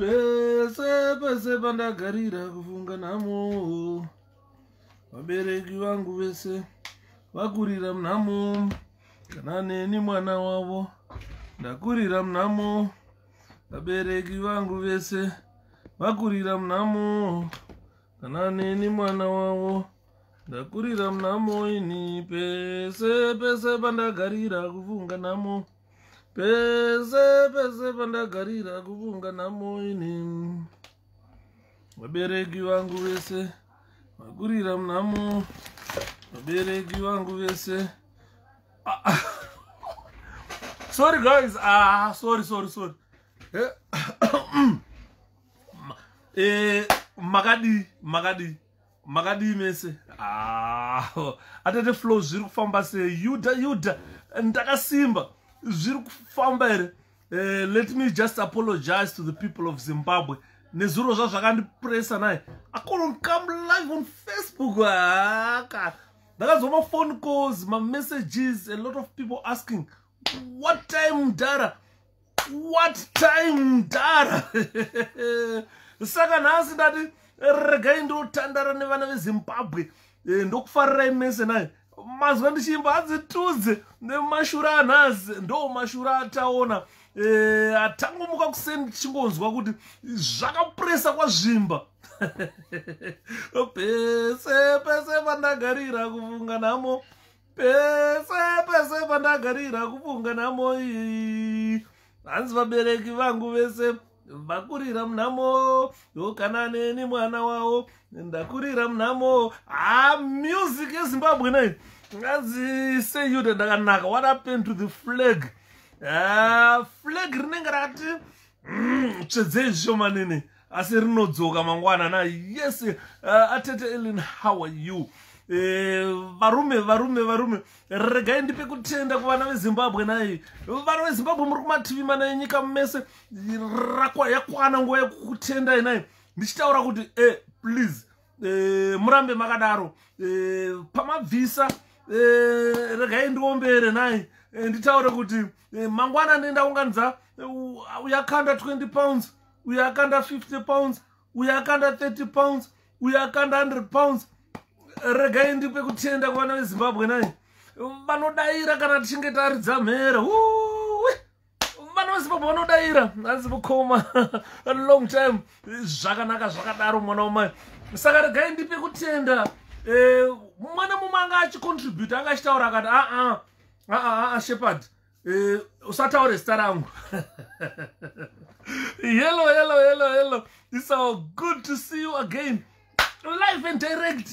pese pese pandagarira kufunga nhamo. Vabereki vangu vese vakurira munhamo kana neni mwana wavo ndakurira munhamo vabereki vangu vese vakurira munhamo kana neni mwana wavo ndakurira munhamo ini. Pese pese pandagarira kufunga nhamo pese pese pandagarira kufunga nhamo ini vabereki vangu vese vakurira munhamo vabereki vangu vese. Ah, sorry guys. Ah sorry sorry sorry. Eh, eh makadi makadi makadi mese ah atete flow zviri kufamba sei? Yuda yuda ndakasimba zviri kufamba here? Eh, let me just apologize to the people of zimbabwe. Nezuro zva zvakandipresa naye. I couldn't come live on facebook. Aka ndakazwa mafone calls mamessages a lot of people asking what time dara? What time dara? Saka nhasi ndati regai ndotandara nevana vezimbabwe. Eh, ndokufarirai mese naye mazwa ndichiimba adzitudze nemashura anhasi ndo mashura ataona. Eh, atangomuka kuseni tichingonzwa kuti zvakapuresa kwazvimba. Pese pese pandagarira kufunga nhamo pese pese pandagarira kufunga nhamo iyi hanzi vabereki vangu vese vakurira munhamo. Okana neni mwana wavo ndakurira munhamo. Ha music yezimbabwe nai ngazi seyuda ndakanaka. What happened to the flag? Ah, flag rinenge rakati mm, tsvedzei zvishomanini. Asi rinodzoka mangwana na. Yes uh, atete elin how are you? Eh, varume varume varume regai ndipe kutenda kuvana vezimbabwe nai. Vana vezimbabwe muri kumativi mana enyika mese yakwana nguva yekutendai nai ndichitaura kuti e please eh, murambe makadaro. Eh, pamabvisa eh, regai ndiombere nai eh, nditaure kuti eh, mangwana nendaunganidza eh, uyakanda 20 pounds uyakanda 50 pounds uyakanda 30 pounds uyakanda 100 pounds. Regai ndipe kutenda kuvana vezimbabwe nai vanodayira kana tichinge taridza mhera Uwi! vana vezimbabwe vanodayira hanzi mukoma long time. Zvakanaka zvakadaro mwana wamai saka regai ndipe kutenda. Eh, mumwe nemumwe anga achicontribute anga achitaura akati aa aa shepard. Eh, usataure zita rangu. Hello hello hello hello it's so good to see you again. Live and direct.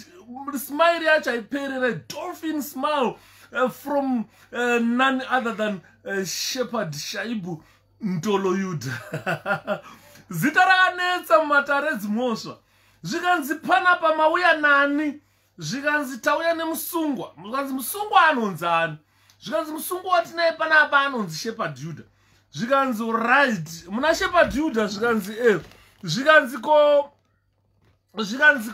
Smile yacho haiperera dolphin smile uh, from uh, none other than uh, shepard shaibu ntoloyuda. Zita rakanetsa mumatare dzimosva zvikanzi panapa mauya nani zvikanzi tauya nemusungwa zvikanzi musungwa anonzi ani zvikanzi musungwa watinaye panapa anonzi shepard yuda zvikanzi right muna shepard yuda zvikanzi e zvikanzi ko zvikanzi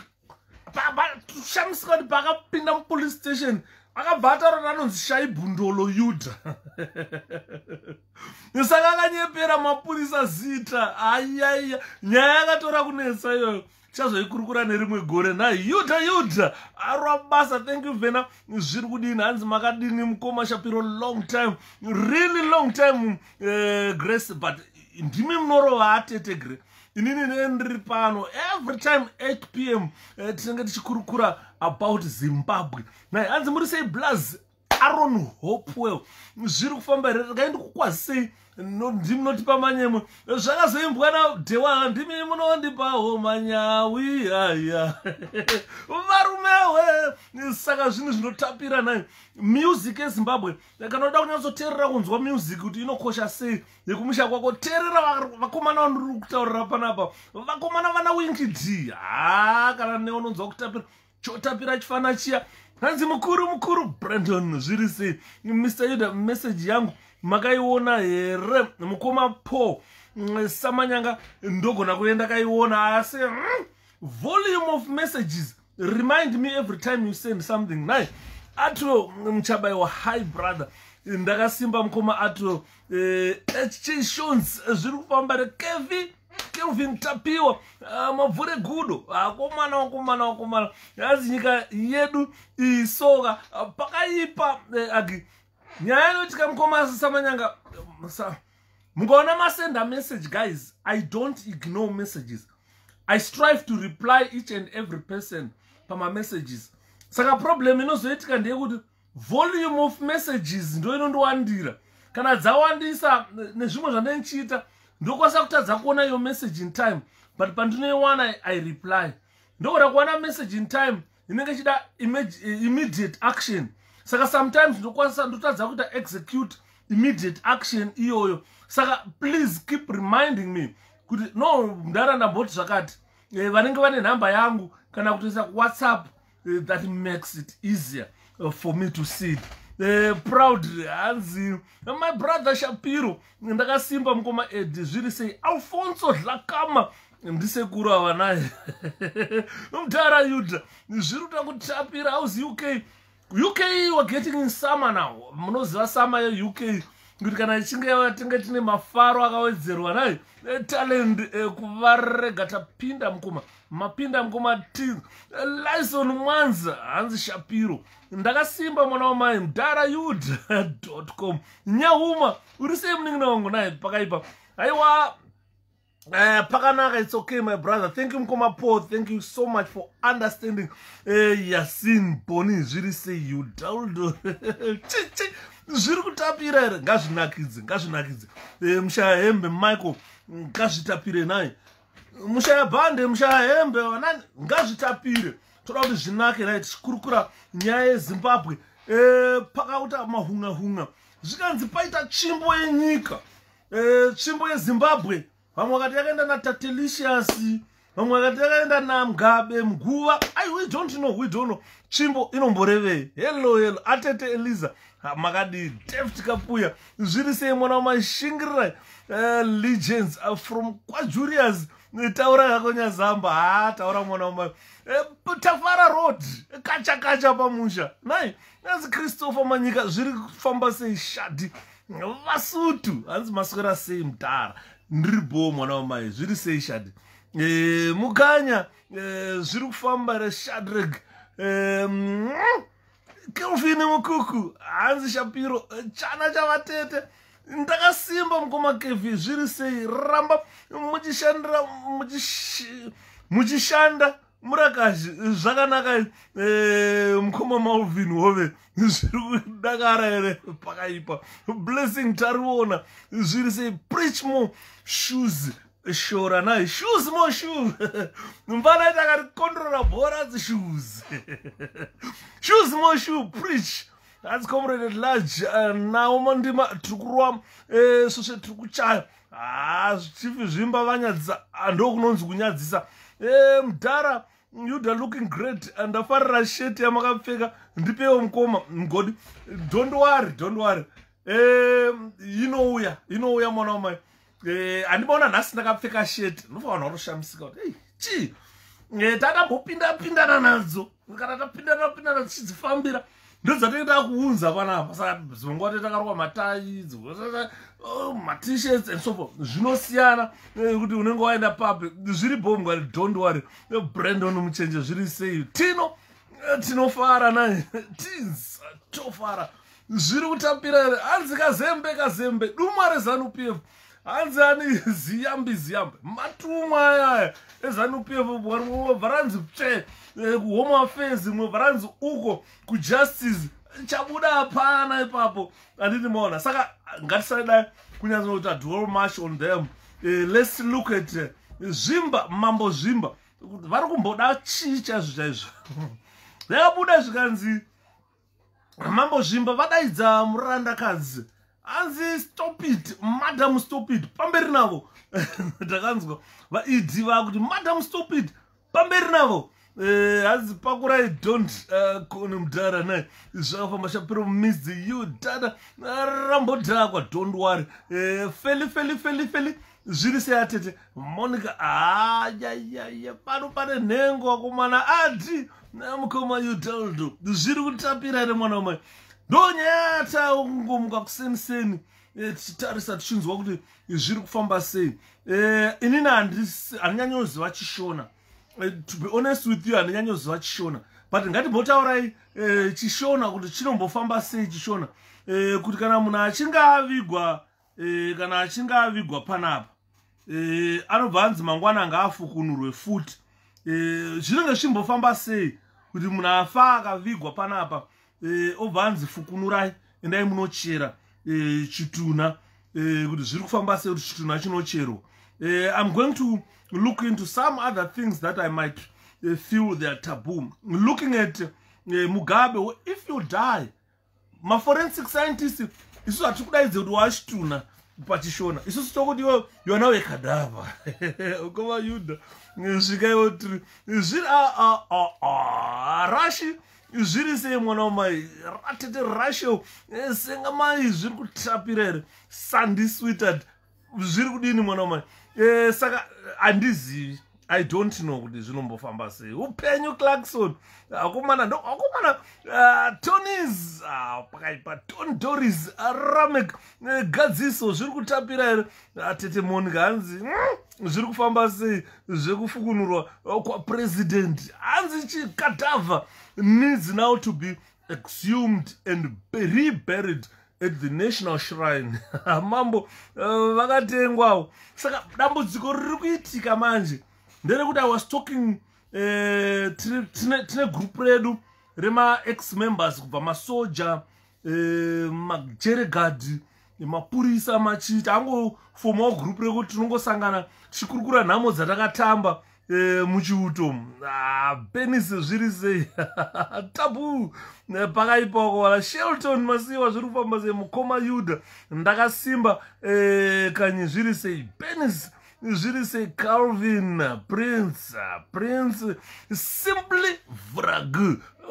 shamisika kuti paakapinda mupolice station akabva ataura kuti anonzi shaibhundolo yuda saka akanyepera mapurisa zita ayaya nyaya yakatora kunetsa iyoyo chazoikurukura nerimwe gore. Na yuda arwa basa thank you vena. Zviri kudini? Hanzi makadini mukoma shapiro? Long time. Really long time uh, grace but ndimi munorova atete gre inini nendiri pano. Every time 8 p m uh, tinenge tichikurukura about zimbabwe. Nai hanzi muri sei blas aron hopewell zviri kufamba here rikaindi kukwazisei ndimunotipa manyemwe zvakazoimbwa nadewa ndimi munondipawo manyawi aya. Varumewe saka zvinhu zvinotapira nai music yezimbabwe kana uda kunyatsoteerera kunzwa music kuti inokosha sei. Yekumusha kwako teerera vakomana vandiri kutaurira panapa. Vakomana vana winkid ha kana neunonzwa kutapira chotapira chifana chiya hanzi mukuru mukuru brandon zviri sei? Mr yuda meseji yangu makaiona here? Mukoma paul samanyanga ndogona kuve ndakaiona asi mm, volume of messages remind me every time you send something. Nai ato muchabayiwa hi brother. Ndakasimba mukoma ato hk shons zviri kufamba rekevi kelvin tapiwa uh, mabvure gudo. Akomana wakomana wakomana yazi nyika yedu isoka uh, pakaipa uh, agi. Nyaya inoitika mukoma samanyanga uh, mukaona masenda message guys i don't ignore messages. I strive to reply each and every person pamamessages saka problem inozoitika ndeyekuti volume of messages ndo inondowandira kana dzawandisa nezvimwe zvandinichiita ndokwanisa kutadza kuona iyo message in time but pandinoiwana i reply. Ndokuda kuwana message in time inenge ichida immediate action. Saka sometimes ndokwanisa ndotadza kuita execute immediate action iyoyo. Saka please keep reminding me kuti no mndara ndamboti zvakati. Eh, vanenge vane nhamba yangu kana kutoisa kuwhatsapp uh, that makes it easier uh, for me to see it uh, proud hanzi my brother shapiro ndakasimba mukoma edi zviri sei? Alfonso dlakama ndisekuru ava naye mutara yuda zviri kuta kutapira house uk uk were getting in summer now. Munoziva summer yeuk kuti kana ichinge tinge tine mafaro akawedzerwa nai talend eh, kuvarega tapinda mukoma mapinda mukoma t lison mwanza hanzi shapiro. Ndakasimba mwana wamai mdara yud com. Nyauma uri sei munin'ina wangu nai pakaipa. Aiwa Uh, pakanaka it's okay my brother. Thank you mukoma paul. Thank you so much for understanding. Uh, yasin boni zviri sei udaldo chichi zviri kutapira here? Ngazvinakidze ngazvinakidze. Uh, mushaya hembe michael ngazvitapire naye. Mushaya bhande mushaya hembe wanani ngazvitapire. Toda kuti zvinake nai tichikurukura nyaya yezimbabwe. Uh, pakauta mahunga hunga zvikanzi paita tsvimbo yenyika. Uh, tsvimbo yezimbabwe. Vamwe vakati yakaenda natatelicius vamwe vakati yakaenda namugabe muguva ai we don't know we don't know. Tsvimbo inomborevei hello hello. Atete eliza makadi deft kapuya. Zviri sei mwana wamashingirirai uh, legends uh, from kwajulius taura yako nyazamba ha taura mwana wama. Uh, tafara road. Kacha kacha pamusha. Nai anzi christopher manyika zviri kufamba sei shadi. Vasutu hanzi maswera sei mudhara ndiri boo mwana wamai zviri sei shadi. Mukanya zviri kufamba reshadrag e, mm, kelvin mukuku hanzi shapiro chana chavatete. Ndakasimba mukoma kevi zviri sei? Ramba muchishandira muchishanda. Murakazhi zvakanaka mukoma malvin hove zviri kudakara here pakaipa. Blessing tariona zviri sei? Preach more shoes shora nai shoes more shoe. Mfana iti akati kondrora bhora dzi shoes. Shoes more shoe preach. Hats comrade large. Uh, nawo mandima tiri kurwa eh, svosve tiri kuchaya ha zvichifi zvimba vanyadzisa ndokunonzi kunyadzisa. Eh, mudhara yuda looking great. Ndafarira sheti yamakapfeka ndipewo mukoma mugodi. Don't worry don't worry. Inouya inouya mwana wamai handimaona nhasi ndakapfeka sheti nofanwa kutoshamisika kuti ei chii? Tadambopinda pindana nadzo. Kana tapindana pindana tichidzifambira ndodzatenge takuunza panapa saka dzimwe nguva tetakarwa matai oh, matishets and so forth. Zvinosiyana eh, kuti unenge waenda papi zviri bomgwari don't worry brandon muchenje zviri sei. Tino eh, tinofara naye. Tins tofara. Zviri kutapira here hanzi kazembe. Kazembe duma rezanup f hanzi ani ziyambi ziyambi. Matumwa ayaya ezanup f bva ranzi pfe kuhome affairs mwe ranzi uko kujustice chabuda hapana ipapo. Handiti maona saka ngatisadai kunyanza kuita dual march on them. Uh, let's look at uh, zvimba mambo zvimba. Vari kumboda chii chaizvo chaizvo yakabuda zvikanzi mambo zvimba vadaidza murandakadzi hanzi stopid madam stopid pamberi navo. Ndakanzwa vaidhi vakuti madam stopid pamberi navo. Eh, hanzi pakurai don't uh, kone mudhara nai zvakafamba shapiro mumidzi you dada rambodhakwa don't worry. Eh, feli feli feli feli. Zviri seatete monica ayayaya pano pane nhengo wakomana ati namukoma udaldo zviri kutapira ere mwana wamai ndonyaya yataungomuka kuseniseni eh, tichitarisa tichinzwa kuti zviri kufamba sei. Eh, inini handinyanyoziva chishona. Eh, to be honest with you handinyanyoziva chishona. But ngatimbotaurai eh, chishona kuti chinombofamba sei chishona. Eh, kuti kana munhu achinge avigwa eh, kana achinge avigwa panapa eh, anobva anzi mangwana anga afukunurwe futi. Eh, zvinenge zvichimbofamba sei kuti munhu afa akavigwa panapa. eh, obva anzi fukunurai endai munochera eh, chitunha eh, kuti zviri kufamba sei kuti chitunha chinocherwa eh, i'm going to look into some other things that i might uh, feel they are taboo. Looking at uh, mugabe if you die maforensic scientist isusu hatiri kudaidze kuti wachitunha pachishona. Isusu tokuti iwe yona wekadhava ukova yuda zvikaiwo tiri zviri rashi zviri sei mwana wamai. Ratete rasho senga mai zviri kutapira here? Sunday sweetard zviri kudini mwana wamai? Eh, saka handizivi i don't know kuti zvinombofamba sei. Upenyu clarkson akomana akomana uh, tonis uh, pakaipa ton doris ramek uh, gadziso zviri kutapira here? Atete uh, monika hanzi mm, zviri kufamba sei? Zvekufukunurwa kwapresident hanzi chikadhavha needs now to be exhumed and reburied at the national shrine. Mambo uh, vakatengwawo saka dambudziko riri kuitika manje. Nderekuti i was talking eh, tine- group redu rema-ex members kubva masoja eh, majeregadi mapurisa machiita. Angofomawo group rekuti tinongosangana tichikurukura nhamo dzatakatamba muchiuto. Ah, penis zviri sei? Tabu. Pakaipawo kuwala shelton masiwa zviri kufamba sei? Mukoma yuda. Ndakasimba eh, kanyi zviri sei? Penis zviri sei? Calvin prince prince simply vrag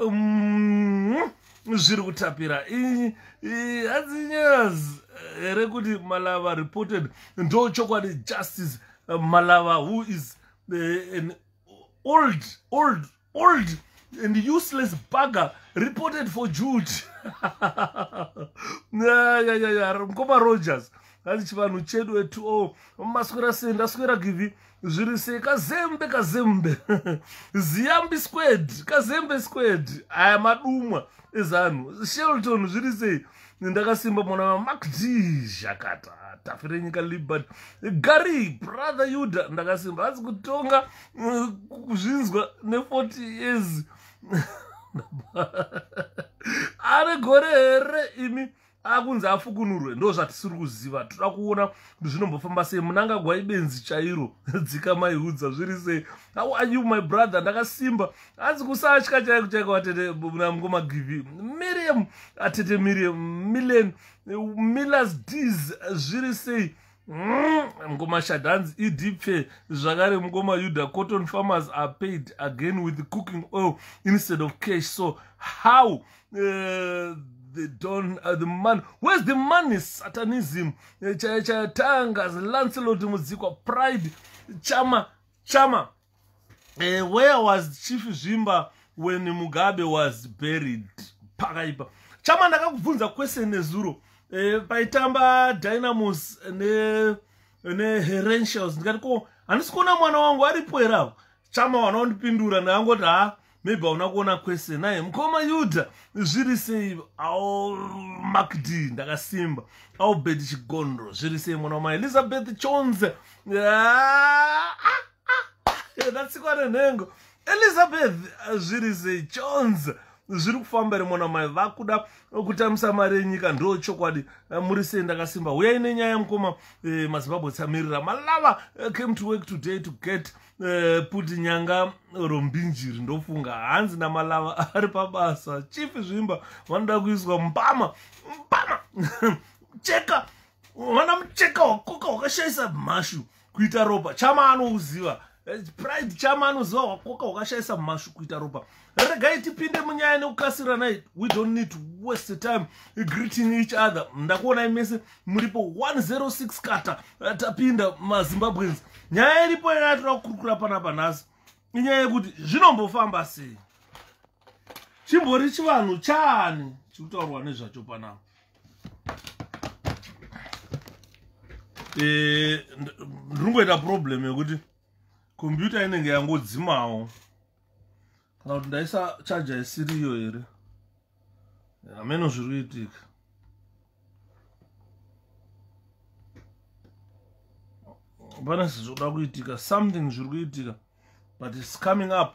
Mm, zviri kutapira. Iyi hanzi nyers here kuti malava reported ndo chokwadi justice uh, malava who is uh, an old old old and useless bugger reported for jude. Mukoma rogers. Hanzi chivanhu chedu etu o maswera sei ndaswera givi zviri sei? Kazembe kazembe. Ziyambi squad kazembe squad aya madumwa ezanhu. Shelton zviri sei? Ndakasimba mwana wamak d zhakata tafire nyika libert gary brother yuda ndakasimba. Hanzi kutonga uh, kuzvinzwa ne40 years. Ane gore here? Imi akunzi afukunurwe. Ndo zvatisiri kuziva. Toda kuona kuti zvinombofamba sei. Munangagwai benzi chairo. Dzika maihudza zviri sei. Are you my brother? Ndakasimba. Hanzi kusatya chaiko chaiko atete namngomagivi miriam atete miriam milen millers ds zviri sei? Mm, ngomashad hanzi idipfe zvakare mungoma yuda. Cotton farmers are paid again with cooking oil instead of cash. So how uh, the don uh, the man where's the money satanism? Eh, chaya chayatanga lancelot mudzikwa pride chama chama. Uh, where was chief zvimba when mugabe was buried? Pakaipa chama ndakakubvunza question nezuro eh, paitamba dynamos ne neherentials ndikati ko handisi kuona mwana wangu aripo here avo chama wanaondipindura ndaangoti ha maybe hauna kuona question. Naye mukoma yuda zviri sei? Au makd ndakasimba. Au bed chigondo zviri sei mwana wama elizabeth chonze ndatsikwa nenhengo elizabeth zviri sei? Chonze zviri kufamba ri mwana mai? Vakuda kutambisa mari yenyika ndo chokwadi. Eh, muri sei ndakasimba? Uyai nenyaya yemukoma eh, mazimbabwe tsamirira malava eh, came to work today to get uh, puti nyanga rombinjiri. Ndofunga hanzi namalava ari pabasa. Chief zvimba vanoda kuiswa mbama mbama cheka vana mucheka wakoka wakashayisa mhashu kuita ropa. Chama anouziva pride chama anoziva wakoka wakashayisa mhashu kuita ropa. Regai tipinde munyaya nekukasira nai we don't need to waste time greeting each other. Ndakuonai mese muripo 106 kata. Tapinda mazimbabwens nyaya iripo yatoda kukurukura panapa nhasi inyaya yekuti zvinombofamba sei? Chimbori chivanhu chaani chiri kutaurwa nezvacho panapa eh, ndiri kungoita problem yekuti kombyuta inenge yangodzimawo. Kana kuti ndaisa chaja isiriyo here? Hameno zviri kuitika pane zvizoda kuitika something zviri kuitika but its coming up.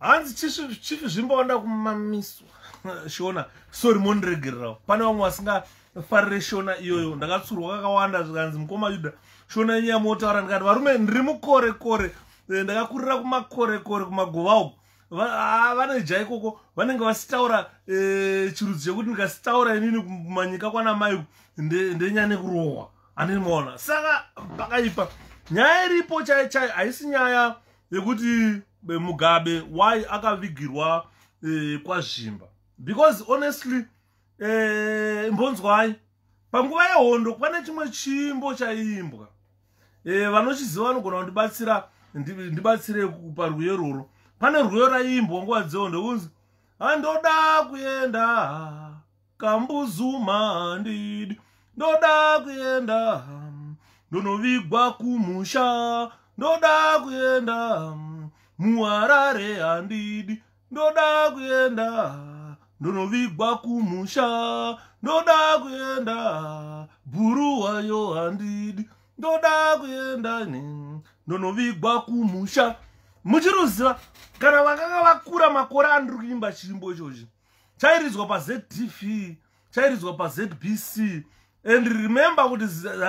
Hanzi chifi zvimbaonda kumamiswa? Shona sori mondiregererawo. Pane vamwe vasingafarire shona iyoyo ndakatsurwa kakawanda zvikanzi mukoma yuda shona inyaya motaura ndikati varume ndiri mukore kore eh, ndakakurira kumakore kore kumaguva uku vane ja ikoko vanenge vasitaura eh, chirudzi chekuti ndikasitaura inini kumanyika kwana mai ndenyaya nekurohwa handini maona saka pakaipa. Nyaya iripo chai chai haisi nyaya yekuti mugabe why akavigirwa eh, kwazvimba. Because honestly eh, mbonzwai panguva yehondo pane chimwe chimbo chaiimbwa eh, vanochiziva vanogona kundibatsira ndibatsire parwiyo rworo. Pane rwiyo raiimbwa nguva dzehondo kunzi handoda kuenda kambuzuma handidi ndoda kuenda ndonovigwa kumusha ndoda kuenda muharare handidi ndoda kuenda ndonovigwa kumusha ndoda kuenda bhuruwayo handidi ndoda kuenda ndonovigwa kumusha. Muchiruziva kana vakanga vakura makore andiri kuimba chirimbo ichochi chairidzwa paztv chairidzwa pazbc and remember kuti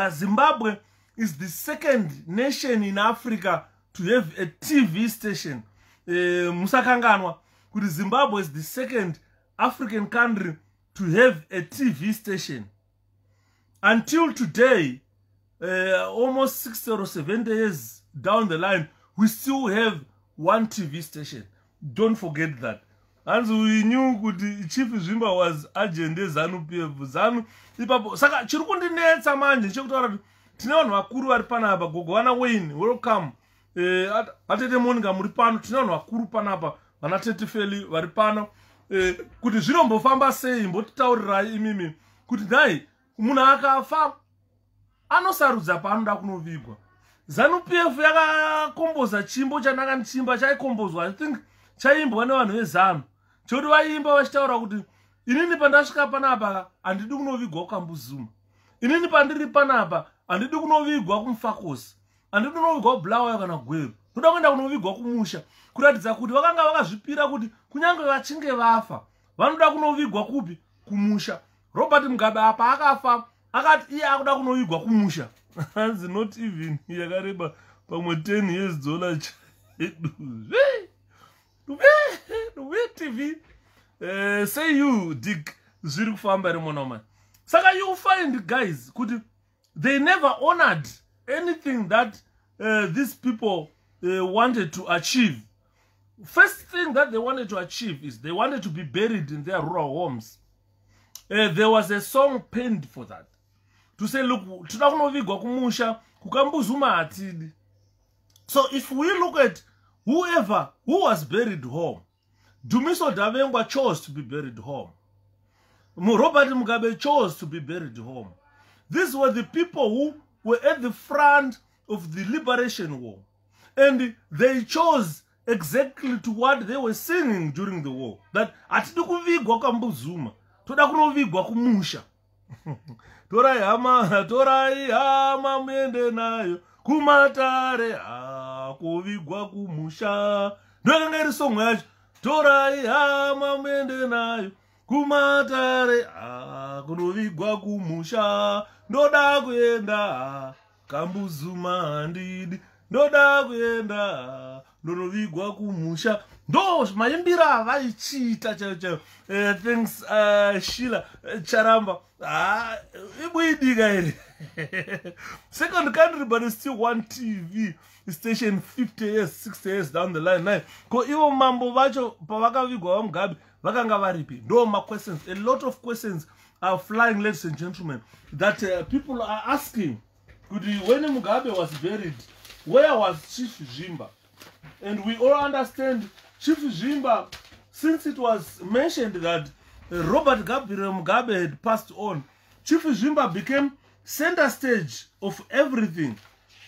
zimbabwe is the second nation in africa to have a tv station. Uh, musakanganwa kuti zimbabwe is the second african country to have a tv station. Until today uh, almost 60 or 70 years down the line we still have one tv station. Don't forget that. Hanzi we knew kuti chief zvimba was agent ezanu pf zanu ipapo. Saka chiri kundinetsa manje chekutaura kuti tine vanhu vakuru vari panapa gogovana wayne welcome. Eh, vatete monica muri pano. Tine vanhu vakuru panapa vana tetefeli vari pano. Eh, kuti zvinombofamba sei? Mbotitaurirai imimi. Kuti nhai munhu akafa anosarudza paanoda kunovigwa. Zanup f yakakomboza chimbo chandakandichimba chaikombozwa i think chaimbwa nevanhu vezanu. Chekuti vaimba vachitaura kuti inini pandasvika panapa handidi kunovigwa kukambuzuma. Inini pandiri panapa handidi kunovigwa kumufakosi. Handidi kunovigwa kubulawayo kana gweru ndoda kuenda kunovigwa kumusha kuratidza kuti vakanga vakazvipira kuti kunyange vachinge vafa vanoda kunovigwa kupi? Kumusha. Robert mugabe apa akafa akati iye akuda kunovigwa kumusha. Hanzi not even yakareba pamwe 10 years dzola chedu. Tv uh, say you dig zviri kufamba rimonoma saka you find guys kuti they never honored anything that uh, these people uh, wanted to achieve. First thing that they wanted to achieve is they wanted to be buried in their rural homes. Uh, there was a song penned for that to say look toda kunovigwa kumusha kukambuzuma hatidi so if we look at whoever who was buried home dumiso davengwa chose to be buried home. Robert mugabe chose to be buried home. These were the people who were at the front of the liberation war. And they chose exactly to what they were singing during the war that hatidi kuvigwa kwambuzuma toda kunovigwa kumusha torai hama torai hama muende nayo kumatare hakuvigwa kumusha. Ndoyakanga iri songo yacho. Torai hama muende nayo kumatare kunovigwa kumusha. Ndoda kuenda kambuzuma handidi ndoda kuenda ndonovigwa kumusha ndo maimbiro avaichiita chaivo chaivo uh, thanks uh, shila uh, charamba. Ah, ibuidika iri. Second country but still one tv station 50 years 60 years down the line nine. Ko ivo mambo vacho pavakavigwa vamugabe vakanga varipi? Ndo maquestions a lot of questions are flying ladies and gentlemen that uh, people are asking. Kuti when mugabe was buried where was chief zvimba and we all understand chief zvimba since it was mentioned that robert gabriel mugabe had passed on chief zvimba became center stage of everything.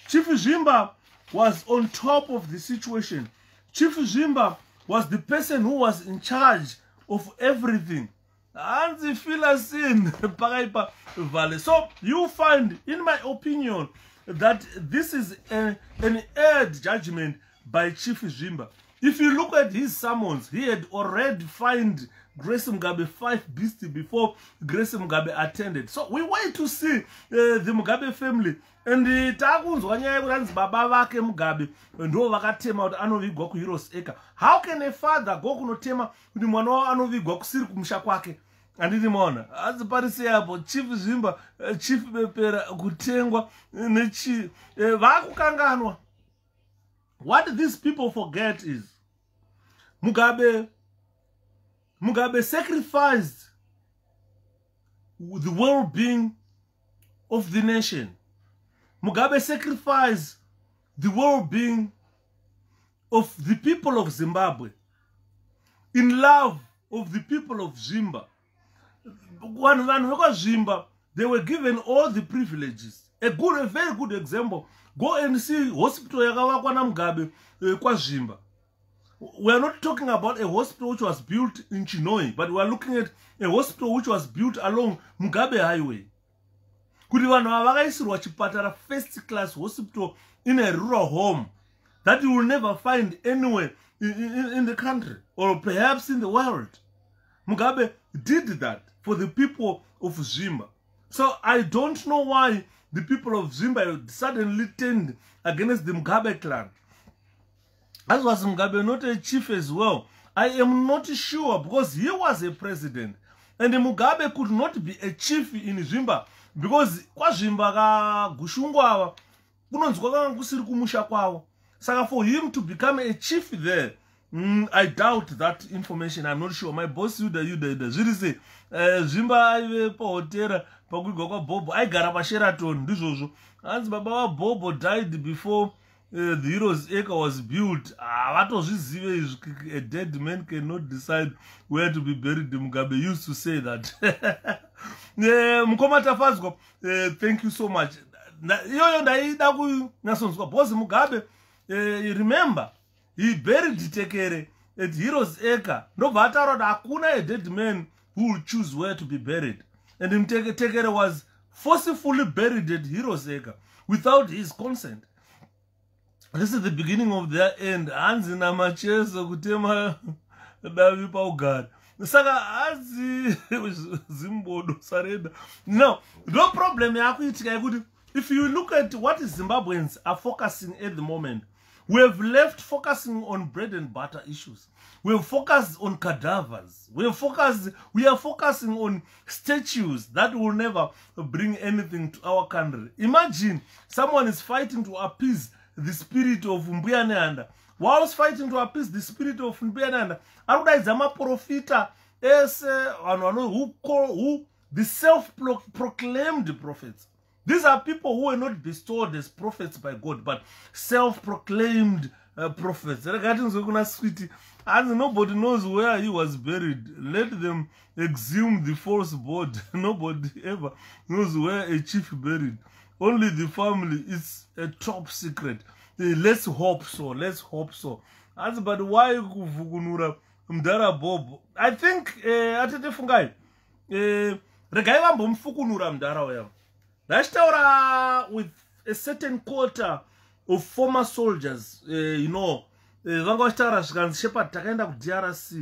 Chief zvimba was on top of the situation. Chief zvimba was the person who was in charge of everything. Hanzi filasin pakaipa valley. So you find in my opinion that this is a, an aired judgment by chief zvimba if you look at his summons he had already find grace mugabe five beast before grace mugabe attended. So we wait to see uh, the mugabe family. And uh, taakunzwa nyaya yekuti anzi baba vake mugabe ndo vakatema kuti anovigwa kuheros acre. How can a father go kunotema kuti mwana wavo anovigwa kusiri kumusha kwake? Handiti maona asi parise apo chief zvimba uh, chief bepera kutengwa nechi uh, vakukanganwa what these people forget is mugabe mugabe sacrificed the well-being of the nation. Mugabe sacrificed the well-being of the people of zimbabwe in love of the people of zvimba vanhu vanhu vekwazvimba they were given all the privileges. A good a very good example go and see hospital yakavakwa namugabe uh, kwazvimba we are not talking about a hospital which was built in chinoi but we are looking at a hospital which was built along mugabe highway. Kuti vanhu ava vakaisirwa chipatara first class hospital in a rural home that you will never find anywhere in, in, in the country or perhaps in the world. Mugabe did that for the people of zimba. So i don't know why the people of zimba suddenly turned against the mugabe clan as was mugabe not a chief as well i am not sure because he was a president. And mugabe could not be a chief in zvimba because kwazvimba kagushungu ava kunonzwa kanga kusiri kumusha kwavo saka for him to become a chief there mm, i doubt that information. I'm not sure. My boss yuda yuda yuda zviri sei uh, zvimba aive pahotera pakuigwa kwabhobho aigara pasheraton ndizvozvo hanzi baba vabhobho died before uh, the heroes acre was built. Havatozvizive uh, izvi a dead man cannot decide where to be buried. Mugabe used to say that. Uh, mukoma tafadzwa uh, thank you so much. Iyoyo ndaida kunyatsonzwa bhozi mugabe. Remember he buried tekere at heroes acre ndobva ataura kuti hakuna a dead man who will choose where to be buried. And mtekere was forcefully buried at heroes acre without his consent this is the beginning of their end. Hanzi namacheso kutema davi paugari saka hanzi zimbodo sareda no no problem yakuitika yekuti if you look at what zimbabweans are focusing at the moment we have left focusing on bread and butter issues. We have focused on cadavers. We have focused we are focusing on statues that will never bring anything to our country. Imagine someone is fighting to appease the spirit of mbuyanehanda whilst fighting to appease the spirit of mbuyanehanda ari kudaidza maprofita ese vanhu vano who the self proclaimed prophets. These are people who were not bestowed as prophets by god but self proclaimed uh, prophets. Rekatinzwe kuna switi hanzi nobody knows where he was buried. Let them exhume the false board. Nobody ever knows where a chief buried only the family is a top secret. Uh, let's hope so let's hope so. Hanzi but why kuvhukunura mudhara bob? I think uh, atete fungai uh, regai vambomufukunura mudhara uyavo ndachitaura with a certain quarter of former soldiers uh, you know. Uh, vanga vachitaura zvikanzi shepard takaenda kudrc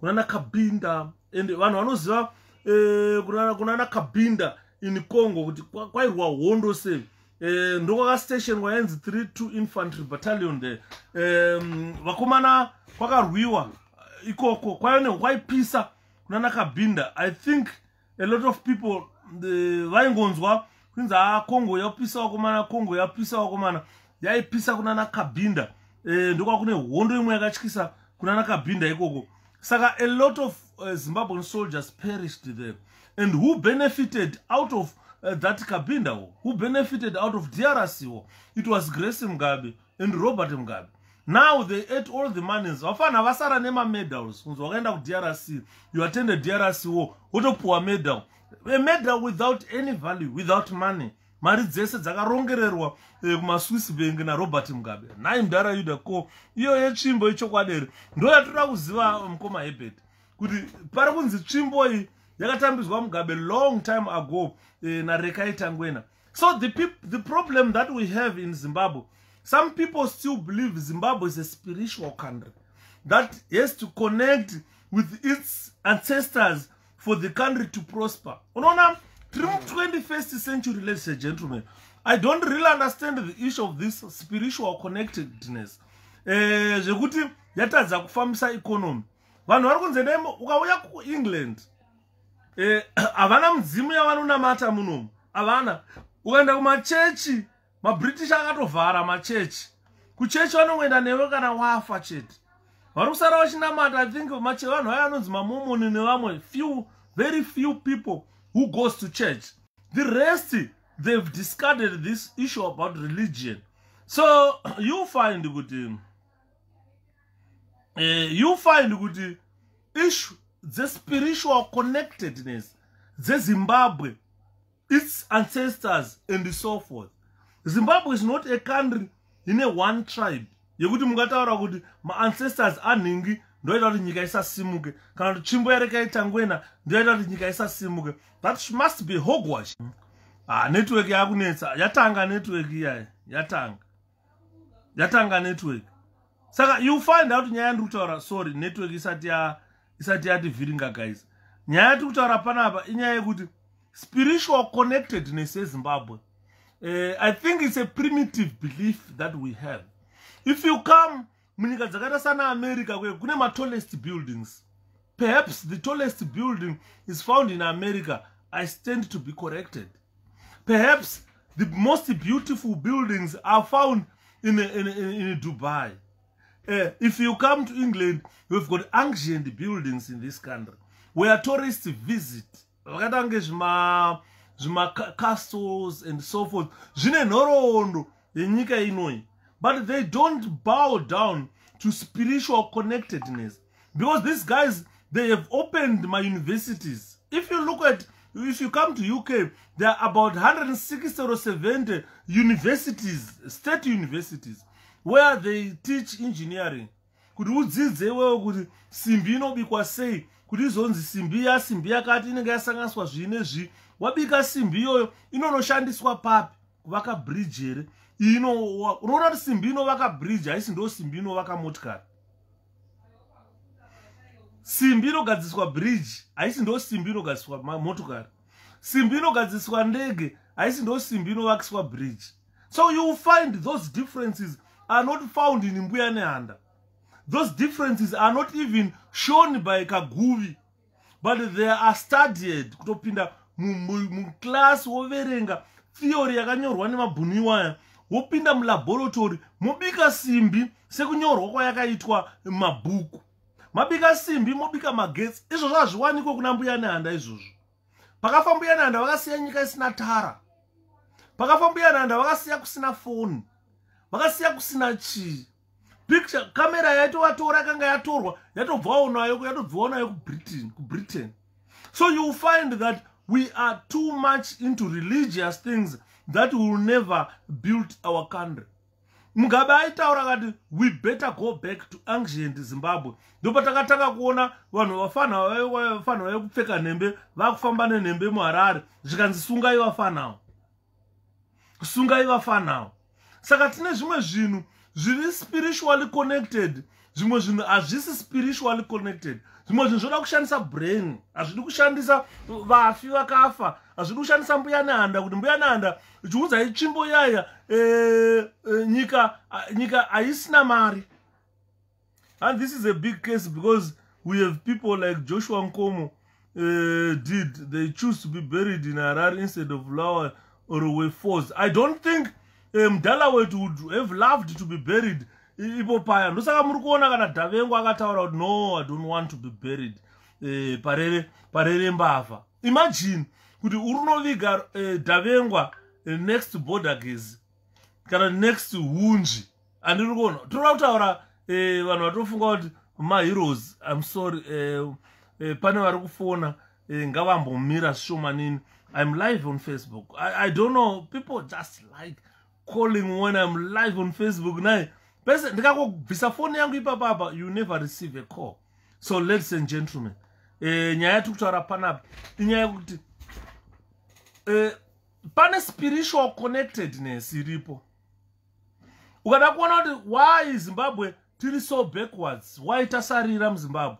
kunana kabinda and vanhu vanoziva uh, kunana kabinda in congo kuti kwairwa hondo sei uh, ndokwakastationwa yanzi 32 infantry battalion there. Um, vakomana kwakarwiwa. Ikoko kwaiva nekwaipisa kunana kabinda i think a lot of people vaingonzwa kunzi ha congo yapisa vakomana congo yapisa vakomana. Yaipisa kunana kabinda e, ndokwakune hondo imwe yakatyisa kunana kabinda ikoko. Saka a lot of uh, zimbabwean soldiers perished there and who benefited out of uh, that kabinda war who benefited out of drc war it was grace mugabe and robert mugabe now they ate all the moneys vafana vasara nemamedals kunzi wakaenda kudrc you attended drc war wotopuwa medal. Emedha without any value without money. Mari dzese dzakarongererwa eh, kumaswiss bank narobert mugabe nai mudhara yuda ko iyo yetsvimbo ichokwaderi ndo yatoda kuziva mukoma hebert kuti pari kunzi tsvimbo iyi yakatambidzwa mugabe long time ago eh, narekaitangwena so the, the problem that we have in zimbabwe some people still believe zimbabwe is a spiritual country that has to connect with its ancestors for the country to prosper. Unoona tiri mu21st century ladies and gentlemen i don't really understand the issue of this spiritual connectedness. Eh, zvekuti uh, yatadza kufambisa economy vanhu vari kunze nemo ukauya kuengland havana uh, mudzimu yavanonamata munomu havana. Ukaenda kumachechi mabritish akatovhara machechi. Kuchechi vanongoenda newe kana wafa chete. Vari kusara vachinamata i think vanhu vaya anonzi mamomoni nevamwe few very few people who goes to church. The rest they've discarded this issue about religion. So you find kuti uh, you find kuti issue dzespiritual connectedness dzezimbabwe its ancestors and so forth. Zimbabwe is not a country ine one tribe yekuti mungataura kuti maancestors anhingi ndoita kuti nyika isasimuke. Kana kuti tsvimbo yarekaitangwena ndoita kuti nyika isasimuke. That must be hogwash ah, network yakunetsa yatanga network iyayi yatanga. Yatanga network. Saka you find out nyaya yandiri kutaura sorry network isati isati yati vhiringa guys. Nyaya yatiri kutaura panapa inyaya yekuti spiritual connectedness yezimbabwe uh, i think it's a primitive belief that we have. If you come munyika dzakaita sana america kwe kune matallest buildings. Perhaps the tallest building is found in america. I stand to be corrected. Perhaps the most beautiful buildings are found in, in, in, in dubai uh, if you come to england we've got ancient buildings in this country where tourists visit. Vakaita kunge zvimacastles and so forth. Zvine nhoroondo yenyika inoyi but they don't bow down to spiritual connectedness because these guys they have opened my universities. If you look at if you come to uk there are about 160 or 70 universities state universities where they teach engineering. Kuti udzidze iwewo kuti simbi inobikwa sei? Kuti izonzi simbi ya simbi yakati inenge yasanganiswa zvii nezvii wabika simbi iyoyo inonoshandiswa papi? Kuvaka bridge here? Unoona kuti simbi inovaka bridge haisi ndo simbi inovaka motikari. Simbi inogadziswa bridge haisi ndo simbi inogadziswa motokari. Simbi inogadziswa ndege haisi ndo simbi inovakiswa bridge. So you find those differences are not found in mbuya nehanda. Those differences are not even shown by kaguvi but they are studied kutopinda muclass woverenga theory yakanyorwa nemabhuniwaya wopinda mulaboratory mobika simbi sekunyorwa kwayakaitwa mabhuku. Mabika simbi mobika magetsi izvozvo hazviwanikwe kuna mbuya nehanda izvozvo. Pakafa mbuya nehanda vakasiya nyika isina tara. Pakafa mbuya nehanda vakasiya kusina foni vakasiya kusina chii? Picture kamera yaitovatora yakanga yatorwa yatobvawo nayo yatobvawo nayo kubritain kubritain. So you find that we are too much into religious things that will never build our country. Mugabe aitaura kati we better go back to ancient zimbabwe. Ndopatakatanga kuona vanhu vafanha vave kupfeka nhembe vakufamba nenhembe muharare. Zvikanzi sungai vafanhawo sungai vafanhawo saka tine zvimwe zvinhu zviri spiritually connected. Zvimwe zvinhu hazvisi spiritually connected. Zvimwe zvinhu zvoda kushandisa brain. Hazvidi kushandisa vafi vakafa. Hazvidi kushandisa mbuya nehanda kuti mbuya nehanda chiunzai tsvimbo yaya e, e, nyika nyika haisina mari. And this is a big case because we have people like joshua nkomo uh, did they choose to be buried in harar instead of lower or way force i don't think mdala um, wetu would have loved to be buried? Ipo paya. Ndosaka muri kuona kana dhavengu akataura kuti no i don't want to be buried. Eh, parere parere mbavha. Imagine kuti uri unoviga eh, dhavengwa eh, next borderges kana next hunzvi handiri kuona. Toroda kutaura vanhu vatofunga kuti maheroes im sorry pane vari kufona eh, ngavambomira zvishomanini i'm live on facebook. I, i don't know. People just like calling when i'm live on facebook naye bese ndikakobvisa foni yangu ipapapa you never receive a call. So ladies and gentlemen eh, nyaya yati kutaura panapa inyaya yekuti eh, pane spiritual connectedness iripo. Ukada kuona kuti why zimbabwe tiri so backwards why tasarira muzimbabwe?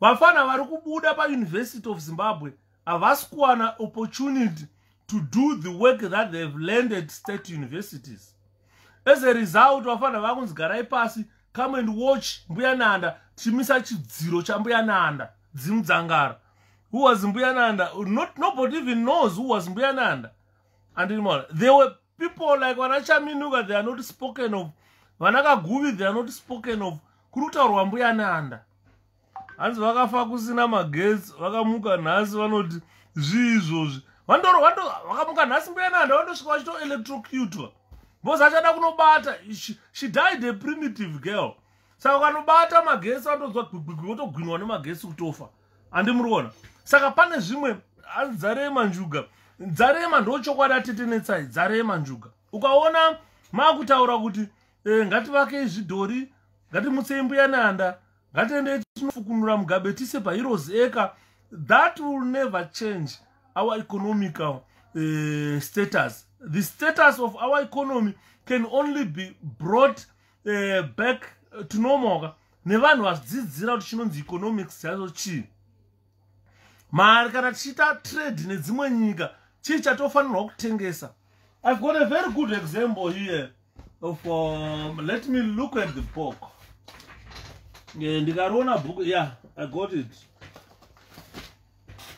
Vafana vari kubuda pauniversity of zimbabwe havasi kuwana opportunity to do the work that they've learned at state universities. As a result vafana vakunzi garai pasi come and watch mbuya nanda tichimisa chidziro chambuya nanda dzimudzangara who was mbuya nanda Not, nobody even knows who was mbuya nanda andimona there were people like vana chaminuka they are not spoken of. Vana kaguvi they are not spoken of. Kuri kutaurwa mbuya nanda hanzi vakafa kusina magetsi vakamuka nhasi vanoti zvii izvozvi. vandoro vakamuka nhasi mbuya nanda vandosvika vachitoelectrocutwa bcause achada kunobata. She died a primitive girl. Saka ukanobata magetsi vandodzwa gwigwigwi votogwinwa nemagetsi kutofa. Handi muriona saka pane zvimwe dzarema njuga. Dzarema ndochokwadi atetenetsai dzarema njuga. Ukaona maakutaura kuti e, ngativakei zvidhori ngatimutsei mbuya nanda ngatiendei tinofukunura mugabe tise paheroes eka that will never change our economical uh, status. The status of our economy can only be brought uh, back to normal. Nevanhu vadzidzira kuti chinonzi economics chacho chii? Mari kana tichiita trade nedzimwe nyika chii chatofanirwa kutengesa? I've got a very good example here of um, let me look at the book. Ndikariona book yeah i got it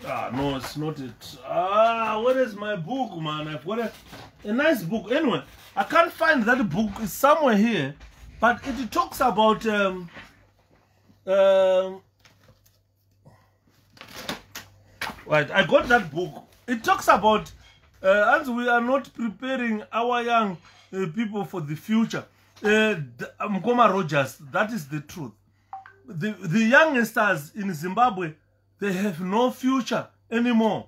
ah no it's not it. Ah where is my book man? I've got a, a nice book. Anyway i can't find that book. It's somewhere here. But it talks about um, um, right i got that book. It talks about uh, as we are not preparing our young uh, people for the future uh, mkoma rogers that is the truth. The, the youngsters in zimbabwe they have no future anymore.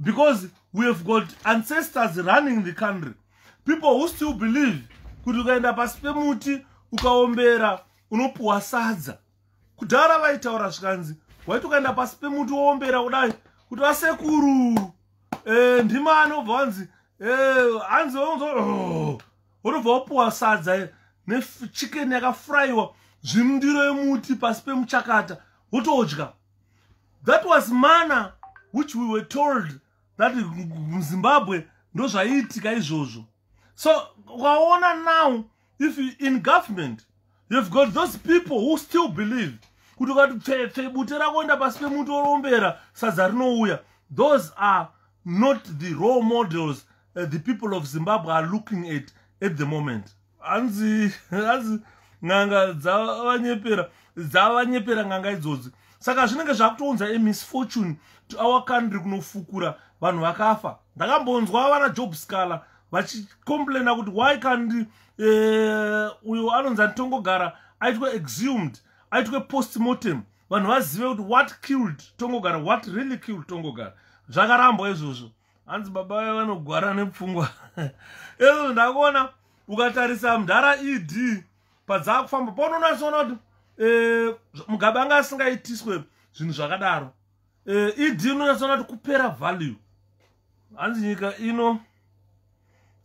Because we have got ancestors running the country. People who still believe kuti ukaenda pasi pemuti ukaombera unopuwa sadza. Kudhara vaitaura zvikanzi waiti ukaenda pasi pemuti woombera kudai kuti vasekuru. E, ndimani obva wanzi hanzi wotobva wapuwa sadza nechikeni yakafurayiwa zvimundiro yemuti pasi pemuchakata wotodya that was mana which we were told that muzimbabwe ndozvaiitika izvozvo. So ukaona now if in government you've got those people who still believe. Kuti ukati pfepfe bute rakuenda pasi pemuti orombera sadza rinouya. Those are not the role models uh, the people of zimbabwe are looking at at the moment. Hanzi hanzi n'anga dzavanyepera dzavanyepera n'anga idzodzi saka zvinenge zvakutounza emisfortune to our country kunofukura vanhu vakafa. Ndakambonzwa vana job scaler vachicomplaina kuti why kandi eh, uyo anonzi antongogara aitwe exhumed aitwe postmortem. Vanhu vazive kuti what killed tongogara what really killed tongogara zvakarambwa izvozvo. Hanzi baba vaye vanogwara nepfungwa. Izvozvo ndakuona ukatarisa mudhara ed padzaakufamba paunonasoona kuti eh, mugabe anga asingaitiswe zvinhu zvakadaro. Ed unonatsoona kuti kupera value. Hanzi nyika ino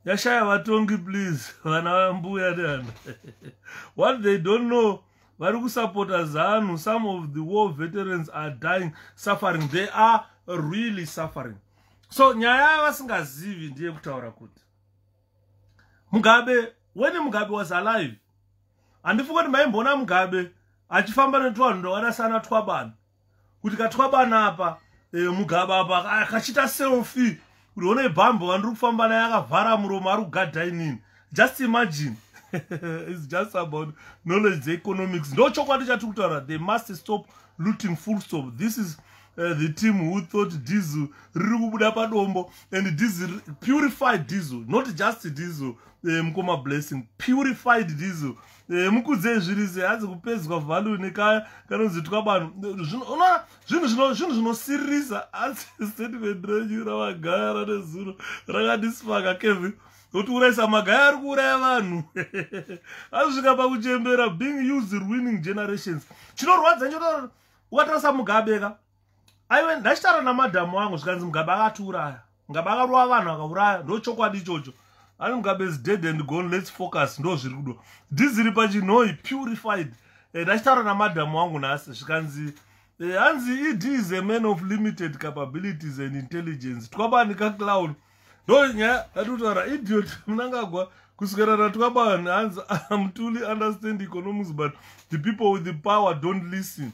yashaya vatongi please vana vambuya neana what they don't know vari kusapota zanu. Some of the war veterans are dying suffering. They are really suffering. So nyaya yavasingazivi ndiye kutaura kuti mugabe when mugabe was alive handifi kuti maimboona mugabe achifamba netwanhu ndovana sana twabana. Kuti katwabana apa e, mugabe apa akachiita selfi kuti one bhambo vandiri kufamba naye akavhara muromo ari kugadha inini. Just imagine. Its just about knowledge dzeeconomics ndo chokwadi chati kutaura they must stop looting full stop. This is uh, the team who thought diesel riri kubuda padombo and diesel purified diesel not just diesel uh, mukoma blessing purified diesel. Uh, mukudze zviri se hanzi kupedzwa vhalu nekaya kanonzi twabanhu unoona zvinhu zvinosiririsa asi statement renyu ravagara nezuro rakandisipaka kevin. Nokuti uraisa magaya ari kuuraya vanhu. Azvisvika pakuchembera being used winning generations. Chinorwadza ncho ukatarisa mugabeka aiwe ndachitaura namadhamu wangu zvikanzi mugabe akatiuraya. Mugabe akarova vanhu akauraya ndo chokwadi ichocho. Ani mugabe is dead and gone lets focus ndo zviri kudo dhiziri pachinhoi purified. Eh, ndachitaura namadhamu wangu nhasi zvikanzi eh, hanzi ed is a man of limited capabilities and intelligence. Twabani kaclown ndo nyaya yatitaura idiot munangagwa kuswera natwabani hanzi am truly understand economics but the people with the power don't listen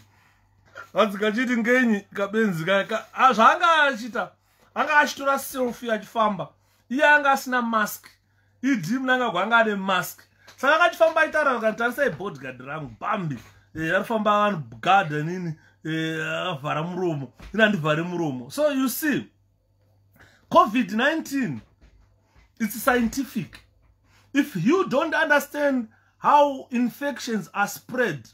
hanzi kachiti ngenyi kabenzi zvaanga achita anga achitora selfi achifamba. Iye anga asina mask. Idim nangagwa anga ane mask. Saka akachifamba aitaura kanitarisai bodgard rangu. Bambi. Eh, arifamba vanhu gadha nini eh, akavhara muromo. Ina ndivhare muromo. So you see covid-19 its scientific. If you don't understand how infections are spread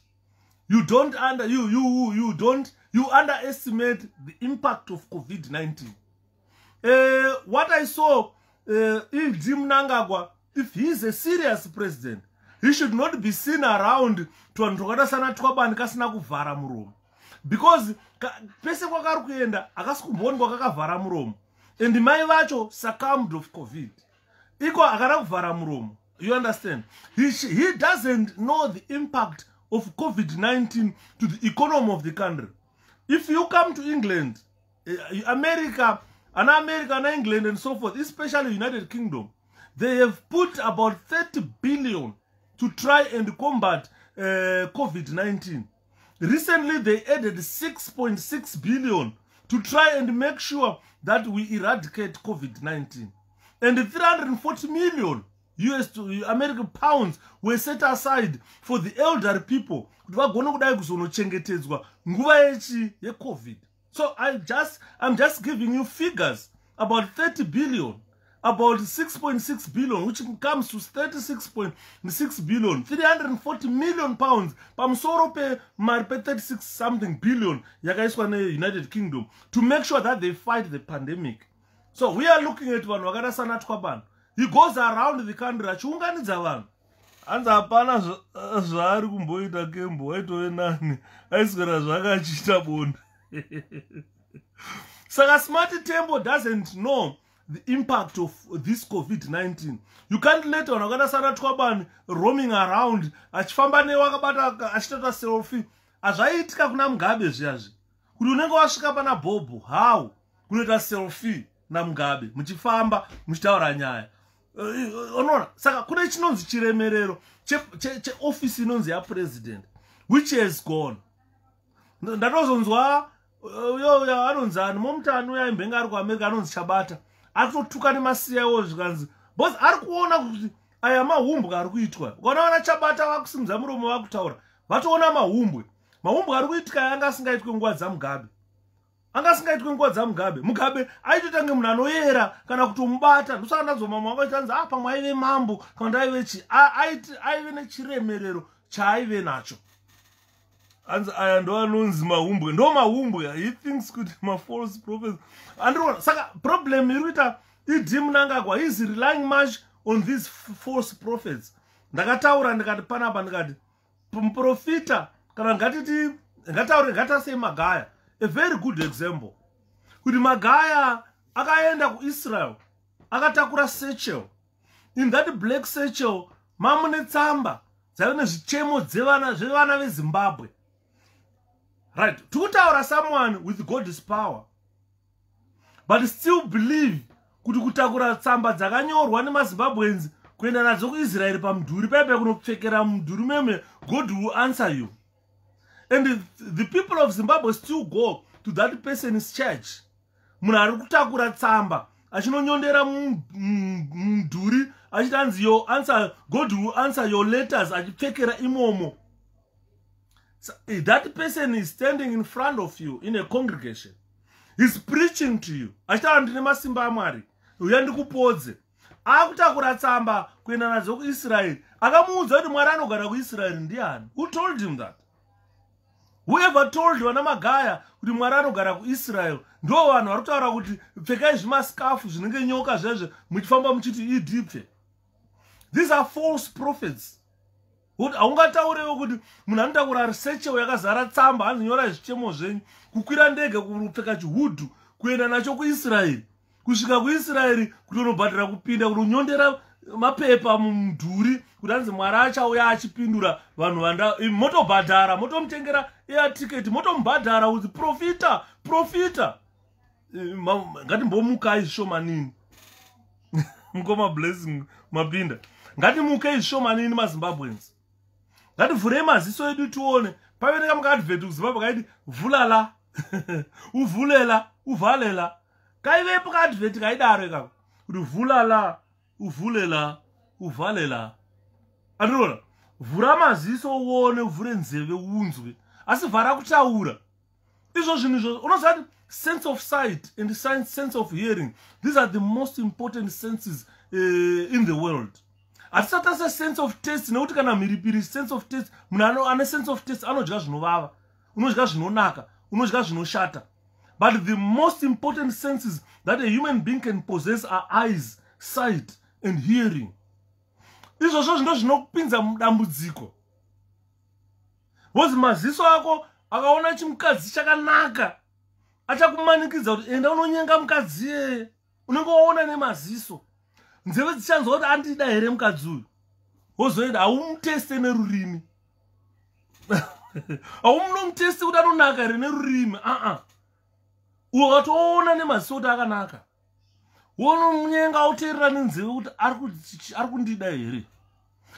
you don't under you you you don't you underestimate the impact of covid-19 uh, what i saw uh, if jim nangagwa if he is a serious president he should not be seen around to vanhu twakada sana twabani kasina kuvhara muromo. Because pese kwakari kuenda hakasi kumboonekwa kakavhara muromo. And mai vacho succumbed of covid. Iko hakana kuvhara muromo. You understand? He, he doesn't know the impact of covid-19 to the economy of the country. If you come to england uh, america ana america ana england and so forth especially united kingdom they have put about 30 billion to try and combat uh, covid-19 recently they added 6.6 billion to try and make sure that we eradicate covid-19 and 340 million us american pounds were set aside for the elder people kuti vagone kudai kuzonochengetedzwa nguva yechi yecovid. So i just i'm just giving you figures about 30 billion about 6.6 billion which comes to 36.6 billion 340 million pounds pamusoro pemari pe36 something billion yakaiswa neunited kingdom to make sure that they fight the pandemic. So we are looking at vanhu vakada sanatwabana he goes around the country achiunganidza vanhu. Hanzi hapana zvaari kumboita kembo waitove nani? Aiswera zvakachiita bonda saka smart temple doesn't know the impact of this covid-19 you can't let vanhu vakaita sana twabani roaming around achifamba newakabata achitata selfi hazvaiitika kuna mugabe zviyazvi kuti unenge wasvika pana bhobho how kunoita selfi namugabe muchifamba muchitaura nyaya unoona saka kune chinonzi chiremerero cheofisi inonzi yapresident which has gone. Ndatozonzwa uyo anonzi ani momutani uya imbenge ari kuamerica anonzi chabata. Ari kutotuka nemasiyawo zvikanzi bcause ari kuona kuti aya mahumbwe ari kuitwa. Ukaona vana chabata vakusimudza muromo vakutaura vatoona mahumbwe mahumbwe ari kuitika yanga asingaitwe nguva dzamugabe anga asingaitwe nguva dzamugabe. Mugabe aitotange munhu anoyera kana kutomubata ndosaka ndazomamwe akatanzi a ah, pamwe aive mambo kana kuti aive chi aive nechiremerero chaaive nacho. Anzi aya ndo anonzi mahumbwe ndo mahumbwe he thinks kuti mafalse prophets. Andiona saka problem iri kuita idim nangagwa is relying much on these false prophets? Ndakataura ndikati panapa ndikati muprofita kana ngatiti ngataure ngatasei magaya a very good example. Kuti magaya akaenda kuisrael akatakura sechel. In that black sechel mamune tsamba dzaive nezvichemo zvevana vezimbabwe. Right tikutaura someone with god's power but still believe kuti kutakura tsamba dzakanyorwa nemazimbabwens kuenda nadzo kuisraeri pamudhuri paipe kunopfekera mudhuri meme god will answer you and the people of zimbabwe still go to that person's church. Munhu ari kutakura tsamba achinonyondera mudhuri achiti anzi yo answer god will answer your letters achipfekera imomo. So, that person is standing in front of you in a congregation. Heis preaching to you. Achitaura ndine masimba amwari. Uya ndikupodze. Akutakura tsamba kuenda nadzo kuisraeri. Akamuudza kuti mwari anogara kuisraeri. Ndiani? Who told him that whoever told vana magaya kuti mwari anogara kuisrael ndo vanhu vari kutaura kuti pfekai zvimasikafu zvinenge nyoka zvezve muchifamba muchiti idipfe these are false prophets. Kuti haungataurewo kuti munhu anotakura risechewo yakazara tsamba anonyora zvichemo zvenyu kukwira ndege kupfeka chihudhu kuenda nacho kuisraeri. Kusvika kuisraeri kutonobhadhira kupinda kunonyondera mapepa mumudhuri kuti anzi mwari achauya achipindura vanhu vanda motobhadhara motomutengera eatiketi motomubhadhara kuti profita profita. Ngatimbomukai zvishomanini mukoma blessing mapinda ngatimukei zvishomanini mazimbabwens ngativhurei maziso edu tione pave nekamukaadvheti kuzimbabwe kaiti vhulala uvhulela uvhalela kaivepo kaadvheti kaidaro ikako kuti vhulala uvhulela uvhalela andinoona vhura maziso uone uvhure nzeve unzwe asi vhara kutaura. Izvo zvinhu izvozvo unoziva kuti sense of sight and sense of hearing these are the most important senses uh, in the world. Hatisati ase sense of test nekuti kana mhiripiri sense of test munhu ane sense of test anodya zvinovava unodya zvinonaka unodya zvinoshata. But the most important senses that a human being can possess are eyes sight and hearing. Izvozvo zvino zvinopinza mudambudziko bcause maziso ako akaona chimukadzi chakanaka achakumanikidza kuti enda unonyenga mukadzi yeye unenge waona nemaziso. Nzeve dzichanzwa kuti andida here mukadzi uyu? Wozoenda haumuteste nerurimi haumunomutesti kuti anonaka here nerurimi aa. Uyo watoona nemaziso kuti akanaka. Wonomunyenga auteerera nenzeve kuti ari kundida here?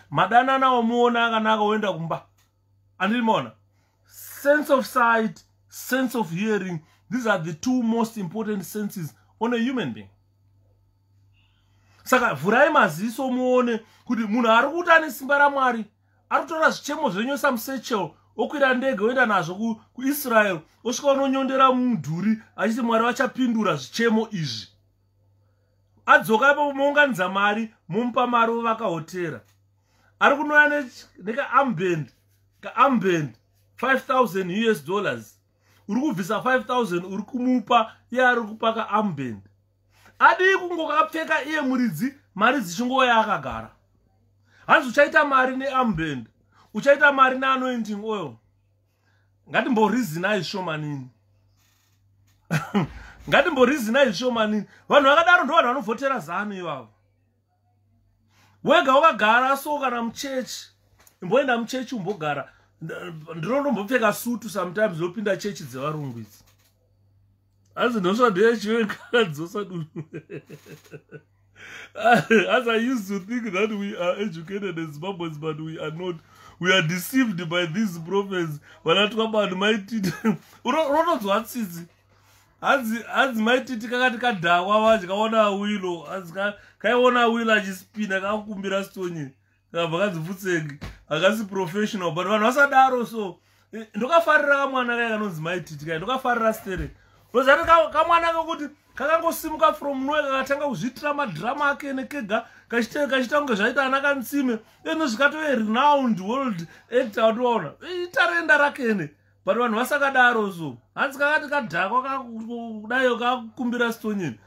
Madanana wamuona akanaka woenda kumba. Andiri maona sense of sight sense of hearing these are the two most important senses on a human being. Saka vhurai maziso muone kuti munhu ari kuti ane simba ramwari ari kutora zvichemo zvenyu samusechel okwira ndege oenda nazvo kuisrael osvika unonyondera mudhuri achiti mwari vachapindura zvichemo izvi. Adzoka ipapo mounganidza mari momupa mari ovakahotera ari kunouya nekaambend kaambend 5000 us dollars. Uri kubvisa 5000 uri kumupa iye ari kupa kaambend adii kungokapfeka iye muridzi mari dzichingoya akagara. Hanzi uchaita mari neambend uchaita mari neanointing oil ngatimborizinai shomanini ngatimborizinai shomanini vanhu vakadaro ndo vanhu vanovhotera zano ivavo. Wega wakagara so kana muchechi imboenda muchechi umbogara. Ndinondombopfeka sutu sometimes yopinda chechi dzevarungu idzi. Asi nhosva ndeyechive kakadzosa dunu as i used to think that we are educated as zimbabwens but we are not. We are deceived by these prophets. Vanatwa vanhu maititi unotonzwa tsitsi hanzi maititi kakati kadhakwa vanje kaona wilo hanzi kaiona wilo achispina kakukumbira stonyi kabva kanzipfutsegi hakasi professional but vanhu vasadaro so e, ndokafarira kamwana kai kanonzi maititi kai ndokafarira stere nozati kamwana kakuti kakangosimuka from noe kakatanga kuzviitira madhirama ake nekega kachiita kunge zvaita ana kansime eno zvikatove renowned world actor watiwaona itarenda rakene but vanhu vasakadaro so hanzi kakati kadhakwa kudaio kakukumbira stonyeni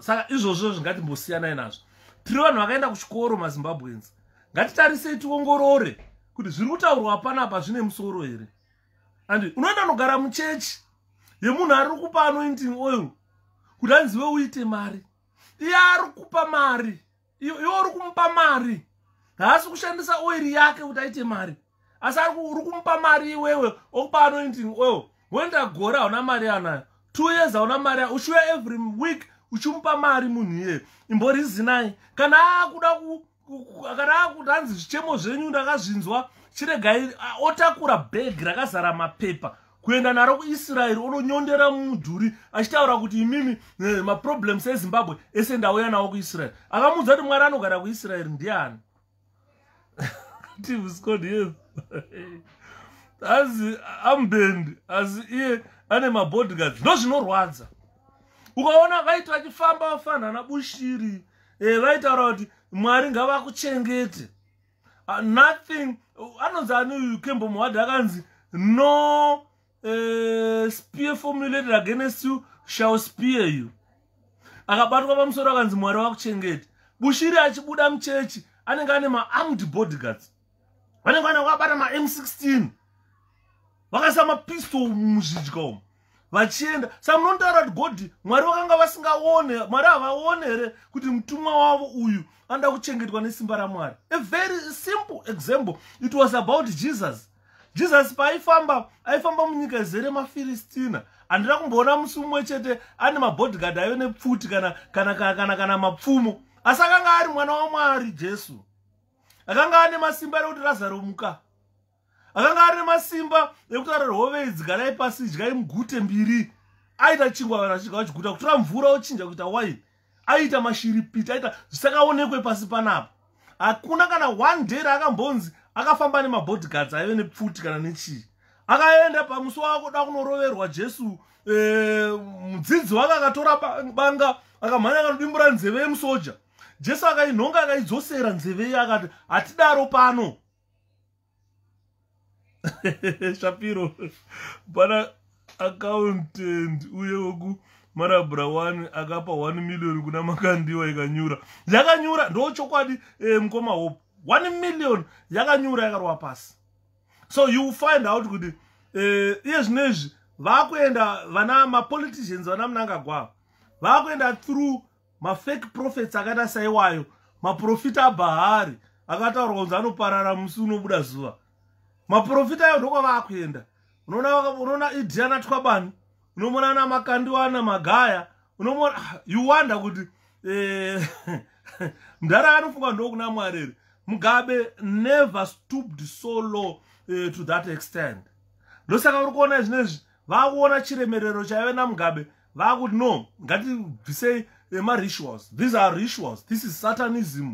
saka izvozvo zvingatimbosiyanai nazvo tiri vanhu vakaenda kuchikoro mazimbabwens ngatitarisei tiongorore kuti zviri kutaurwa panapa zvine musoro here. Andi unoenda nogara muchechi yemunhu ari kupa anointing oil kuti anzive uite mari. Iye ari kupa mari. Iwe uri kumupa mari. Haasi kushandisa oiri yake kuti aite mari. Asi uri kumupa mari iwewe okupa anointing oil woenda gore hauna mari anayo two years hauna mari uchiuya every week uchimupa mari munhu iyeye imborizinai kana aakuda kana akuti hanzi zvichemo zvenyu ndakazvinzwa. Chiregai otakura bhegi rakazara mapepa kuenda naro kuisraeri ononyondera mumudhuri achitaura kuti imimi eh, maproblems ezimbabwe ese ndauya nawo kuisraeri. Akamudza kuti mwari anogara kuisraeri ndiani? Tivscod yes asi ambend asi iye ane mabodyguards ndozvinorwadza. Ukaona vaiti vachifamba vafanha nabushiri e, vaitaura kuti mwari ngavakuchengete uh, nothing anonzi ani uyu kembo mwadi akanzi no uh, spear formulated against you shall spear you akabatwa pamusoro akanzi mwari wakuchengete bushiri achibuda muchechi anenge ane maarmed bodyguards vanenge vane vakabata mam16 vakaisa mapistol muzvidya umu vachienda. Saka munotaura kuti godhi mwari vakanga vasingaone mwari havaone here kuti mutumwa wavo uyu anoda kuchengetwa nesimba ramwari? A very simple example. It was about jesus. Jesus paaifamba aifamba munyika izere mafiristina handida kumboona musi mumwe chete ane mabodyguard aive nepfuti kana, kana, kana, kana, kana mapfumo. Asi akanga ari mwana wamwari jesu. Akanga ane masimba rekuti razaro muka akanga ari nemasimba ekutaura rehove idzi garai pasi idyai mugute mbiri. Aita chingwa vanhu vachidya vachiguta kutora mvura ochinja kuita waini. Aita mashiripiti aita zvisakaonekwe pasi panapa. Hakuna kana one day raakambonzi akafamba nemabodyguards aive nepfuti kana nechii. Akaenda pamusi wako da kunoroverwa jesu e, mudzidzi wake akatora banga akamhanya akanodimbura nzeve yemusoja. Jesu akainhonga akaidzosera nzeve iye akati hatidaro pano shapiro pana accountant uye woku marabra 1 akapa 1 million kuna makandiwa ikanyura. Yakanyura ndo chokwadi e, mukoma hope. 1 million yakanyura yakarwa pasi. So you find out kuti e, iye zvinezvi vakuenda vana mapoliticians vana munangagwava vakuenda through mafake prophets akaita saiwayo maprofita abhahari akataurwa kunzi anoparara musi unobuda zuva maprofita ayo ndokwavaakuenda unoona idiana twabani? Unomona na makandiwana magaya? Unomona you wonder kuti eh, mndara anofunga ndokuna mwari ere mugabe never stooped so low uh, to that extent. Ndosaka uri kuona izvinezvi vaakuona chiremerero chaive namugabe vaakuti no ngatibvisei eh, marituals. These are rituals. This is satanism.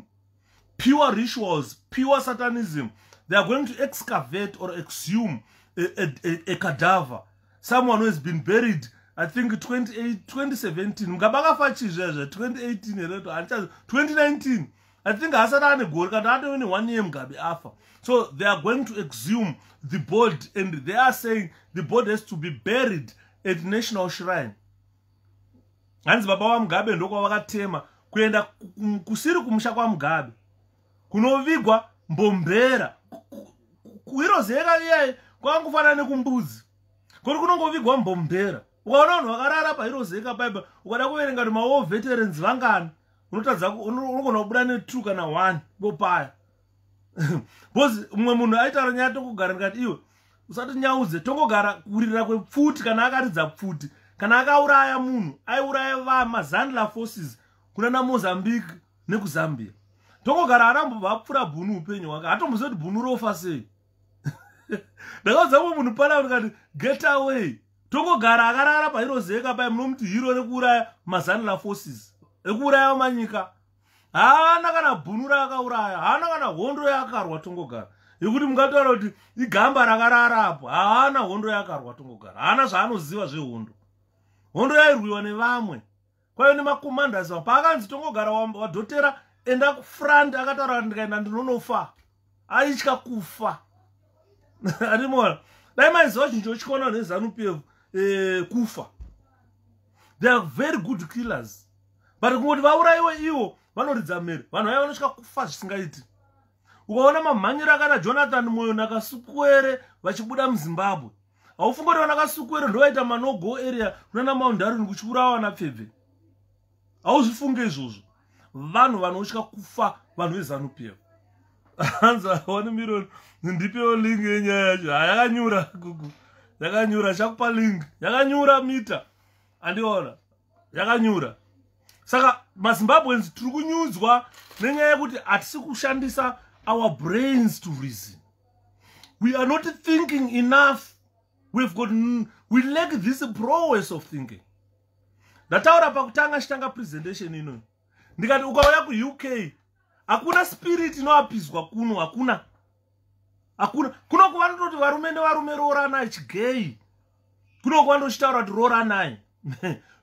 Pure rituals. Pure satanism they are going to excavate or exhume a, a, a, cadaver. Someone who has been buried i think 2017 mugaba akafa chizvezve 2018 hereto handichazi 2019 i think haasati ane gori kana atove ne1 year mugabe afa. So they are going to exhume the board and they are saying the board has to be buried at national shrine. Hanzi baba vamugabe ndokwavakatema kuenda kusiri kumusha kwamugabe kunovigwa mbombera kuirozeka iyai kwangofanana nekumbudzi kuri kunongovigwa mbombera. Ukaona vanhu vakarara pairozeka paipa ukada kuverenga kuti mawo veterans vangani unotadza unogona kubuda ne2 kana 1 vopaya. Bcause mumwe munhu aitaura nyaya tongogara ndikati iwe usati nyaudze tongogara kuririra kwepfuti kana akaridza pfuti kana akauraya munhu aiuraya vamazandla forces kuna namozambique nekuzambia tongogara arambobva apfuura bhunu upenyu hwake hatombozoti bhunu rofa sei? Ndakaudza mumwe munhu pana ndikati get away. Tongogara akarara pahirozeka pai munomuti hiro rekuuraya mazandla forces ekuuraya manyika. Haana kana bhunu raakauraya haana kana hondo yaakarwa tongogara. Yekuti mungataura kuti igamba rakararapo haana hondo yaakarwa tongogara haana zvaanoziva zvehondo. Hondo yairwiwa nevamwe. Kwaive nemakomandasi paakanzi tongogara wadhotera enda kufrand akataura ndikaenda ndinonofa. Aitya kufa. Andimona dai maiziva chinhu chochikona nezanup f eh, kufa. They are very good killers. But kungoti vaurayiwe iwo vanoridza mhere. Vanhu vaiva vanosvika kufa zvisingaiti. Ukaona mamhanyiro akana jonathan mwoyo nakasukwere vachibuda muzimbabwe. Haufunga kuti vanakasukwere ndovaita manogo area kunana maundarini kuchiurawa napfebve hauzvifunge izvozvo vanhu vanotya kufa vanhu vezanupf hanza one million ndipewo link yenyaya yacho. Hayakanyura kuku yakanyura chakupa link. Yakanyura mita. Andiona. Yakanyura. Saka mazimbabwens tiri kunyudzwa nenyaya yekuti hatisi kushandisa our brains to reason. We are not thinking enough. We've got we lack this prowess of thinking. Ndataura pakutanga chitanga presentation inoyi ndikati ukauya kuuk hakuna spirit inoapizwa kuno hakuna. Hakuna. Kuno kuvanototi varume nevarume roorana chigei? Kunonge vandochitaura kuti rora nai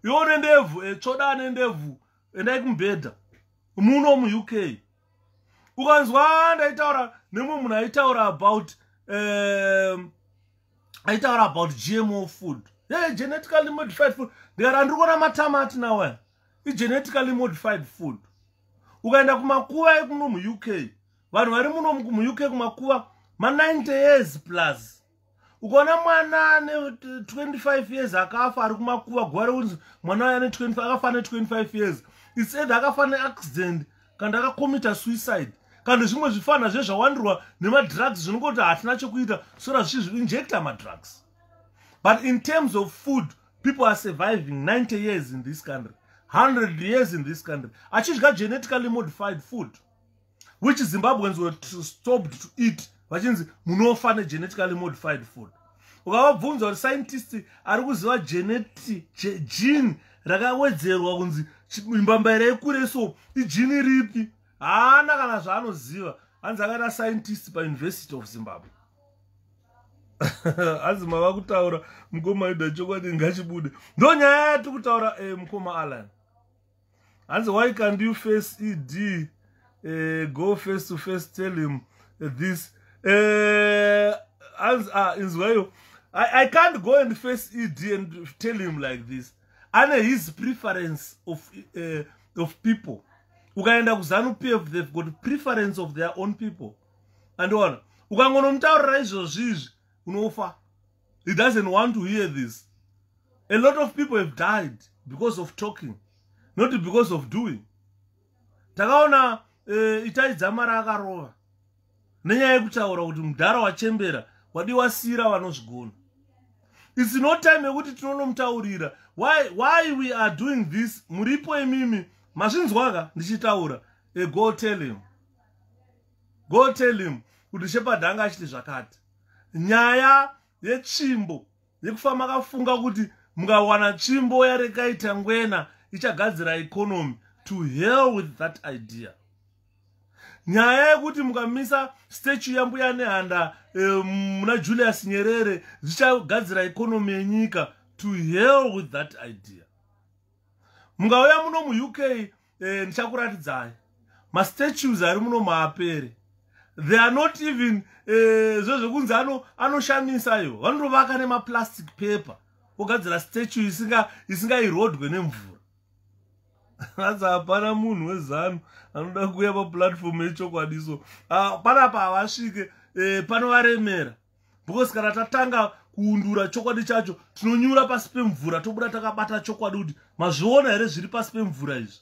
ione ndebvu eh, tsvoda nendebvu endai kumubhedha. Muno muuk ukanzwa ndaitaura nemwe munhu aitaura about um, aitaura about gmo food. Hey, genetically modified food. Ndikati andiri kuona matamati nawa igenetically modified food. Ukaenda kumakuva ekuno muuk vanhu vari muno muuk kumakuva ma90 years plus. Ukaona mwana ne25 years akafa ari kumakuva guva reunzi mwana wayo akafa ne25 years. Its either akafa neaccident kana akakomita suicide. Kana zvimwe zvifana zvezvawandirwa nemadrugs zvinongoti hatina chekuita sora zvichizviinjecta madrugs but in terms of food people are surviving 90 years in this country 100 years in this country. Achidya genetically modified food which zimbabweans were stopped to eat. Vachinzi munofa negenetically modified food. Ukavabvunza kuti scientist ari kuziva geneti gene rakawedzerwa kunzi mbambaira ikure so ijini ripi haana kana zvaanoziva. Hanzi akaita scientist pauniversity of zimbabwe. Hanzi mava kutaura mukoma ida chokwadi ngachibude. Ndo nyaya yati kutaura e, mukoma alan hanzi why can you face ed uh, go face to face tell him this? Uh, hanzi ah, inzwayo I, i can't go and face ed and tell him like this. Ane his preference of, uh, of people. Ukaenda kuzanu pf they've got preference of their own people. Andiona ukangonomutaurira izvozvo izvi unofa. He doesn't want to hear this. A lot of people have died because of talking not because of doing. Takaona uh, itai dzamara akarova nenyaya yekutaura kuti mudhara wachembera wadiwasira vanozvigona its no time yekuti tinonomutaurira why, why we are doing this? Muripo imimi mazvinzwaka ndichitaura. E go tell him. Go tell him kuti shepard anga achiti zvakati. Nyaya yetsvimbo yekufamba akafunga kuti mukawana tsvimbo yarekaita ngwena ichagadzira ikonomi to hell with that idea. Nyaya yekuti mukamisa statue yambuya nehanda eh, muna julius nyerere zvichagadzira ikonomi yenyika to hell with that idea. Mungauya muno muuk eh, ndichakuratidzai. Mastatues ari muno maapere. They are not even eh, zvezvekunzi anoshamisa iwo vanondovaka nemaplastic paper. Ogadzira statue isingairodwe nemvura asi hapana munhu wezanu anoda kuuya paplatform yechokwadi so. Ah, panapa havasvike. Eh, panovaremera. Because kana tatanga kuundura chokwadi chacho tinonyura pasi pemvura tobuda takabata chokwadi kuti mazviona here zviri pasi pemvura izvi?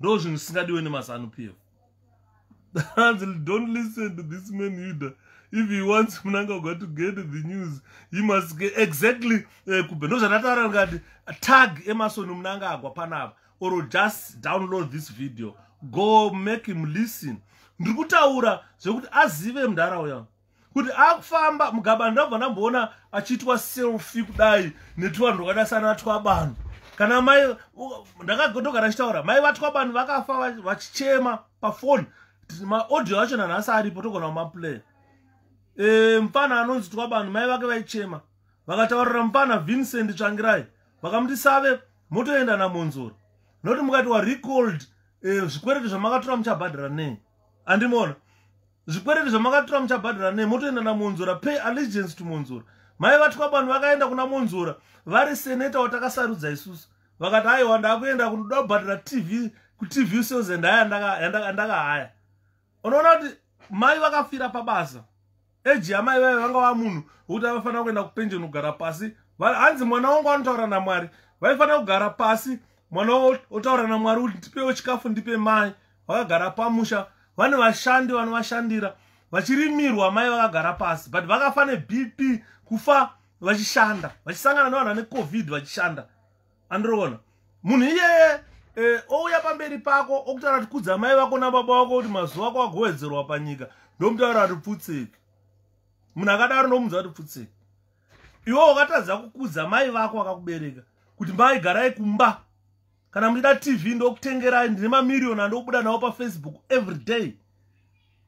Ndo zvinhu zvisingadiwe nemazanup f. Hanzi don't listen to this man yuda if he wants munangagwa to get the news he must exactly eh, kube ndo zvandataura ngati tag emasoni munangagwa panapa or just download this video go make him listen. Ndiri kutaura zvekuti azive munharaunda kuti akufamba mugaba ndabva ndamboona achiitwa selfi kudai netuvanhu rwakada sana twabanhu kana mai ndakagondogara chitaura mai vatwabanhu vakafa vachichema pafoni. Maaudio acho nanhasi aripo togona kumaplay e, mufana anonzi twabanhu mai vake vaichema. Vakataurira mufana vincent tsvangirai. Vakamuti save motoenda namonzoro nokuti mukati warecalled e, zvikwereti zvamakatora muchabhadhara nei andimona zvikwereti zvamakatora muchabhadhara nei motoenda namonzora pay allegiance to monzora. Mai vatwa vanhu vakaenda kuna monzora vari seneta watakasarudza isusu. Vakati aiwa ndakuenda kunoda kubhadhara tv kutv sales yandakahaya unoona kuti mai vakafira pabasa. Eji yamai vaive vanga va munhu wokuti avafanira kuenda kupenjeni kugara pasi. Hanzi mwana wangu anotaura namwari vaifanira kugara pasi mwana otaura namwari kuti ndipewo chikafu ndipe mai. Vakagara pamusha. Vane vashandi vanovashandira. Vachirimirwa mai vakagara pasi but vakafa nebp kufa vachishanda. Vachisangana nevanhu vane covid vachishanda. Andiroona munhu iyeye e, ouya pamberi pako okutaura kuti kudza mai vako nababa vako kuti mazuva ako agowedzerwa panyika. Ndomutaura kuti pfutseki. Munhu akadaro ndomunza kuti pfutseki. Iwe wakatadza kukudza mai vako vakakubereka kuti mbaaigarai kumba kana muchida tv ndokutengerai ndine mamiriyoni andokubuda nawo pafacebook every day.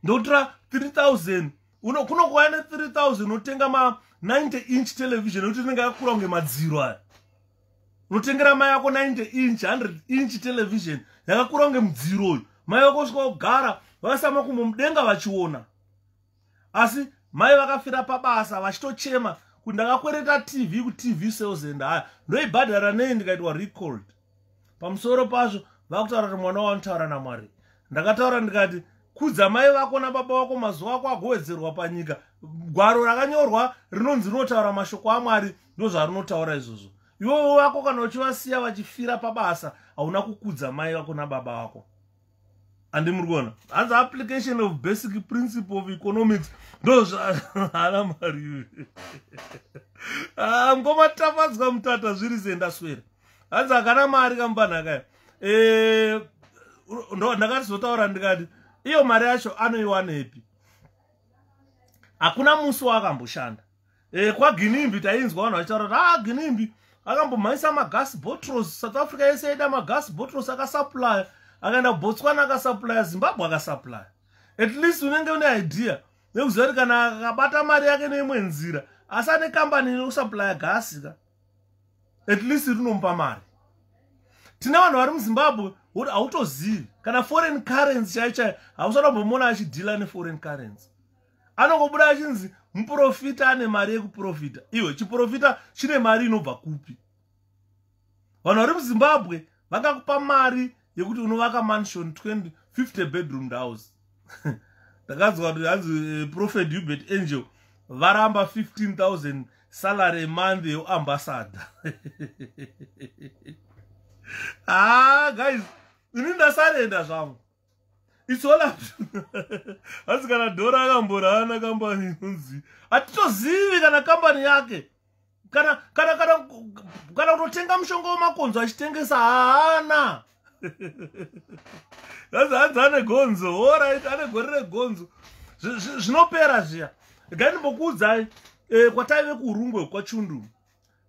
Ndokutora 3000 kunokuva ne3000 unotenga ma90 inch television ekuti inenge yakakura kunge madziro aya. Unotengera mai yako 90 inch 100 inch television yakakura kunge mudziro uyu. Mai vako svika kugara vakasama kumwe mudenga vachiona. Asi mai vakafira pabasa vachitochema kuti ndakakwereta tv kutv sales and haya. Ndoibhadhara nei ndikaitwa recalled pamusoro pazvo vakutaura kuti mwana wanotaura namwari. Ndakataura ndikati kudza mai vako nababa vako mazuva ako agowedzerwa panyika. Gwaro rakanyorwa rinonzi rinotaura mashoko amwari ndozvarinotaura izvozvo. Ivovo vako kana uchivasiya vachifira pabasa hauna kukudza mai vako nababa vako. Handi muri kuona hanzi application of basic principle of economics ndozvaana mari. Ah, ngomatafadzwa mutata zviri sendaswera hanzi hakana mari kambanhakaya eh, ndakatizotaura ndikati iyo mari yacho anoiwanepi hakuna musi waakamboshanda e, kwaginimbi tainzwa vanhu vachitaura kuti a ah, ginimbi akambomhanyisa magas bottles south africa yese yaida magas bottles akasuplya akaenda kubotswana akasuplya zimbabwe akasuplya at least unenge une idea nekuziva kuti kana akabata mari yake neimwe nzira asi ane kambani inokusuplya gasi ka at least rinomupa mari. Tine vanhu vari muzimbabwe kuti hautozivi kana foreign currency chai chai hausatombomuona achidhila neforeign currency. Anongobuda achinzi muprofita ane mari yekuprofita. Iwe chiprofita chine mari inobva kupi? Vanhu vari muzimbabwe vangakupa mari yekuti unovaka mansion 50 bedroom house. Ndakanzwa kuti hanzi eh, prophet hubert angel varamba 15000 salary emonth yeambassador ah guys ini ndasarenda zvangu. Itsola hanzi kana dhora akamborana kambani inonzi hatitozivi kana kambani yake. Kana kana kana kana kutotenga mushonga wemakonzo achitengesa haana. Hanzi hanzi ane gonzo orit ane gore regonzo. Zvinopera zviya. Gai ndimbokuudzai eh, kwataive kurungwe kwachundu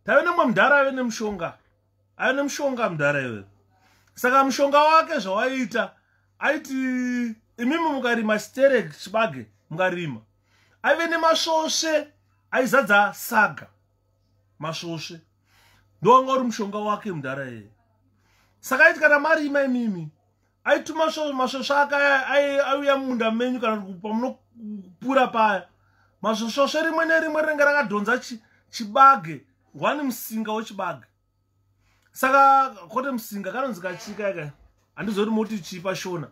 taive nemwe mudhara ave nemushonga. Ave nemushonga mudhara iwe saka mushonga wake zvawaiita aiti imimi mukarima sterek chibage mukarima aive nemasvosve aizadza saga masvosve. Ndowanga uri mushonga wake mudhara yeye saka aiti kana marima imimi aituma masvosve ake aiuya mumunda menyu kana pamunopura paya masvosve rimwe nerimwe rinenge rakadhonza chibage. Wani musinga wechibage? Saka kote musinga kanonzi kachika ika handizoti moti chipa shona.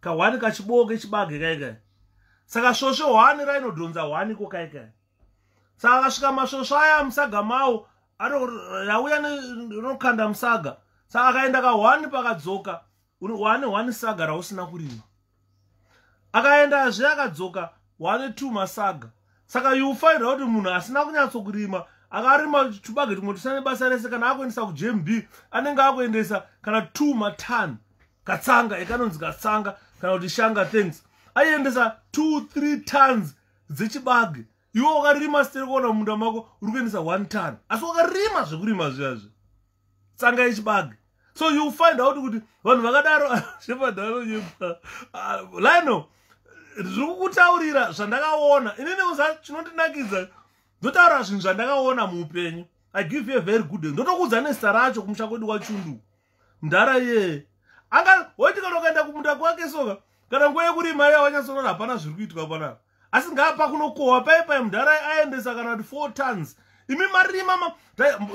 Kahwani kachiboke chibage kaika saka svosve hwani rainodhonza hwani ko kaika saka akasvika masvosve aya musaga mawo yauya rinokanda musaga. Saka akaenda kahwani pakadzoka. Hwani hwani saga rausina kurima. Akaendazve akadzoka hwani tu masaga saka youfainda kuti munhu asina kunyatsokurima akarima tubage tumwe tusina nebasa rese kana akuendesa kujmb anenge akuendesa kana t matan katsanga ekanonzi katsanga kana kuti shanga thanks. Aiendesa t three tons dzechibage. Iwe wakarima siteri kuona munda mako uri kuendesa one ton. Asi wakarima zvekurima zviyazve tsanga yechibage. So you find out kuti vanhu vakadaro shepadharoyepa lino zviri kukutaurira zvandakaona inini chinondinakidza ndotaura zvinhu zvandakaona muupenyu. I give you a very good ndotokudza nezita racho kumusha kwedu kwachundu. Mundara iyeye anga woti kana ukaenda kumunda kwake soka kana nguva yekurima iya wanyatsoona hapana zviri kuitwa panapa asi ngapa kunokohwa paipai mundara aendesa kana kuti four tons. Imi marima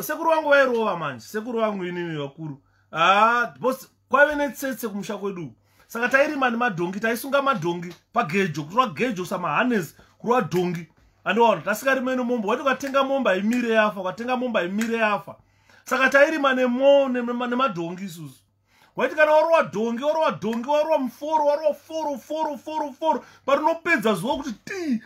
sekuru vangu vairova manje sekuru vangu inini vakuru. Bos kwaive netsetse kumusha kwedu saka tairima nemadhongi taisunga madhongi pagejo kurwa gejo samahanes kurwa dhongi. Andiwaona tasingari mene momba wati ukatenga momba imire yafa ukatenga momba imire yafa. Saka tairima nemadhongi isusu. Waiti kana warowa dhongi warowa dhongi warowa muforo warowa foro foro foro foro parinopedza zuva kuti ti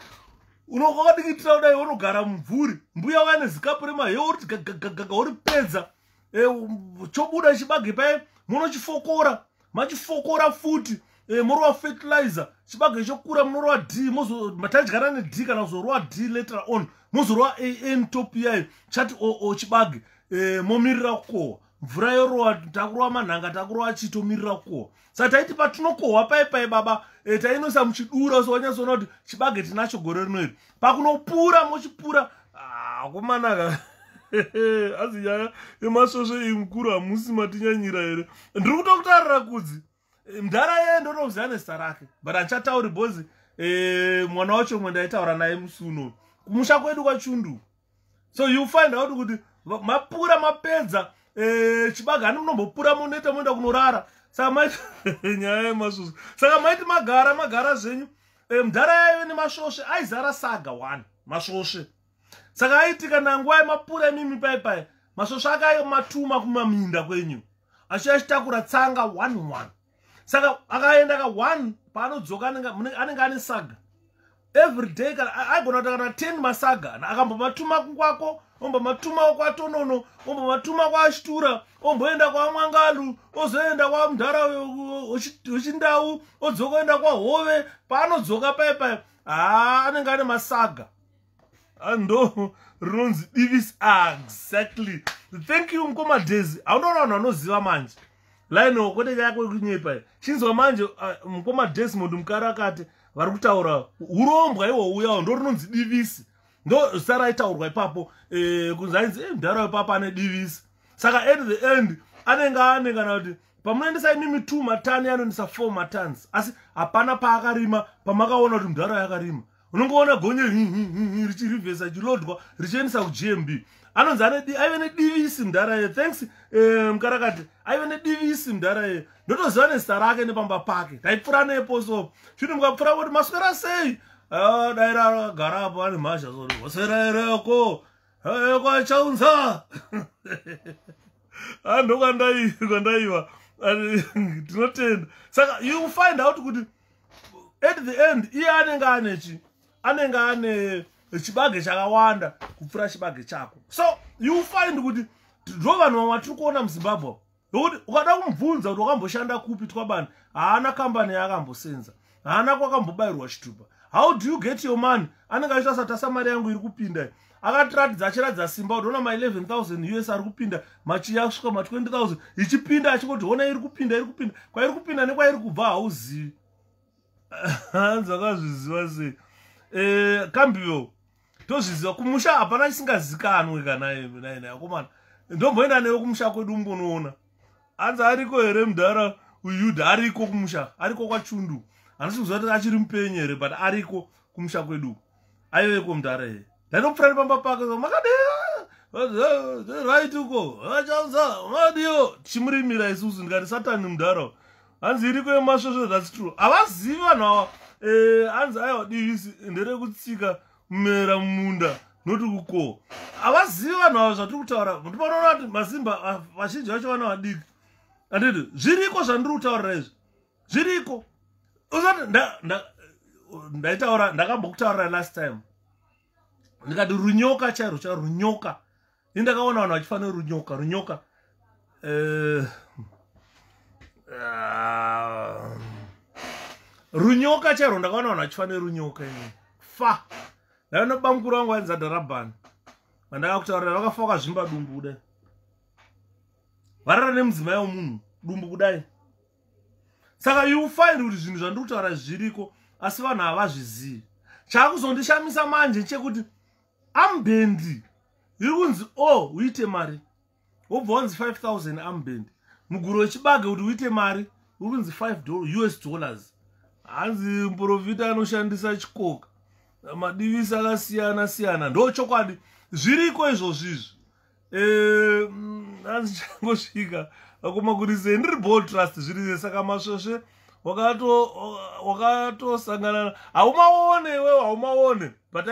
unokadikitira kudai unogara mumvuri. Mbuya waya nezikapu remaheu uriti gagagaga uri pedza e, chobuda chibage pai munochifokora machifokora futi e, morova fertilizer chibage chokura munorova d matadyara ned kana kuzorova d later on mozorova an top yayo chati oo chibage e, momirira kukohwa. Mvura yorova takurova manhanga takurova chitomirira kukohwa. Saka taiti patinokohwa paipai baba e, tainoisa muchidura so wanyatsoona kuti chibage tinacho gore rino iri. Pakunopura mochipura akumanaka asi nyaya yemasvosve iyi mukuru hamusi matinyanyira here. Ndiri kutokutarira kudzi mdhara yeye ndotokuziva nezita rake but handichatauri bhozi e, mwana wacho mwe ndaitaura naye musi uno kumusha kwedu kwachundu. So you find out kuti mapura mapedza e, chibaga hani munombopura munoita moenda kunorara. Saka maiti nyaya yemasvosve saka maiti magara magara zvenyu mdhara yayo nemasvosve aizara saga one masvosve saka aitika nanguva yemapura emimi pai pai masvosve akamatuma kumaminda kwenyu achiya achitakura tsanga one one. Saka akaenda ka one paanodzoka anenge ane saga. Every day kana aigona kuta kana 10 masaga akambomatuma kwako ombomatuma kwatonono ombomatuma kwaashitura omboenda kwamwangalu ozoenda kwamundhara wechindau odzoka oenda kwahove paanodzoka pai pai haa anenge ane masaga ando rinonzi divis exactly. Thank you mukomadhezi haundoona vanhu vanoziva manje? Lainiwo kwete chayakwe kunyepa chinzwa manje mukomadhesmond mukari akati vari kutaura urombwa ihwouyawo ndo rinonzi divisi. Ndo zita raitaurwa ipapo e, kunzi ainzi mudhara wepapo ane divisi. Saka at the end anenge ane kana kuti pamunoendesa imimi two matani anoendesa four matans. Asi hapana paakarima pamakaona kuti mudhara yakarima unongoona gonye richirivhesa chilodwa richiendesa kugmb anonzi aive nedivisi mudhara ye. Thanks eh, mukarakati aive nedivisi mudhara ye. Ndotoziva nezita rake nepamba pake. Taipfuura nepo so chiti mukapfuura kuti maswera sei? Ah, dai ragara apo ane mhasha so oseraereko kwachaunza ando kwandaiva tinotenda saka you find out kuti at the end iye anenge anechi anenge ane chibage chakawanda kupfuura chibage chako. So you find kuti ndo vanhu vamwe vatiri kuona muzimbabwe nokuti ukada kumubvunza kuti wakamboshanda kupi twabani haana kambani yaakambosenza haana kwakambobayirwa chitupa. How do you get your money? Anenge achita satasa mari yangu iri kupinda akatiratidza achiratidza simba kuti ona ma11 000 us ari kupinda machiya kusvika ma20 000 ichipinda achingoti ona iri kupinda iri kupinda. Kwairi kupinda nekwairi kubva hauzivi. Hanzi akazviziva sei e, kambiwo tozviziva kumusha hapana chisingazikanwe kanayeakomana ndomboenda newe kumusha kwedu mbonoona. Hanzi ariko here mudhara uyudha ariko kumusha? Ariko kwachundu? Handisi kuziva kuti achiri mupenyu here but ariko kumusha kwedu? Aiveko mudhara here. Ndainopfuura nepamba pake makadi right uko. Achaunza madiyo tichimurimira isusu ndikati satani mudhara hanzi iriko yemasvosvo thats true. Havazivi vanhu ava. eh, hanzi aiwa divisi nderekutsika mumera mumunda noti kuko. Havazivi vanhu ava zvatiri kutaura ndipanoona kuti mazimba vazhinji vacho vana vadiki. Anditi zviriko zvandiri kutaurira izvi? Zviriko? Usati ndaitaura ndakambokutaurira last time. Ndikati runyoka chairo cha runyoka. I ndakaona vanhu vachifanira runyoka runyoka. Uh, uh, runyoka chairo ndakaona vanhu vachifanira runyoka ini. Fa! Ndaona bamukuru vangu vainza dharabhani vandakakutaurira vakafa vakazvimba dumbu kudai. Varara nemudzimai womunhu dumbu kudai. Saka you find kuti zvinhu zvandiri kutaura zviriko asi vanhu havazvizivi chaakuzondishamisa manje chekuti ambendi iri kunzi o oh, uite mari. Wobva wanzi 5000 ambendi muguru wechibage kuti uite mari uri kunzi 5 us dollars hanzi muprofita anoshandisa chikoka madivisi akasiyana siyana ndo chokwadi. Zviriko izvozvizvi hanzi changosvika akoma kuti se ndiri bol trust zviri saka masvosve wakatosangana haumaone wewo haumaone but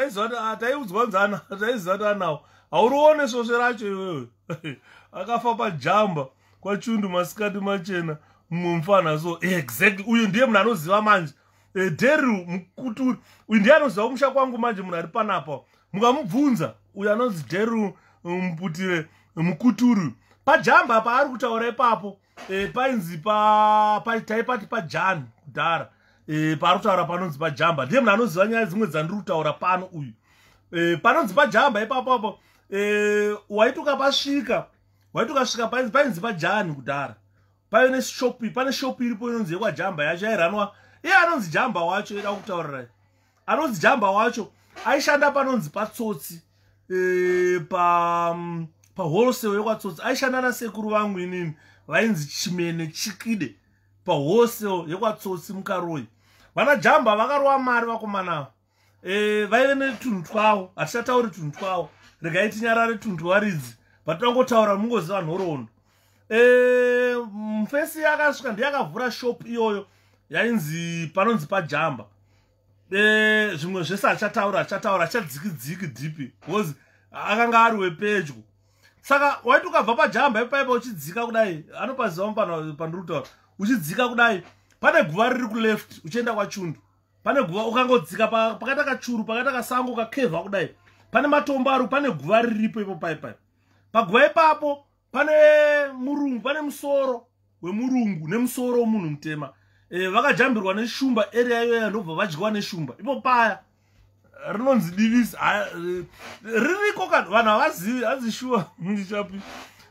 taiudzwa nzana taiziva kuti anawo haurione svosve racho iwewe. Akafa pajamba kwachundu masikati machena mumwe mufana so exactly uyu ndiye munhu anoziva manje. E, deru mukuturi uyu ndiye anoziva kumusha kwangu manje munhu ari panapa. Mukamubvunza uyu anonzi deru muputire mukuturu. Pajamba paari kutaura ipapo e, painzi taipati pajani kudhara. E, paari kutaura panonzi pajamba ndiye munhu anoziva nyaya dzimwe dzandiri kutaura pano uyu. E, panonzi pajamba ipapopo e, waiti ukapasvika waiti ukasvika painzi pajani kudhara paive neshopi pane shopi iripo inonzi yekwajamba yacho yairanwa. Iye anonzi jamba wacho ida kutaurirai anonzi jamba wacho aishanda panonzi patsotsi e, pawholesale pa yekwatsotsi aishanda nasekuru vangu inini vainzi chimene chikide pawholesale yekwatsotsi mukaroi vana jamba vakarova mari vakomanavo e, vaive netunhu twavo. Hatichatauri tunhu twavo. Regai tinyarare tunhu twaridzi. Patinangotaura mungoziva nhoroondo mufesi yakasvika ndeyakavhura shop iyoyo. Yainzi panonzi pajamba. E, zvimwe zvese achataura achataura achadzikidziki dhipi bcause akanga ari wepedyo. Saka waiti ukabva pajamba ipaipa uchidzika kudai anopaziva pandiri kutaura uchidzika kudai pane guva riri kuleft uchienda kwachundu. Pane guva ukangodzika pakati kachuru pakati kasango kakevha kudai. Pane matombo ari pane guva riripo ipo paipai. Paguva ipapo pane murungu pane musoro wemurungu nemusoro womunhu mutema. E, vakajambirwa neshumba area iyoya ndobva vadyiwa neshumba. Ipo paya rinonzi divisi ririko ka vanhu havazivi hazishuwa ndichapi.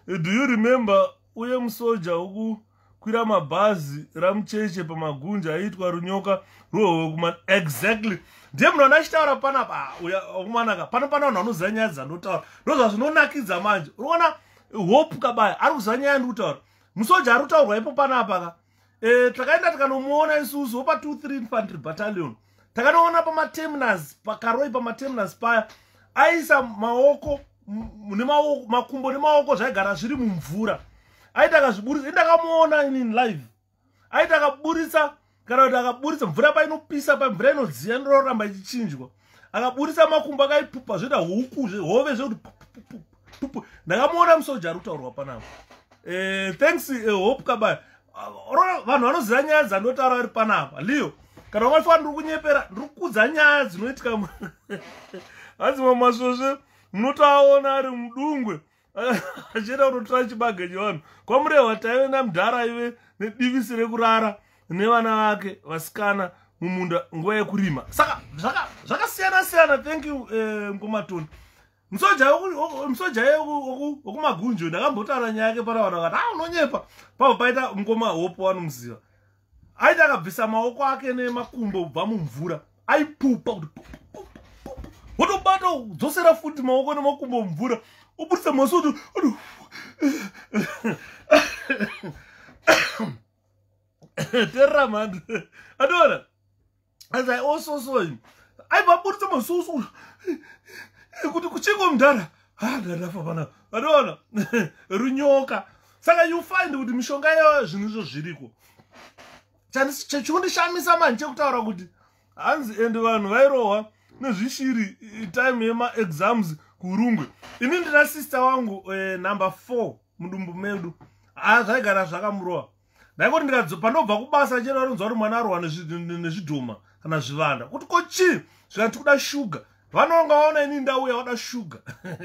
Do you remember uye musoja wokukwira mabhazi ramucheche pamagunja aiitwa runyoka rwohwekuma exactly. Ndiye munhu anachitaura panapa okumanaka pano pana vanhu vanoziva nyaya dzandotaura ndozva zvinonakidza manje. Unoona hope kabaya. Ari kuziva nyaya ndikutaura musoja ari kutaurwa ipo panapa ka e, takaenda tikanomuona isusu wopa 23 infantry battalion. Takanoona pamaterminus pakaroi pamaterminus paya aisa maoko makumbo nemaoko zvaigara zviri mumvura. Aiti akazviburisa indakamuona in live. Aiti akaburisa kana kuti akaburisa mvura painopisa pamvura inodziya ndororamba ichichinjwa akaburisa makumbo akaipupa zvoita huku hove zvekuti ndakamuona musoja ari kutaurwa panapo eh, thanks eh, hope kabaya. Vanhu vanoziva nyaya dzandotaura ri panapa. Leo kana ungafanira ndiri kunyepera ndiri kukudza nyaya dzinoitika hanzi mamasvosve munotoaona ari mudungwe. Achienda kunotora chibage chevanhu. Kwamurehwa taive namudhara ive nedivisi rekurara nevana vake vasikana mumunda nguva yekurima. Saka zvakasiyana siyana thank you eh, mkomatoni musoja wekumagunjo ndakambotaura nyaya yake pana vanhu vakati a ah, unonyepa. Pabva paita mukoma hopo vanomuziva aiti akabvisa maoko ake nemakumbo kubva mumvura aipupa kuti wotobata udzosera futi maoko nemakumbo mumvura ubudisa maso kuti terera mhando atoona asi aiososoi aibva abudisa masoso kuti kuchingo mudhara ndadafa panapa atoona runyoka. Saka you find kuti mishonga iyoyo zvinhu izvo zviriko chechikundishamisa manje chekutaura kuti hanzi ende vanhu vairohwa nezvishiri time yemaexams kurungwe. Ini ndina sister wangu eh, number four mudumbu medu. Zvaigara zvakamurohwa ndaikoti ndikapandobva kubasa chero varinzwa kuti mwana arohwa nezvidhoma kana zvivanda. Kuti ko chii? Zvikati kuda shuga vanonga vaona ini ndauya wada shuga.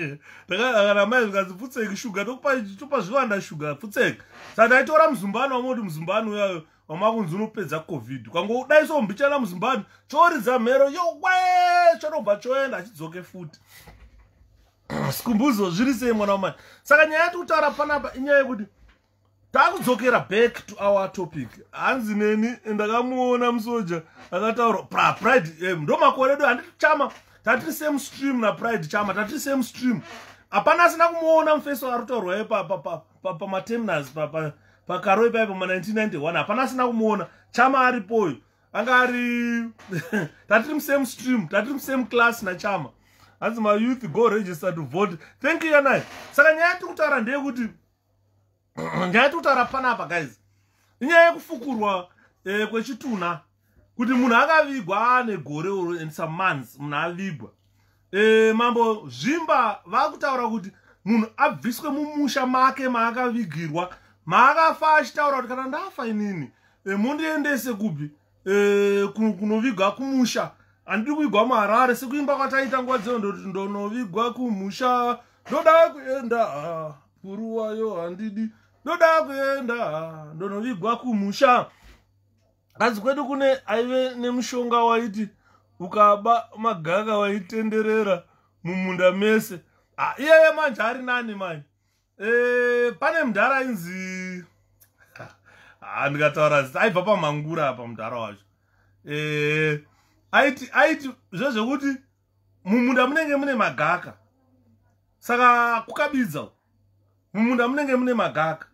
Kana mai zvikanzi pfutseki shuga topa zvivanda shuga pfutseki. Saka ndaitora muzumbani wamoti muzumbani uyayo wamakunzi unopedza covid. Kwango dai so mbichana muzimbabwe choridza mhero yowe chonobva choenda achidzoke futi. Sikumbuzo zviri sei mwana wamai? Saka nyaya yati kutaura panapa inyaya yekuti taakudzokera back to our topic. Hanzi neni ndakamuona musoja akataura pride eh, ndo makore edu handiti chama tatiri same stream napride chama tatiri same stream. Hapana asina kumuona mufeso ari kutaurwayo pamaterminus pa, pa, pa, pa, pa, pakaroi paipo ma1991 hapana asina kumuona. Chama aripoyo anga ari tatiri musame stream tatiri musame class nachama hanzi mayouth go register to vote. Thank you yanai. Saka nyaya yatiri kutaura ndeyekuti nyaya yatiri kutaura panapa guys. Inyaya yekufukurwa eh, kwechitunha kuti munhu akavigwa ane gore and some months munhu avigwa. Eh, mambo zvimba vakutaura kuti munhu abviswe mumusha make maakavigirwa maakafa achitaura kuti kana ndafa inini e, mundiendese kupi? E, kunovigwa kumusha. Handidi kuvigwa muharare sekuimba kwataita nguva dzeo ndoti ndonovigwa kumusha. Ndoda kuenda puruwayo handidi. Ndoda kuenda ndonovigwa kumusha asi kwedu kune aive nemushonga waiti ukaba magaka waitenderera mumunda mese. Iyeye manje ari nani manje e, pane mudhara ainzi handikataura zita. Aibva pamhangura apa mudhara wacho. Eh, aiti aiti zvezvekuti mumunda munenge mune magaka saka kukabidza mumunda munenge mune magaka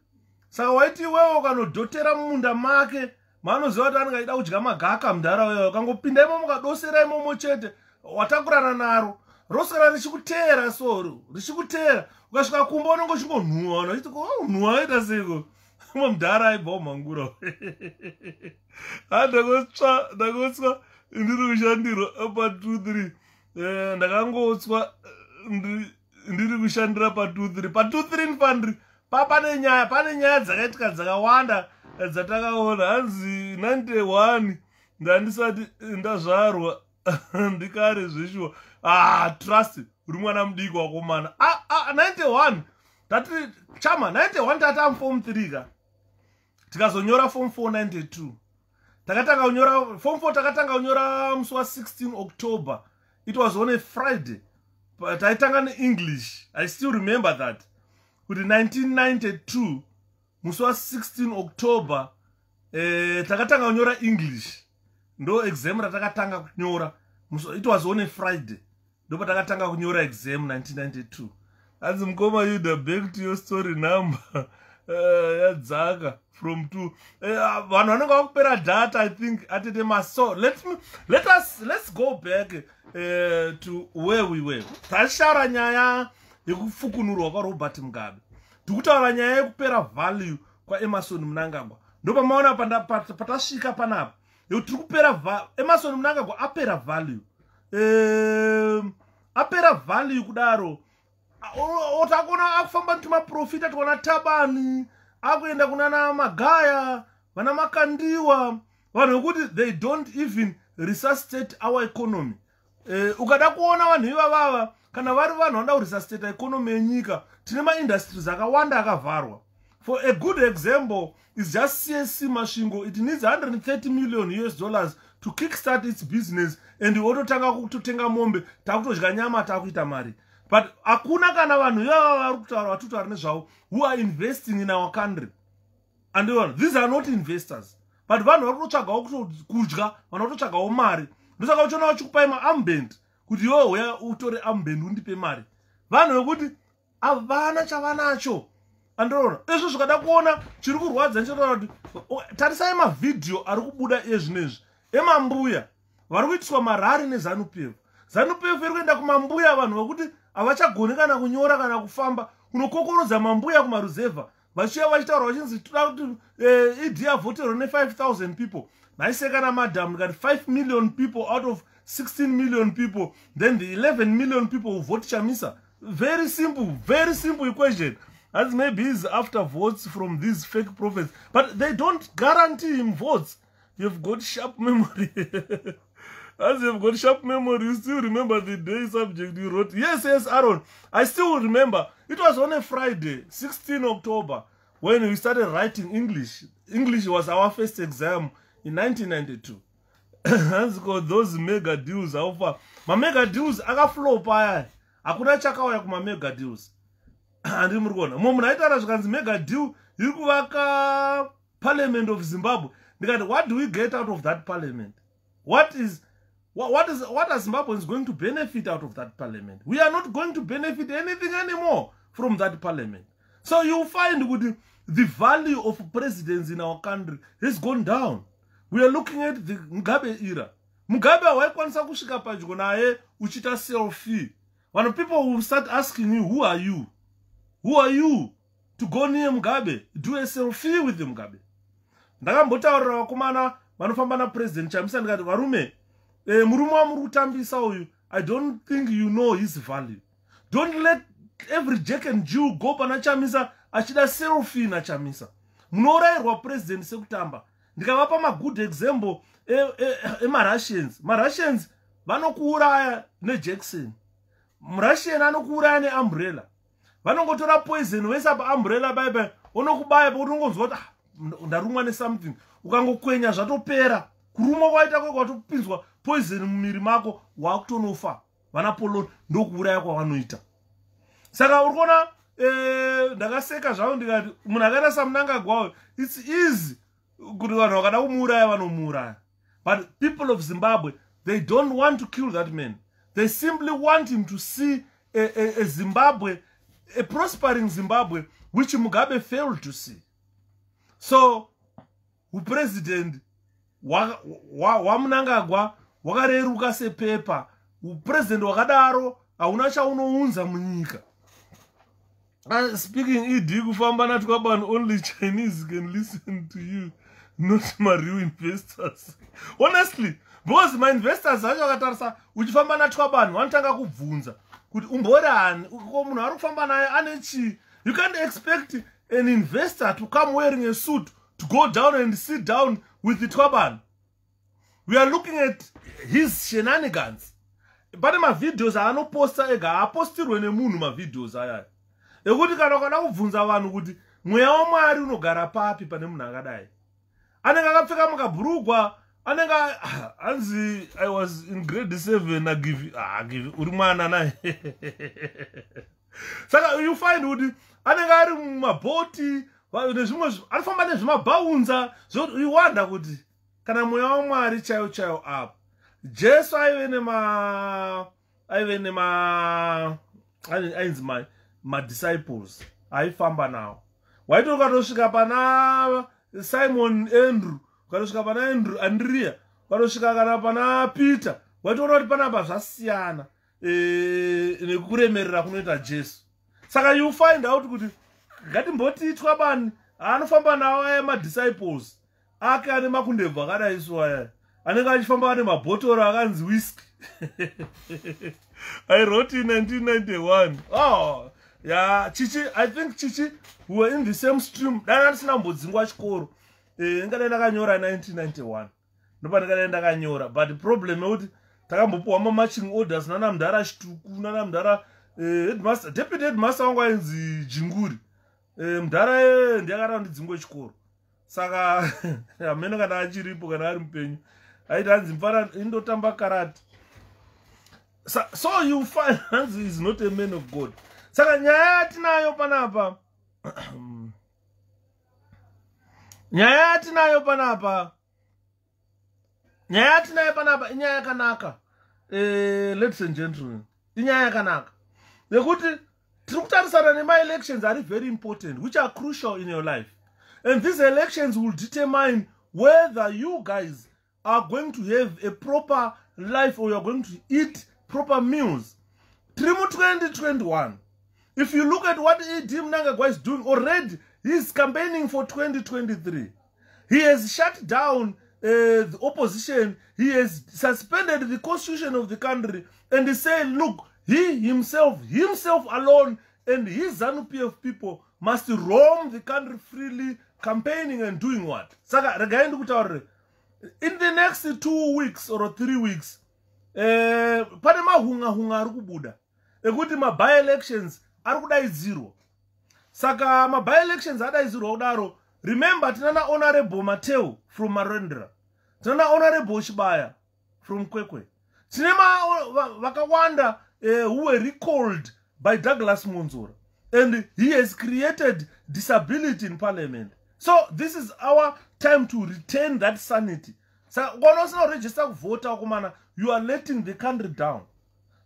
saka waiti iwewe ukanodhotera mumunda make maanoziva kuti anenge achida kudya magaka munharaunda ukangopinda imomo ukadosera imomo chete watakurana naro. Roswera richikuteera soro richikuteera ukasvika kumba unenge uchingonhuwa unachiti nhua aita seko mo mudhara aibva umhangura. Handakotsva ndakotswa ndiri kushandirwa pa2 3 eh, ndakangotswa ndiri kushandira pa2 3 pa2 3 nfaniri papane nyaya pane nyaya dzakaitika dzakawanda dzatakaona hanzi 91 ndandisati ndazvarwa ndikare zveshuwa. Ah trust uri mwana mudiki wakomana. Ah, ah, 91 tati chama 91 tati amfom 3 ka. Tikazonyora fom 4 92 takatanga kunyora fom 4 takatanga kunyora musi wa16 october. It was on a friday. Taitanga neenglish i still remember that. Kuti 1992 musi wa16 october eh, takatanga kunyora english. Ndo exam ratakatanga kunyora. It was on a friday. Ndopa takatanga kunyora exam 1992 anzi mukoma yuda back to your story number. Uh, yadzaka from two. Eh, vanhu uh, vanenge vakupera data i think atete maso let, me, let us let's go back uh, to where we were. Tashaura nyaya yekufukunurwa kwarobert mugabe tikutaura nyaya yekupera value kwaemarson munangagwa ndopamaona patasvika panapa. Yekuti tiri kupera emarson munangagwa apera value. Um, apera value kudaro. Otakuona akufamba ntimaprofita ationa tabani akuenda kunana magaya vana makandiwa. Vanhu vekuti they don't even resuscitate our economy uh, ukada kuona vanhu ivavava kana vari vanhu vanoda kuresuscitate economy yenyika tine maindastries akawanda akavharwa. For a good example is just csc masvingo it needs 130 million us dollars to kickstart its business and ototanga kutotenga mombe takutodya nyama takuita mari. But hakuna kana vanhu ivava vari kutaura vatutaura nezvavo who are investing in our country. Andiona these are not investors. But vanhu vari kutotsvagawo kudya vanhu kutotsvagawo mari ndosaka uchiona vachikupai maambend kuti iwo uya utore ambend undipe mari. Vanhu vekuti havana chavanacho. Andiona izvo zvikada kuona chiri kurwadza nchirora kuti tarisai mavhidhiyo ari kubuda ezvinezvi. Emambuya vari kuitiswa marari nezanup f zanup f iri kuenda kumambuya vanhu vekuti havachagoni kana kunyora kana kufamba. Unokokorodza mambuya kumaruzevha vachiuya vachitaura vachinzi toda kuti eh, idi yavhoterwa ne5000 people naise kana madhamu ndikati 5 million people out of 16 million people then the 11 million people who vote chamisa. Very simple very simple equation. As maybe is after votes from these fake prophets. But they don't guarantee him votes. You've got sharp memory. As you've got sharp memory you still remember the day subject you wrote. Yes yes aaron i still remember. It was on a friday 16 october when we started writing english. English was our first exam in 1992 hanziko those mega deals aufa mamega deals akaflopa aya hakuna chakauya kumamega deals. Handii muri kuona. Mumwe munhu aitaura zvikanzi mega deal iri kuvaka parliament of zimbabwe. Ndikati what do we get out of that parliament? What is what is what are zimbabweans going to benefit out of that parliament? We are not going to benefit anything anymore from that parliament. So you find kuti the value of presidents in our country has gone down we are looking at the mugabe era. Mugabe hawaikwanisa kusvika padyo naye uchiita selfie. Vanhu people will start asking you who are you? Who are you to go near mugabe? Do a selfie with mugabe. Ndakambotaurira vakomana vanofamba napresident chamisa ndikati varume e, murume wamuri kutambisa uyu i don't think you know his value. Don't let every jack and jew go pana chamisa achida selfie nachamisa. Munourayirwa president sekutamba ndikavapa magood example emarussians e, e, marussians. Vanokuuraya nejackson. Murussian anokuuraya neumbrella. Vanongotora poison wese paumbrella baibai unokubaya pokuti unongonzwa kuti ah, ndarumwa nesomething. Ukangokwenya zvatopera. Kurumwa kwaita kwe kwatopinzwa poison mumiri mako waakutonofa vana polon ndokuuraya kwavanoita. Saka uri kuona eh, ndakaseka zvavo ndikati munhu akaita samunangagwawo its easy kuti vanhu vakada kumuuraya vanomuuraya. But people of zimbabwe they don't want to kill that man. They simply want him to see a, a, a zimbabwe a prospering zimbabwe which mugabe failed to see. So upresident wamunangagwa hwakareruka sepepa. Upresident hwakadaro hauna chaunounza munyika. Uh, speaking ed kufamba natwabani only chinese can listen to you not mareal investors. Honestly because mainvestors acho akatarisa uchifamba natwabani vanotanga kubvunza kuti umborani ko munhu ari kufamba naye ane chii you can't expect an investor to come wearing a suit to go down and sit down with the twaban we are looking at his shenanigans. Pane mavidhios aanoposta ega haapostirwe nemunhu mavidhios ayaya. Ekuti kana ukada kubvunza vanhu kuti mweya wamwari unogara papi pane munhu akadai anenge akapfeka mukabhurugwa anenge hanzi i was in grade seven agive ah, uri mwana naye saka you find kuti anenge ari mumabhoti nezvimwe anofamba nezvimabhaunza zvoiwanda kuti kana mweya wamwari chaiwo chaiwo apo jesu aive nema aive nema ainzi madisciples aifamba nawo waiti ukatosvika pana simon andrew. Ukatosvika pana andrew andrea ukatosvika kana pana peter waitoona kuti panapa zvasiyana e, nekuremerera kunoita jesu. Saka you find out kuti ngatimbotiitwa bani? Anofamba nawo aya madisciples ake ane makundebvu akadaiso aya. Anenge achifamba ane mabhotoro akanzi whisky i wrote in 1991 oh ya chichi i think chichi were in the same stream. Dana ndisina mbodzingwa chikoro. Eh, ingadai ndakanyora 1991 ndopa ndikadai ndakanyora but problem yekuti takambopuwa mamatching orders nana mudhara chituku nana mudhara eh, deputy headmaster wangu ainzi jinguri. Eh, mudhara ndiyakada ndidzingwe chikoro. Saka hamene kana achiripo kana ari mupenyu aiti hanzi mfana indotamba karati so you find hanzi is not a man of god saka nyaya yatinayo panapa. Nyaya yatinayo panapa. Nyaya yatinayo panapa inyaya yakanaka. Eh, ladies and gentlemen inyaya yakanaka. Nekuti tiri kutarisana nemaelections ari very important which are crucial in your life. And these elections will determine whether you guys are going to have a proper life or youare going to eat proper meals. Tiri mu2021 if you look at what ed mnangagwa is doing already heis campaigning for 2023 he has shut down uh, the opposition. He has suspended the constitution of the country and he said look he himself himself alone and his zanup of people must roam the country freely campaigning and doing what? Saka regai ndikutaurire in the next two weeks or three weeks uh, pane mahungahunga ari kubuda ekuti mabielections ari kudaidzirwa saka mabielections adaidzirwa kudaro remember tinana honorable mateo from marendra tinana honorable chibaya from kwekwe tine vakawanda uh, who were recalled by douglas monzora and he has created disability in parliament. So this is our time to retain that sanity. Saka kona usina kuregista kuvhota kumana you are letting the country down.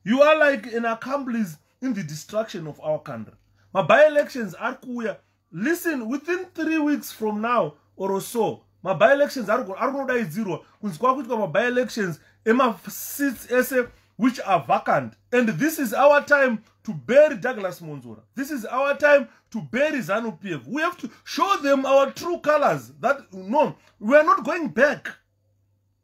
You are like an accomplice in the destruction of our country. Mabielections ari kuuya listen within three weeks from now or so mabielections ari kunodaidzirwa kunzi kwakuitwa mabielections emaseats ese which are vacant. And this is our time to bury douglas monzora. This is our time to bury zanu pf we have to show them our true colors that no we are not going back.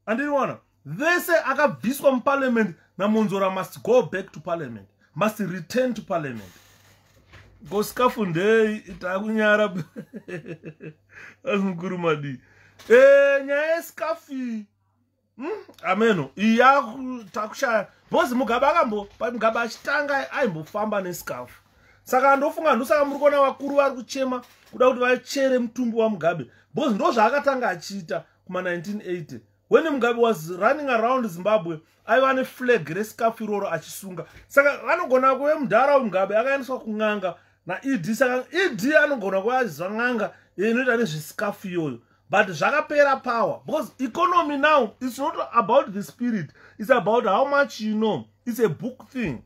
Andiniwana vese akabviswa muparliament namonzora must go back to parliament must return to parliament. Gosikafundei takunyara azimukuru madii e, nyaya yesikafi. Hmm? ameno iyi yakutakushaya bhozi mugabe akambo mugabe achitanga aimbofamba nesikafu. Saka andofunga ndosaka muri kuona vakuru vari kuchema kuda kuti vachere mutumbi wamugabe bhozi ndo zvaakatanga achiita kuma1980 when mugabe was running around zimbabwe aiva neflag resikafu iroro achisunga. Saka anogona kuve mudhara mugabe akaendeswa kun'anga naed saka ed anogona kuva aziva n'anga inoita nezvesikafu iyoyo. But zvakapera power because economy now is not about the spirit it's about how much you know. It's a book thing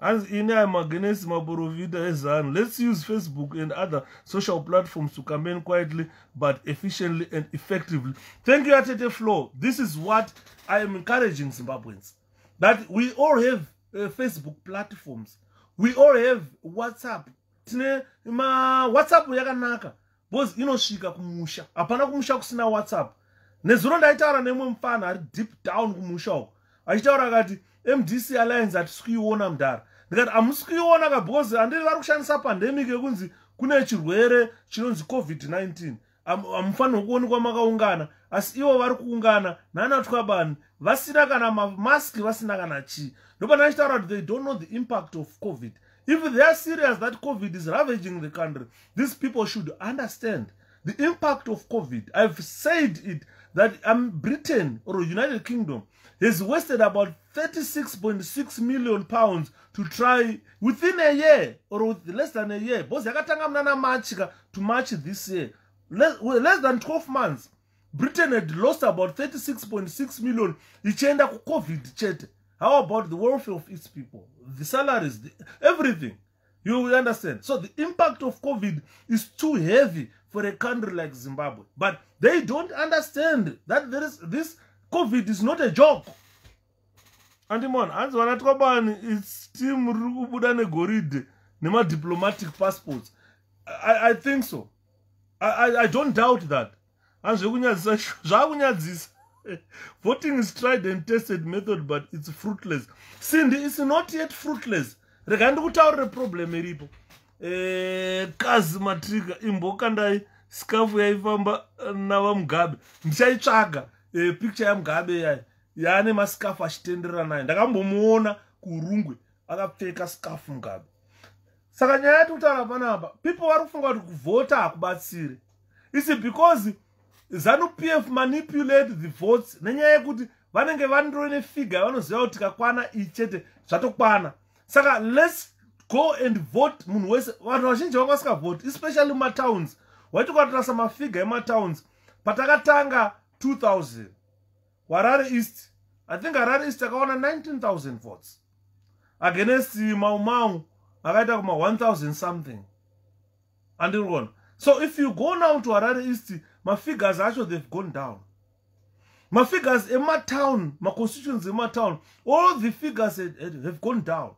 hanzi ini amagenesi maprofita ezanu let's use facebook and other social platforms to campaign quietly but efficiently and effectively. Thank you atete floor this is what i am encouraging zimbabweans. That we all have uh, facebook platforms. We all have whatsapp. Tine mawhatsapp yakanaka. Because inosvika kumusha. Hapana kumusha kusina whatsapp. Nezuro ndaitaura nemwe mufana ari deep down kumusha uko achitaura akati mdc alliance hatisi kuiona mudhara ndikati hamusi kuiona ka because handiri vari kushandisa pandemic yekunzi kune chirwere chinonzi covid-19 hamufanirwa kuonekwa makaungana asi ivo vari kuungana nanatwabani vasina kana mamaski vasina kana chii. Ndopana achitaura kuti they don't know the impact of covid. If they are serious that covid is ravaging the country these people should understand the impact of covid. I've said it that um, britain or united kingdom has wasted about 36.6 million pounds to try within a year or with less than a year. Because yakatanga munana march to march this year. Less, less than 12 months. Britain had lost about 36.6 million. Ichienda kucovid chete how about the welfare of its people? The salaries the, everything. You understand? So the impact of covid is too heavy for a country like zimbabwe. But they don't understand that there is this covid is not a joke andimona hanzi vanatwa bani its team riri kubuda negoridhe nemadiplomatic passports. I, i think so. I, I, i don't doubt that. Hanzi zvekunyadzisa zvaakunyadzisa voting is tried and tested method but its fruitless. Sindi is not yet fruitless. Rega ndikutaurire problem iripo eh, kazi matriga imbokandai skafu yaifamba navamugabe ndichaitsvaga eh, picture yamugabe yayo yaane masikafu achitenderera naye. Ndakambomuona kurungwe akapfeka sikafu mugabe saka nyaya yati kutaura panapa people vari kufunga kuti kuvhota hakubatsire isi because zanup f manipulate the votes? Nenyaya yekuti vanenge vandiro nefiga yavanoziva kuti tikakwana iyi chete zvatokwana. Saka lets go and vote munhu wese. Vanhu vazhinji vanga vasikavhoti especially mumatowns waiti kwatorasa mafiga ematowns patakatanga 2000 warare east. I think harare east akaona 19000 votes. Against maumau akaita kuma 1000 something. Andiri kuona. So if you go now to harare east mafigures acho they've gone down. Mafigures ematown maconstitutions ematown all the figures have gone down.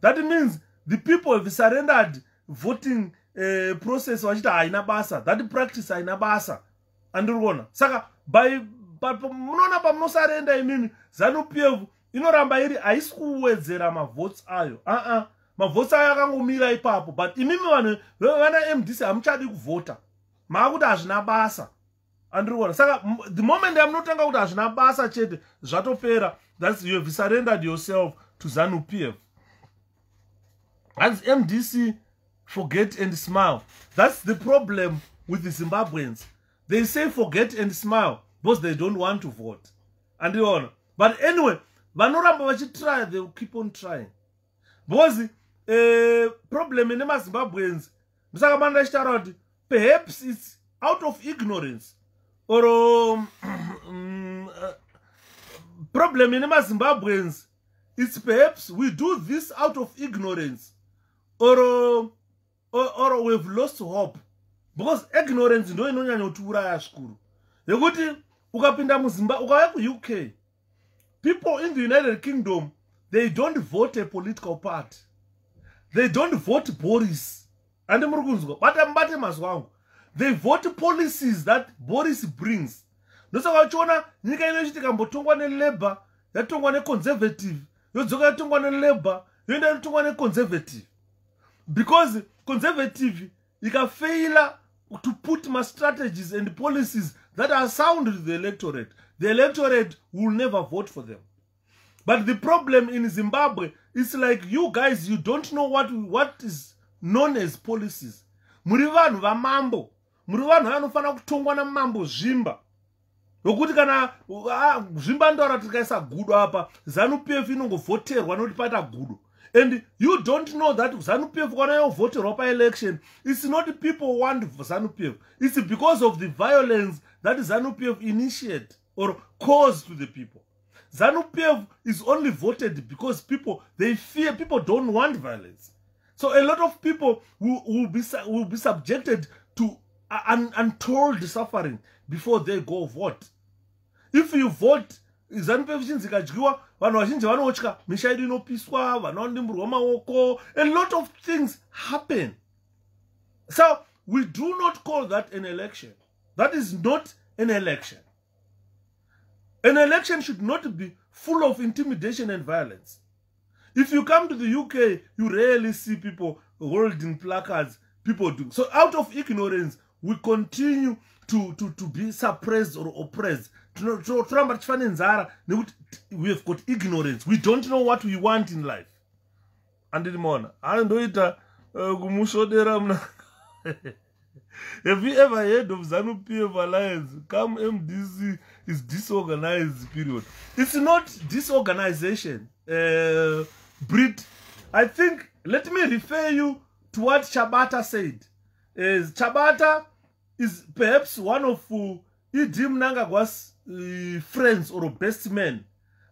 That means the people have surrendered voting uh, process vachiti haina basa. That practice haina basa andiri kuona. Saka munoona pamunosarenda imimi zanup f inoramba iri haisi kuwedzera mavotes ayo. Aa uh -uh. mavotes ayo akangomira ipapo but imimi vanhu vana mdc hamuchadi kuvhota. Maakuti hazvina basa andiri kuona. Saka the moment yamunotanga kuti hazvina basa chete zvatopera. Thats you have surrendered yourself to zanup f. Hanzi mdc forget and smile. That's the problem with the zimbabweans they say forget and smile because they don't want to vote. Andiona? But anyway vanoramba vachitry they keep on trying. Because uh, problem ine mazimbabweans ndosaka mana ndachitaura kuti perhaps its out of ignorance or um, um, uh, problem ine mazimbabweans its perhaps we do this out of ignorance or, or, or we've lost hope because ignorance ndo inonyanya kutiuraya zvikuru. Yekuti ukapinda muzimba ukauya kuuk people in the united kingdom they don't vote a political party. They don't vote boris. Handi muri kunzwa bata mubate mazuva angu. They vote policies that boris brings. Ndosaka uchiona nyika ino ichiti ikambotongwa nelabour yatongwa neconservative yodzoka yatongwa nelabour yoenda yotongwa neconservative. Because conservative ikafeila to put mastrategies and policies that are sound to the electorate. The electorate will never vote for them. But the problem in zimbabwe is like you guys you don't know what, what is known as policies. Muri vanhu vamambo muri vanhu vanofanira kutongwa namambo zvimba. Nokuti kana zvimba ndoara tikaisa gudo apa. Zanup f inongovhoterwa nokuti paita gudo and you don't know that zanup f kana yovhoterwa paelection it's not people want zanup f it's because of the violence that zanup f initiate or cause to the people. Zanup f is only voted because people they fear people don't want violence. So a lot of people will, will, be, will be subjected to un, untold suffering before they go vote. If you vote zanup f chinzi ikadyiwa vanhu vazhinji vanotya. Misha yedu inopiswa vanhu vanodimburwa maoko. A lot of things happen. So we do not call that an election. That is not an election. An election should not be full of intimidation and violence. If you come to the uk you rarely see people holding placards people doing so out of ignorance we continue to, to, to be suppressed or oppressed toramba tichifa nenzara nekuti we have got ignorance. We don't know what we want in life. Andiri maona andoita uh, kumusvodera muna have you ever heard of zanu pf alliance? Come mdc is disorganized period. It's not disorganization uh, brit. I think let me refer you to what chabata said. Uh, chabata is perhaps one of uh, idim nangagwas uh, friends or best men.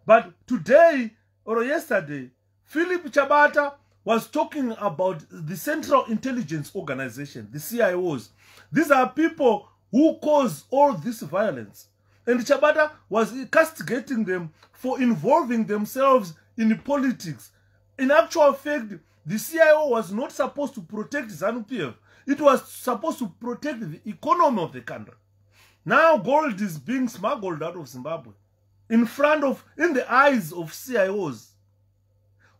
But today or yesterday philip chabata was talking about the central intelligence organization the cios these are people who cause all this violence. And chabata was castigating them for involving themselves in politics. In actual fact the cio was not supposed to protect zanupf it was supposed to protect the economy of the country now gold is being smuggled out of zimbabwe in front of in the eyes of cios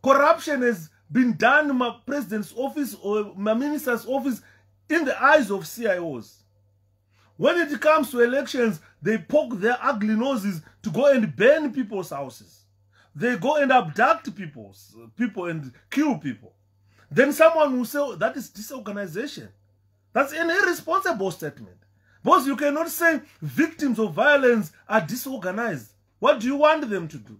corruption has been done in my president's office or my minister's office in the eyes of cios when it comes to elections they poke their ugly noses to go and burn people's houses. They go and abduct people's people and kill people. Then someone will say oh, that is disorganization. That's an irresponsible statement because you cannot say victims of violence are disorganized. What do you want them to do?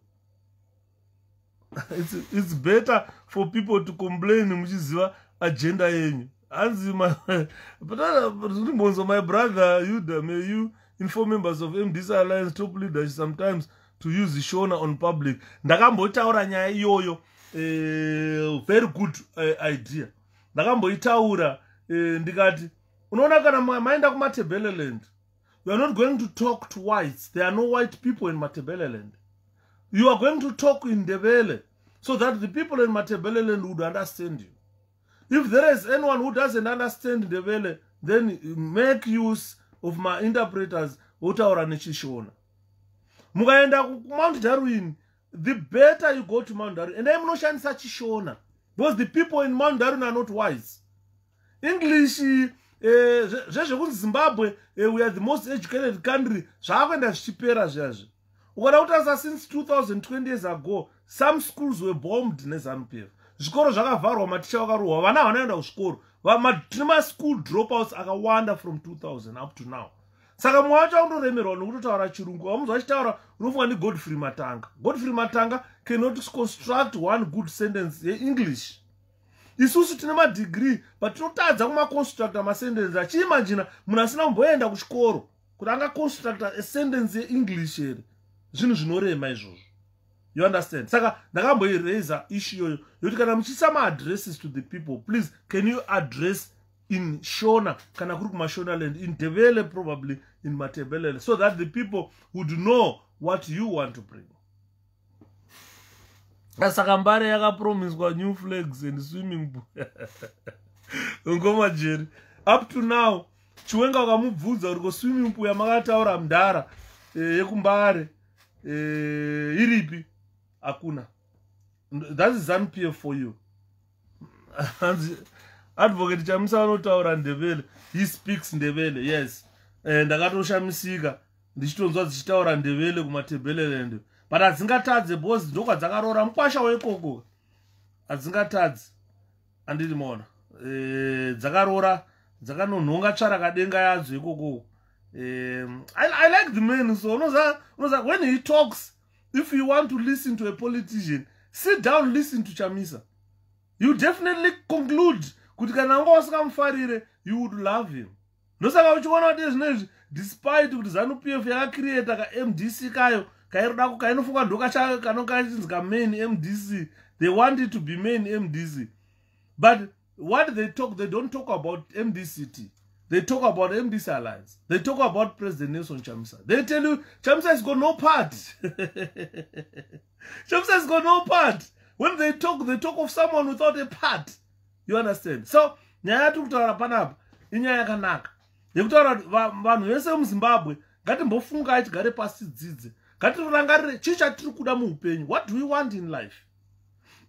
It's, it's better for people to complain muchiziva agenda yenyu. Hanzi rimbonzo my brother yuda may you inform members of mdc alliance top leaders sometimes to use shona on public. Ndakambotaura nyaya iyoyo uh, very good uh, idea. Ndakamboitaura uh, ndikati unoona kana maenda kumatebeleland you are not going to talk to whites there are no white people in matebeleland you are going to talk in debele so that the people in matebeleland would understand you. If there is anyone who doesn't understand debele then make use of my interpreters wotaura nechishona. Mukaenda kumount darwin the better you go to mount darwin endai munoshandisa chishona because the people in mount darwin are not wise. English Eh, zvezvekunzi zimbabwe eh, we are the most educated country zvaakuenda zvichipera zviyazvi. Ukada kutarisa since 2020 years ago some schools were bombed nezanup f zvikoro zvakavharwa maticha vakarohwa vana havanaenda kuzvikoro. Tine maschool dropouts akawanda from 2000 up to now. Saka mumwe wacho akundoremerwa nokutotaura chirungu. Vamuzwa achitaura unofunga negodfrey matanga. Godfrey matanga cannot construct one good sentence yeenglish isusu tine madegree but tinotadza kumaconstructa masentence achiimajina munhu asina kumboenda kuchikoro kuti angaconstructa asentence yeenglish here. Zvinhu zvinorema izvozvo. You understand? Saka ndakamboiraiza ishu iyoyo yokuti kana muchiisa maadresses to the people please can you address in shona? Kana kuri kumashonaland in devele probably in matebelele so that the people would know what you want to bring saka mbare yakapromiswa new flags and swimming pool. Ngoma jeri up to now chiwenga ukamubvunza uri kuswimming pool yamakataura mudhara eh, yekumbare eh, iripi? Hakuna. That is zanpf for you. Anzi advocate chamisa anotaura ndevele he speaks ndevele yes. Eh, ndakatoshamisika ndichitonzwa dzichitaura ndevele kumatebheleland but hadzingatadze bhozi ndokwa dzakaroora mukwasha weikoko. Hadzingatadzi andiri maona e, dzakaroora dzakanonhonga tsvarakadenga yadzo ikoko. E, I, i like the man so unoza unoza when he talks if you want to listen to a politician sit down listen to chamisa. You definitely conclude kuti kana anga wasikamufarire you would love him. Ndosaka uchiona kuti zvinezvi despite kuti zanup f yakacreata kamdc kayo kairodako kainofunga ndo kanokachinzi kamain mdc they want it to be main mdc but what they talk they don't talk about mdct they talk about mdc alliance. They talk about president nelson chamisa. They tell you chamisa has got no part. Chamisa has got no part. When they talk they talk of someone without a part. You understand? So nyaya yatiri kutaura panapa inyaya yakanaka. Yekutaura vanhu vese vemuzimbabwe ngatimbofungai tigare pasi dzidze ngatirangarire chii chatiri kuda muupenyu? What do we want in life?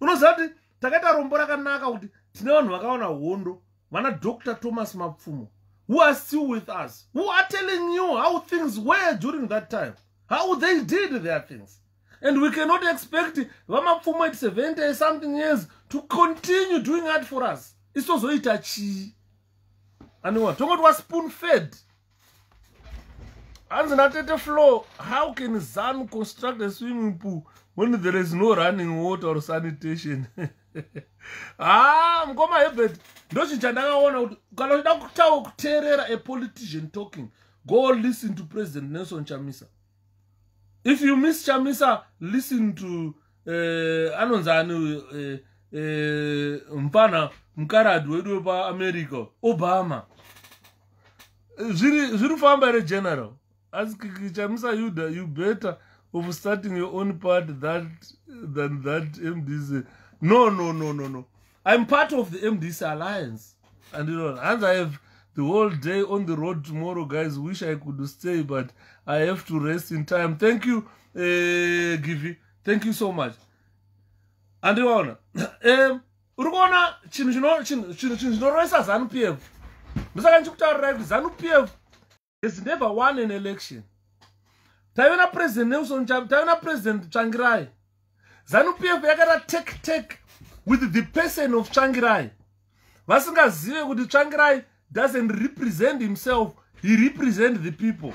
Unoziva kuti takaita rombo rakanaka kuti tine vanhu vakaona hondo vana dr thomas mapfumo. Who are still with us? Who are telling you how things were during that time? How they did their things? And we cannot expect vamapfumo at 70 something years to continue doing that for us. Isozoita chii? Aniwa tongoti waspoon fed hanzi natete floor. How can zan construct a swimming pool when there is no running water or sanitation? Ha ah, mukoma hebert ndochinhu chandakaona kuti kana uchida kutaura kuteerera apolitician talking go listen to president nelson chamisa. If you miss chamisa listen to uh, anonzi ani uh, uh, mfana mukaradhi wedu wepaamerica obama. Zviri kufamba here general asi chamisa yuda you better of starting your own part that than that mdc no no no no no. I'm part of the mdc alliance. And you know and i have the whole day on the road tomorrow guys wish i could stay but i have to rest in time. Thank you uh, givi. Thank you so much. Andivaona um uri kuona chinhu chinorovesa zanup f? Ndosaka ndichikutaurirai kuti zanup f has never won an election. Taiona president nelson taiona president tsvangirai. Zanup f yakaita tek tek with the person of tsvangirai. Vasingazive kuti tsvangirai doesn't represent himself he represent the people.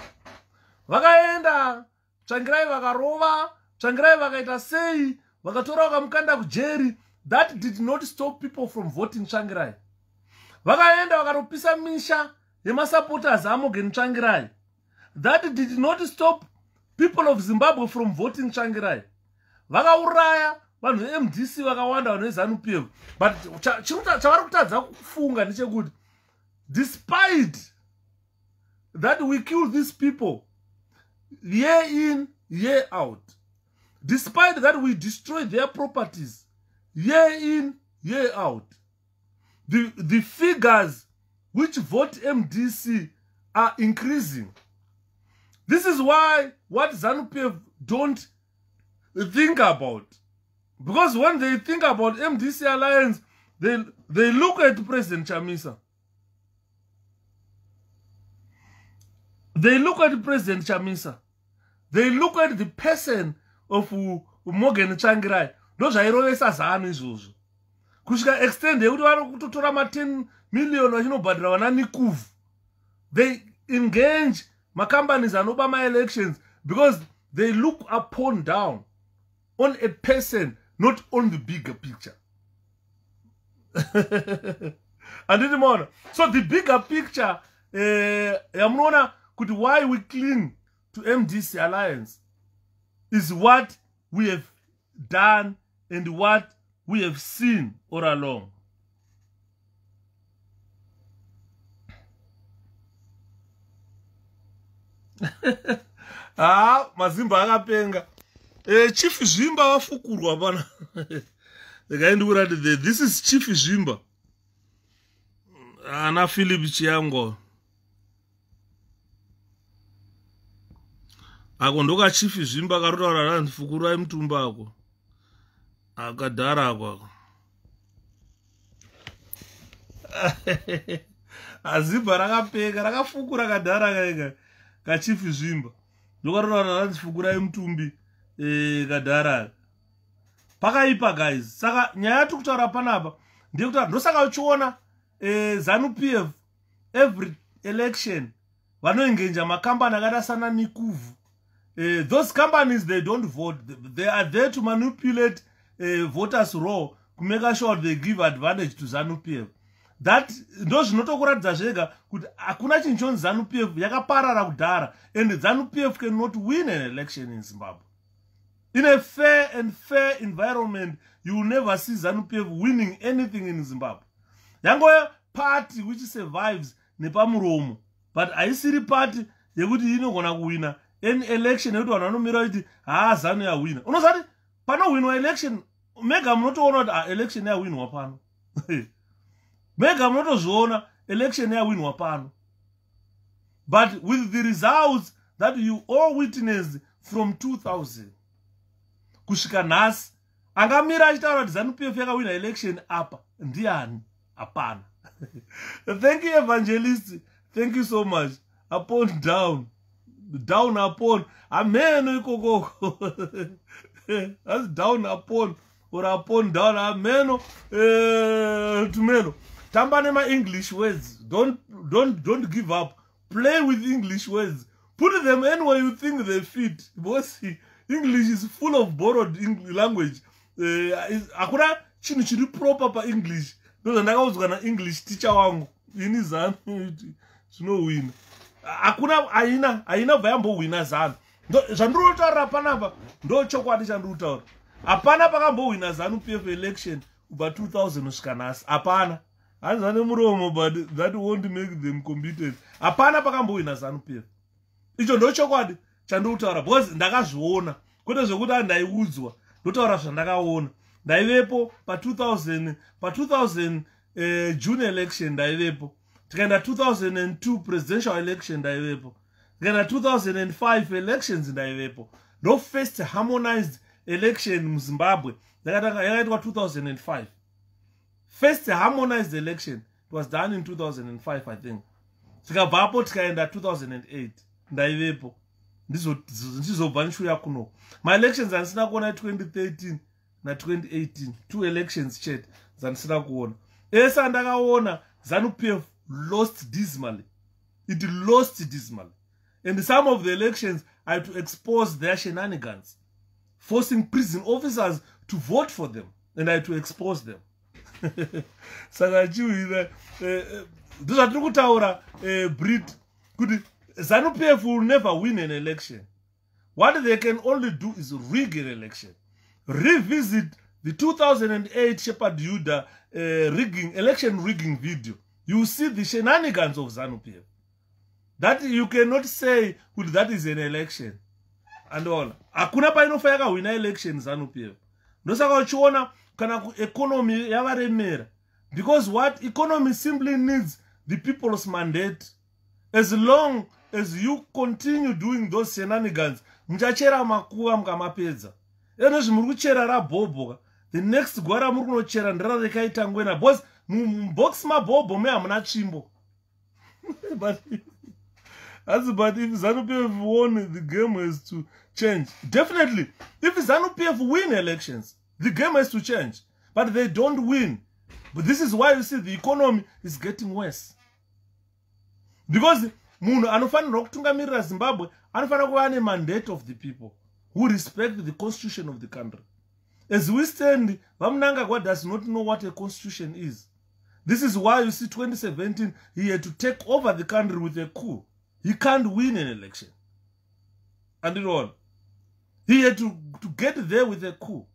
Vakaenda tsvangirai vakarova tsvangirai vakaita sei vakatora vakamukanda kujeri. That did not stop people from voting tsvangirai. Vakaenda vakatopisa misha yemasupporters amogen tsvangirai that did not stop people of zimbabwe from voting tsvangirai. Vakauraya vanhu vemdc vakawanda vanhu vezanup f but chavari kutadza kufunga ndechekuti despite that we kill these people year in year out despite that we destroy their properties year in year out the, the figures which vote mdc are increasing. This is why what zanup don't think about. Because when they think about mdc alliance they, they look at president chamisa. They look at president chamisa. They look at the person of morgan changirai ndozvairovesa zano izvozvo. Kusvika extend yekuti vari kutotora ma10 million vachinobhadhira vana nikuvu they engage macompanies anoba maelections because they look upon down on a person not on the bigger picture. Anditi maona so the bigger picture uh, yamunoona kuti why we cling to mdc alliance is what we have done and what we have seen all along ha mazimba akapenga. E, chief zvimba vafukurwa pana ekaindikurati this is chief zvimba. Ana philip chiyangwa ako ndokachifi zvimba akarotaura randifukurai mutumba ako. Akadhara ako ako. Azibha rakapeka rakafukura kadhara kaika kachifi zvimba. Ndokarotaura randifukurai mutumbi e, kadhara pakaipa guys. Saka nyaya yati kutaura panapa ndeyekuti ndosaka uchiona e, zanu p f every election vanoengenja makambani akaita sana nikuvu uh, those companies they don't vote. They are there to manipulate uh, voters raw kumeka sure they give advantage to zanup f that ndo zvinotokuratidza zvega kuti hakuna chinhu chonzi zanup f yakaparara kudhara. And zanup f cannot win an election in zimbabwe. In a fair and fair environment you will never see zanup f winning anything in zimbabwe. Yangova party which survives nepamuromo but haisiri party yekuti inogona kuwina. Any election yekuti vanhu vanomira kuti haa zanu yawina. Unozati panowinwa election mega munotoona kuti ah, election yawinwa pano mega munotozviona election yawinwa pano. But with the results that you all witnessed from 2000 kusvika nhasi angamira achitaura kuti zanup f yakawina election apa. Ndiani? Hapana. Thank you evangelist. Thank you so much. Upon down. Down upon. Ameno ikokoko. Asi down upon or upon down. Ameno uh, tumeno tamba nemaenglish words. Don't, don't, don't give up. Play with english words. Put them anywhere you think they fit because english is full of borrowed language. Eh, hakuna uh, chinhu chiri proper paenglish ndozvandakaudzwa naenglish teacher wangu. Ini zanu zvinowina. Hakuna haina haina bva yambohwina zanu. Zvandiri kutaurira panapa ndo chokwadi chandiri kutaura hapana pakambohwina zanu pf election kubva 2000 kusvika nhasi. Hapana hanzi nemuromo but that wont make them competent. Hapana pakambohwina zanu pf icho ndo chokwadi chandiri kutaura because ndakazviona. Kwete zvekuti handaiudzwa ndotaura zvandakaona. Ndaivepo pa2000 pa2000 eh, june election ndaivepo. Tikaenda 2002 presidential election ndaivepo. Tikaenda 2005 elections ndaivepo. Ndo first harmonized election muzimbabwe. Yakaitwa 2005 first harmonized election it was done in 2005 i think. Tikabvapo tikaenda 2008 ndaivepo. Ndizobva ndichuya kuno. Maelections andisina kuona 2013 na2018 two elections chete dzandisina kuona. Ese andakaona zanup f lost dismally. It lost dismally. And some of the elections had to expose their shenanigans forcing prison officers to vote for them and had to expose them saka chiwira eh, eh, ndozvatiri kutaura eh, brit kuti zanup f will never win an election. What they can only do is rig an election. Revisit the 2008 shepherd yuda uh, rigging election rigging video. You see the shenanigans of zanupf that you cannot say kuti that is an election. Andiona hakuna painofa yakahwina election zanupf ndosaka uchiona kana kueconomy yavaremera. Because what economy simply needs the people's mandate. As long as you continue doing those shenanigans muchachera makuva mukamapedza eno zvimuri kuchera rabhobho the next gwa ramuri kunochera ndera rekaita ngwena bcause mubox mabhobho me hamuna tsvimbo. Asi but if zanupf won the game has to change. Definitely if zanupf win elections the game has to change but they don't win. But this is why you see the economy is getting worse. Because munhu anofanirwa kutungamirira zimbabwe anofanira kuva ane mandate of the people who respect the constitution of the country. As we stand vamunangagwa does not know what a constitution is. This is why you see 2017 he had to take over the country with a coup. He can't win an election. And it on he had to, to get there with a coup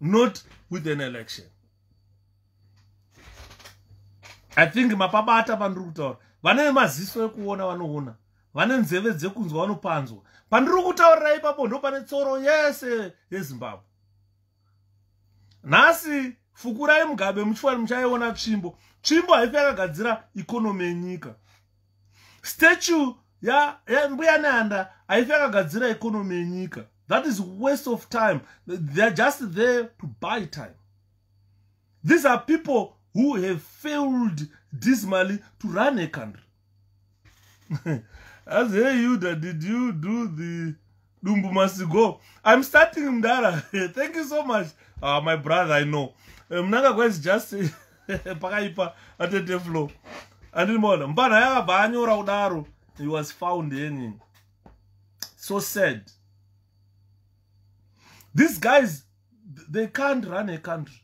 not with an election. I think mapabata pandiri kutaura vane maziso ekuona vanoona vane nzeve dzekunzwa vanopanzwa. Pandiri kutaurira ipapo ndo pane tsoro yese yezimbabwe. Nhasi fukurai mugabe muchifani muchaiona tsvimbo. Tsvimbo haifi yakagadzira ikonomi yenyika. Statue yambuya neanda haifi yakagadzira ikonomi yenyika that is waste of time. Theyare just there to buy time. These are people who have failed dismally to run a country. As hey yuda did you do the dumbu must go i'm starting mdara thank you so much. Uh, my brother i know. Eh, mnanga kwezi just pakaipa atete flow andimona mbana yakabva anyora kudaro he was found hanging so sad these guys they can't run a country.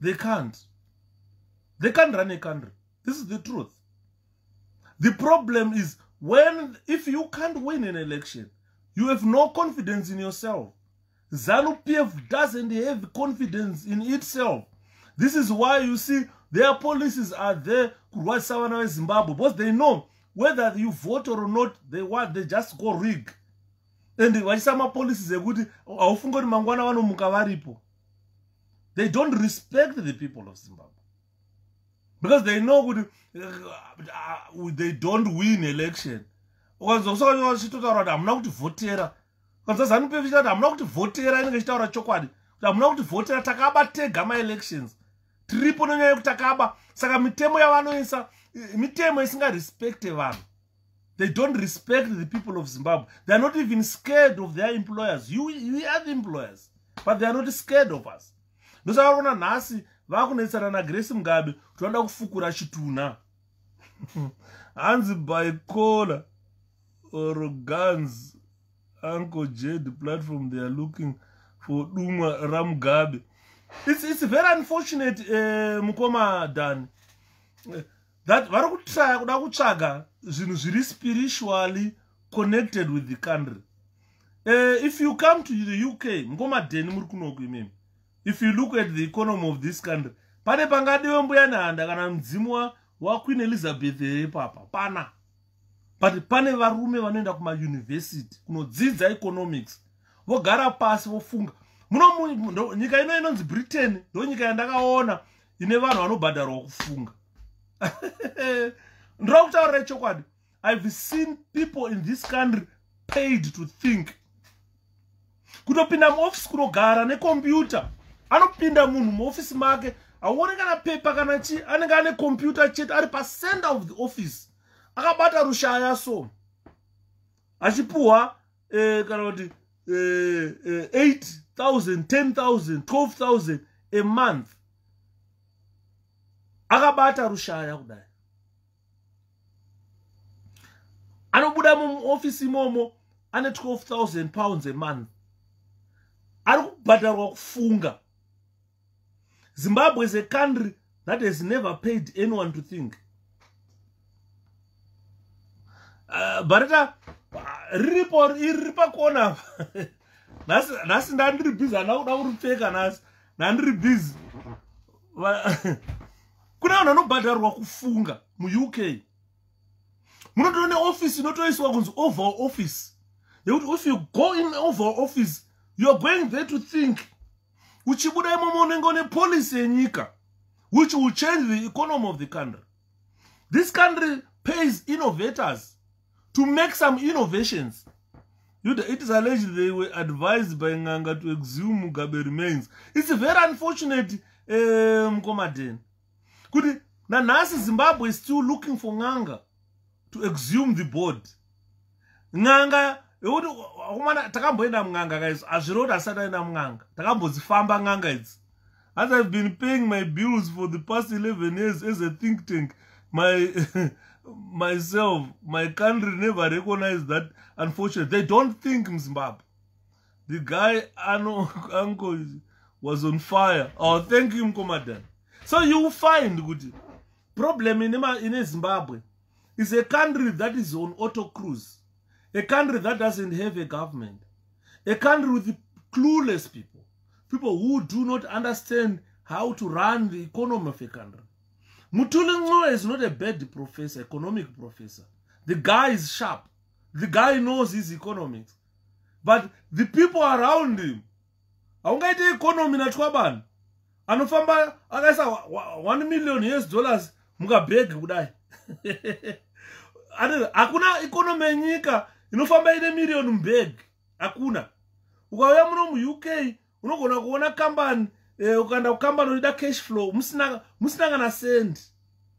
They can't. They can't run a country. This is the truth. The problem is when if you can't win an election you have no confidence in yourself. ZANU-PF doesn't have confidence in itself. This is why you see their policies are there kurwadzisa vana vezimbabwe because they know whether you vote or not they want they just go rig and vachiisa mapolicies ekuti haufunga kuti mangwana vanomuka varipo. They don't respect the people of zimbabwe. Because they know kuti uh, they don't win election. Ukanzosachitotaura kuti hamuna kuti vhotera kanza zanup ichita kuti hamuna kuti vhotera inenge ichitaura chokwadi. Kuti hamuna kuti vhotera takaba tega maelections tiripo nenyaya yekuti takaba. Saka mitemo yavanoisa mitemo isingarespecte vanhu they don't respect the people of zimbabwe. They are not even scared of their employers. You, you are the employers but they are not scared of us. Ndosaka vari kuona nhasi vakunetsana nagrace mugabe kuti vanoda kufukura chitunha hanzi by cola or guns uncle jed platform they are looking for dumwa ramugabe it's, it's very unfortunate uh, mukoma dan that vari kutraya kuda kutsvaga zvinhu zviri spiritually connected with the country. Uh, if you come to the uk mukoma dani muri kunoku imemi if you look at the economy of this country pane pangadiwe mbuya nhanda kana mudzimu waqueen elizabeth epapa pana. But pane varume vanoenda kumayunivhesity kunodzidza economics vogara pasi vofunga. Muno nyika ino inonzi britain ndo nyika yandakaona ine vanhu vanobhadharwa kufunga ndoda kutaurira chokwadi ihave seen people in this country paid to think. Kutopinda muofisi kunogara nekombyuta anopinda munhu muofisi make hauoni kana pepa kana chi anenge ane kombyuta chete ari pacenter of the office akabata rushaya so. Achipuhwa eh, kana kuti eh, eh, 8000 10000 12000 a month akabata rushaya kudai. Anobuda muofisi imomo ane 12000 pounds a month. Ari kubhadharwa kufunga. Zimbabwe is a country that has never paid anyone to think. Uh, bharita riripo riri pakona nhasi ndandiri bhizi handa kuda kuripfeka nhasi. Ndandiri kune vanhu vanobhadharwa kufunga muuk munotoona neofisi inotoiswa kunzi oval office yekuti if you go in oval office youare going there to think. Uchibuda imomo unenge une policy yenyika which will change the economy of the country. This country pays innovators to make some innovations. It is alleged they were advised by nganga to exhume mugabe remains it's very unfortunate mkomaden um, kuti nanhasi zimbabwe is still looking for nganga to exhume the board. Nganga yekuti akomana takamboenda munganga kaizo hazviro kuti asati aenda munganga. Takambodzifamba nganga idzi. As ihave been paying my bills for the past 11 years as a think tank my myself my country never recognized that unfortunate. They don't think mzimbabwe. The guy ano uncle was on fire. Oh thank you mcomadan so you find kuti problem ine zimbabwe is a country that is on auto cruise a country that doesn't have a government a country with clueless people people who do not understand how to run the economy of a country. Mutuli ncoe is not a bad professor economic professor. The guy is sharp. The guy knows his economics. But the people around him haungaite economy natwabani anofamba akaisa 1 million us dollars mukabhegi kudai. Hakuna economy yenyika inofamba ine miriyoni mubhegi hakuna. Ukauya muno muuk unogona kuona kambani eh, ukaenda kukambani unoida cash flow musina kana sendi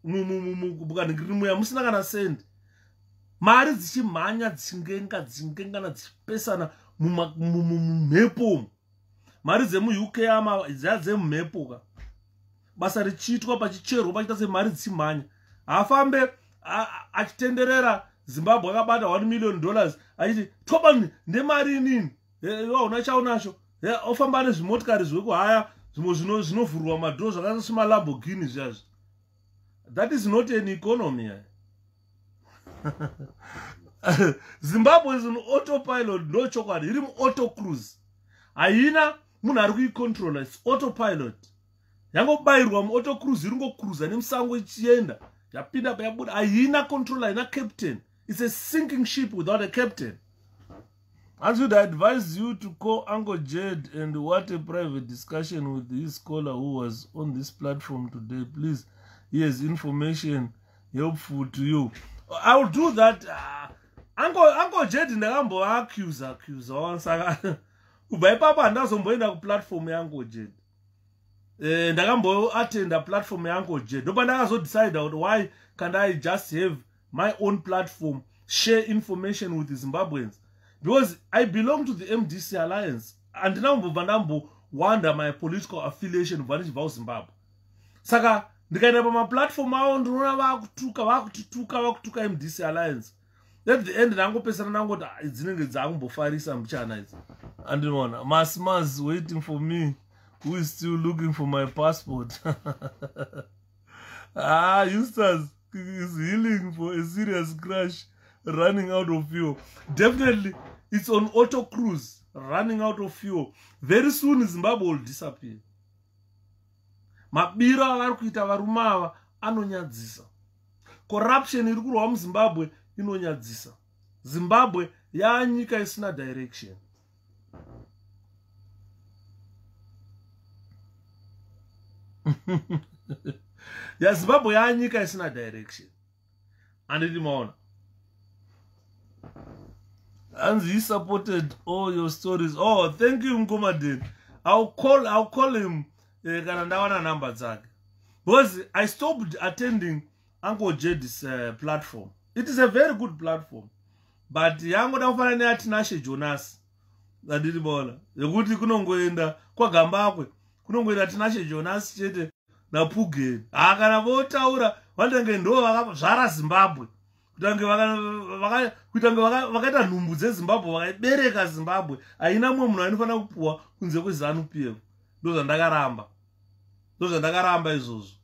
mukaningirimuya musina kana sendi mari dzichimhanya dzichingenga dzichingengana dzichipesana mumhepo mari dzemuuk ama dzaa dzemumhepo ka. Basa richiitwa pachicherwa pachiita semari dzichimhanya. Haafambe achitenderera zimbabwe akabata 1 million dollars achiti toba ndemari inini? Hauna chaunacho? Ofamba nezvimotikari zvekuhaya zvimwe zvinovhurwa madhoo zvakaita semalambogini zviyazvi that is not an economy. Ai zimbabwe is an autopilot ndo chokwadi iri muauto cruise. Haina munhu ari kuicontrola its autopilot. Yangobayirwa muauto cruise iri ngocruisa nemusango ichienda. Yapinda payabuda haina control haina captain. Its a sinking ship without a captain. As would advise you to call uncle jed and what a private discussion with his scholar who was on this platform today. Please here's information helpful to you. I will do that. Uh, uncle, uncle jed ndakamboaccusa accusa saka kubva ipapo handazomboenda kuplatform yeuncle jed eh, ndakamboatenda platform yeuncle jed ndopa ndakazodecide kuti why can i just have my own platform share information with zimbabweans? Because i belong to the mdc alliance. Handina kumbobva ndambowanda my political affiliation kubva ndichibva kuzimbabwe. Saka ndikaenda pamaplatform avo ndinoona vakutuka vakutituka vakutuka mdc alliance at the end ndangopesana nangoti dzinenge dzakumbofarisa mbichana idzi. Andinoona masmas waiting for me. Who is still looking for my passport? Ah eustas is healing for a serious crash running out of fuel. Definitely it's on auto cruise running out of fuel. Very soon zimbabwe will disappear. Mabiro avari kuita varume ava anonyadzisa. Corruption iri kurwa muzimbabwe inonyadzisa. Zimbabwe yaanyika isina direction. Yazimbabwe yaanyika isina direction. Anditi maona. Hanzi he supported all your stories. Oh thank you mkomaden ill call, I'll call him eh, kana ndawana nhamba dzake. Because i stopped attending uncle jedis uh, platform it is a very good platform but yangoda kufanana neyatinashe jonas anditi maona yekuti kunongoenda kwagambakwe kunongoenda tinashe jonas chete napugen ha kana votaura vandange ndo vakazvara zimbabwe. Kuitange vakaita nhumbu dzezimbabwe vakaibereka zimbabwe. Haina mumwe munhu ainofanira kupuwa kunze kwezanu p f ndo zvandakaramba. Ndo zvandakaramba izvozvo.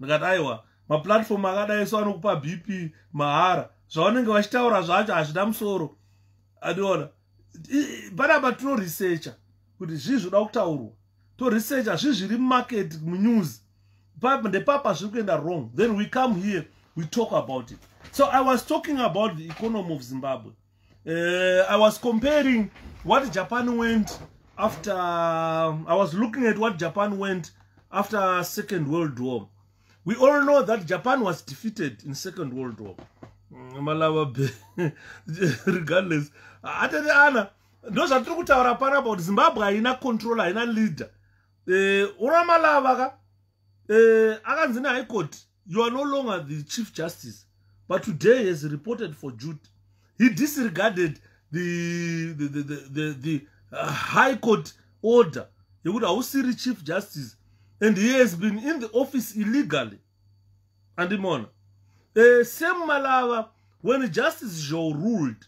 Ndikati aiwa maplatform akadai so anokupa bp mahara. Zvavanenge vachitaura zvacho hazvina musoro. Adiona panapa tinoresecha kuti zvii zvoda kutaurwa? Toresecha zvii zviri mumaketi munews ndepapa zviri kuenda wrong. Then we come here we talk about it. So i was talking about the economy of zimbabwe. Uh, i was comparing what japan went after i was looking at what japan went after second world war we all know that japan was defeated in second world war. Mm, malava be regardless. Atete ana ndo zvatiri kutaura panapa kuti zimbabwe haina control haina leader. Uh, una malava ka? Uh, akanzi nehigh court you are no longer the chief justice but today has reported for jude he disregarded the, the, the, the, the uh, high court order. Yekuti hausiri chief justice and he has been in the office illegally. Andimona. Uh, same malava when justice joe ruled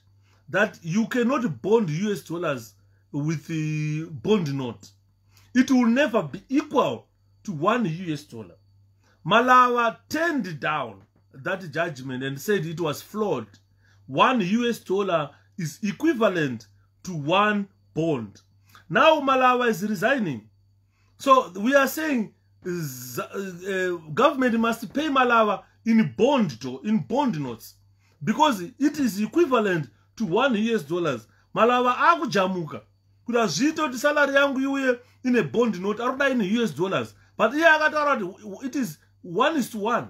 that you cannot bond us dollars with the bond note. It will never be equal to one us dollar. Malava turned down that judgment and said it was flawed. One us dollar is equivalent to one bond. Now malava is resigning so we are saying uh, uh, government must pay malava in bond to, in bond notes. Because it is equivalent to one us dollars. Malava akujamuka. Kuti hazviite kuti salary yangu iuye ine bond note ari kuda in us dollars. But iye akataura kuti it is one is to one.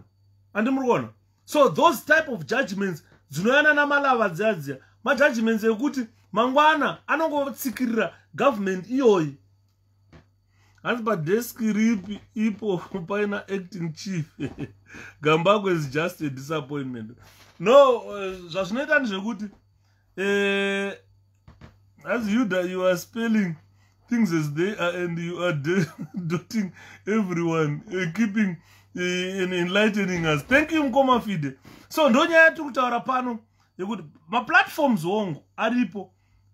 Andimuri kuona? So those type of judgments dzinoyana namalava dziyadziya majudgments ekuti mangwana anongotsikirira government iyoyi hanzi padeski ripi ipo paina acting chief. Gambako is just a disappointment. No uh, zvazvinoita ndezvekuti uh, as yuda you are spelling things as they are and you are doting everyone uh, keeping uh, enlightening us. Thank you mukoma fide. So ndonyaya tiri kutaura pano yekuti maplatforms hongu aripo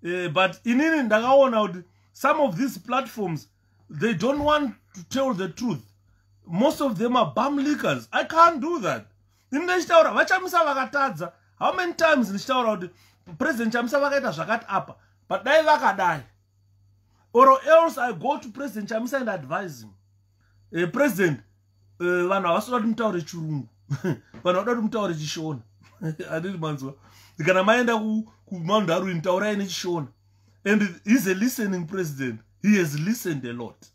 uh, but inini ndakaona kuti some of these platforms they don't want to tell the truth. Most of them are bum leakers. I can't do that. Ini ndichitaura vachamisa vakatadza. How many times ndichitaura kuti president chamisa vakaita zvakati apa but dai vakadai. Or else i go to president chamisa and advise him. Uh, president uh, vanhu havasi kuda kuti mutaure chirungu. Vanhu vada kuti mutaure chishona. Anditi manzwa. Kana maenda kumandarwini taurai nechishona. And he's a listening president he has listened a lot.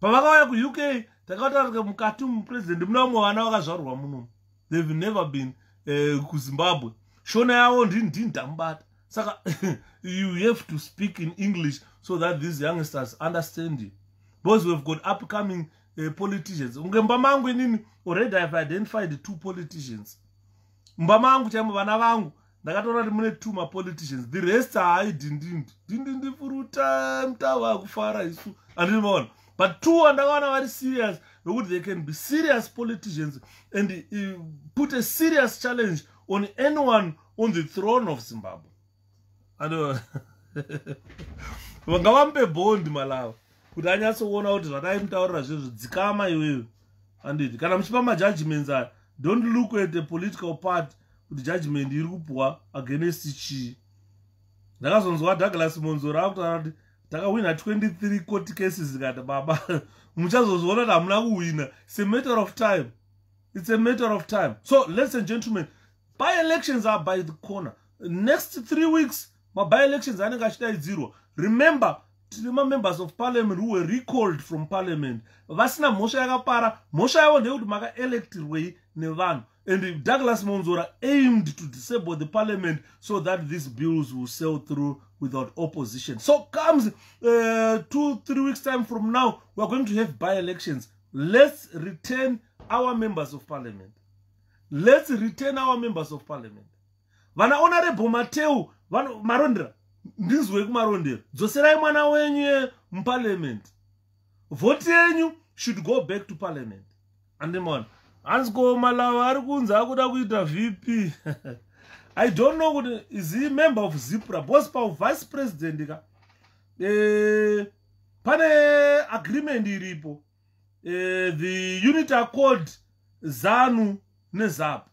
Pavakauya kuuk takataura mukati mupresident muna vamwe vana vakazvarwa munomu. They've never been uh, kuzimbabwe shona yavo ndini ndamubata. Saka you have to speak in english so that these youngsters understand you. Because we've got upcoming uh, politicians. Unge mba mangu inini already i've identified two politicians. Mba mangu chaimo vana vangu ndakataura kuti mune two mapoliticians. The rest haaidhindindi dhindindi furuta mutawa akufara isu. Andinimaona but two andakaona vari serious nokuti they can be serious politicians and uh, put a serious challenge on anyone on the throne of zimbabwe. And vanga vamupe bondi malava kuti anyatsoona kuti zvadai mutaurira zvezvo dzikama iweyo. Anditi kana muchipa majudgments aya don't look at the political part kuti judgment iri kupwa against chii ndakazonzwa douglas monzoro akutaura kuti takawina 23 court cases ikati baba. Muchazozviona kuti hamuna kuwina. Its a matter of time. Its a matter of time. So ladies and gentlemen by elections are by the corner. Next three weeks maby elections anenge achidaidzirwa. Remember tine mamembers of parliament who were recalled from parliament. Vasina mhosva yakapara. Mhosva yavo ndeyekuti makaelectirwei nevanhu and douglas monzora aimed to disable the parliament so that these bills will sail through without opposition. So comes uh, two three weeks time from now weare going to have by elections let's return our members of parliament. Let's return our members of parliament. Vana honorable mateu marondera ndinzwei kumarondera. Dzoserai mwana wenyu muparliament. Vhoti yenyu should go back to parliament. Andimona hanzi ko malava ari kunzi akuda kuita vp i don't know kuti is he member of zipra bcause pavice president ka? E, pane agreement iripo. E, the unit accord zanu nezap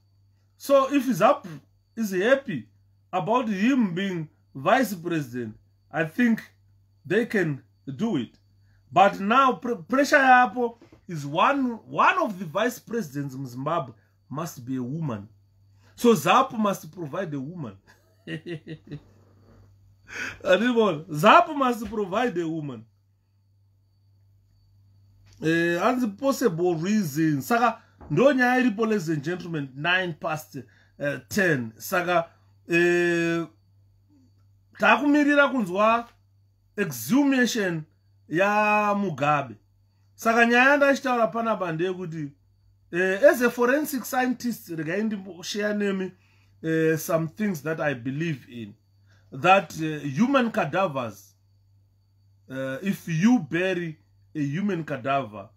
so if zap is happy about him being vice president i think they can do it. But now pr pressure yapo is one one of the vice presidents in zimbabwe must be a woman. So zap must provide a woman. Zap must provide a woman. Uh, and the possible reason saka ndo nyaya iripo ladies and gentlemen 9 past uh, eh, 10 saka uh, taakumirira kunzwa exhumation yamugabe saka nyaya yandachitaura panapa ndeyekuti uh, as a forensic scientist regai ndimbosheya nemi uh, some things that i believe in. That uh, human cadavers uh, if you bury a human cadaver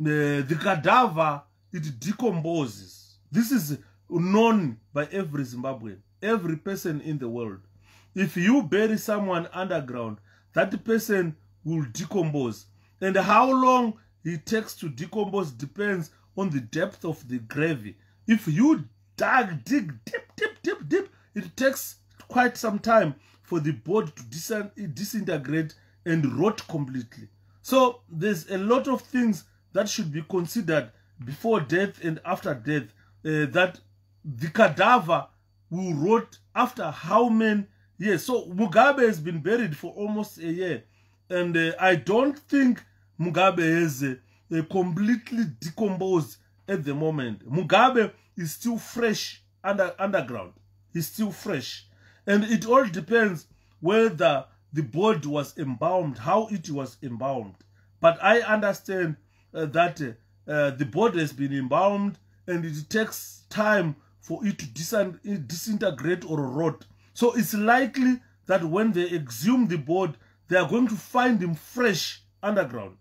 uh, the cadaver it decomposes. This is known by every zimbabwean every person in the world. If you bury someone underground that person will decompose and how long it takes to decompose depends on the depth of the gravy. If you dug dig deep deep deep deep it takes quite some time for the body to disintegrate and rot completely. So there's a lot of things that should be considered before death and after death uh, that the cadaver will rot after how many years. So mugabe has been buried for almost a year. And uh, i don't think mugabe has uh, completely decomposed at the moment. Mugabe is still fresh under underground. He's still fresh. And it all depends whether the body was embalmed how it was embalmed. But i understand uh, that uh, the body has been embalmed and it takes time for it to disintegrate or rot. So it's likely that when they exhume the body they are going to find him fresh underground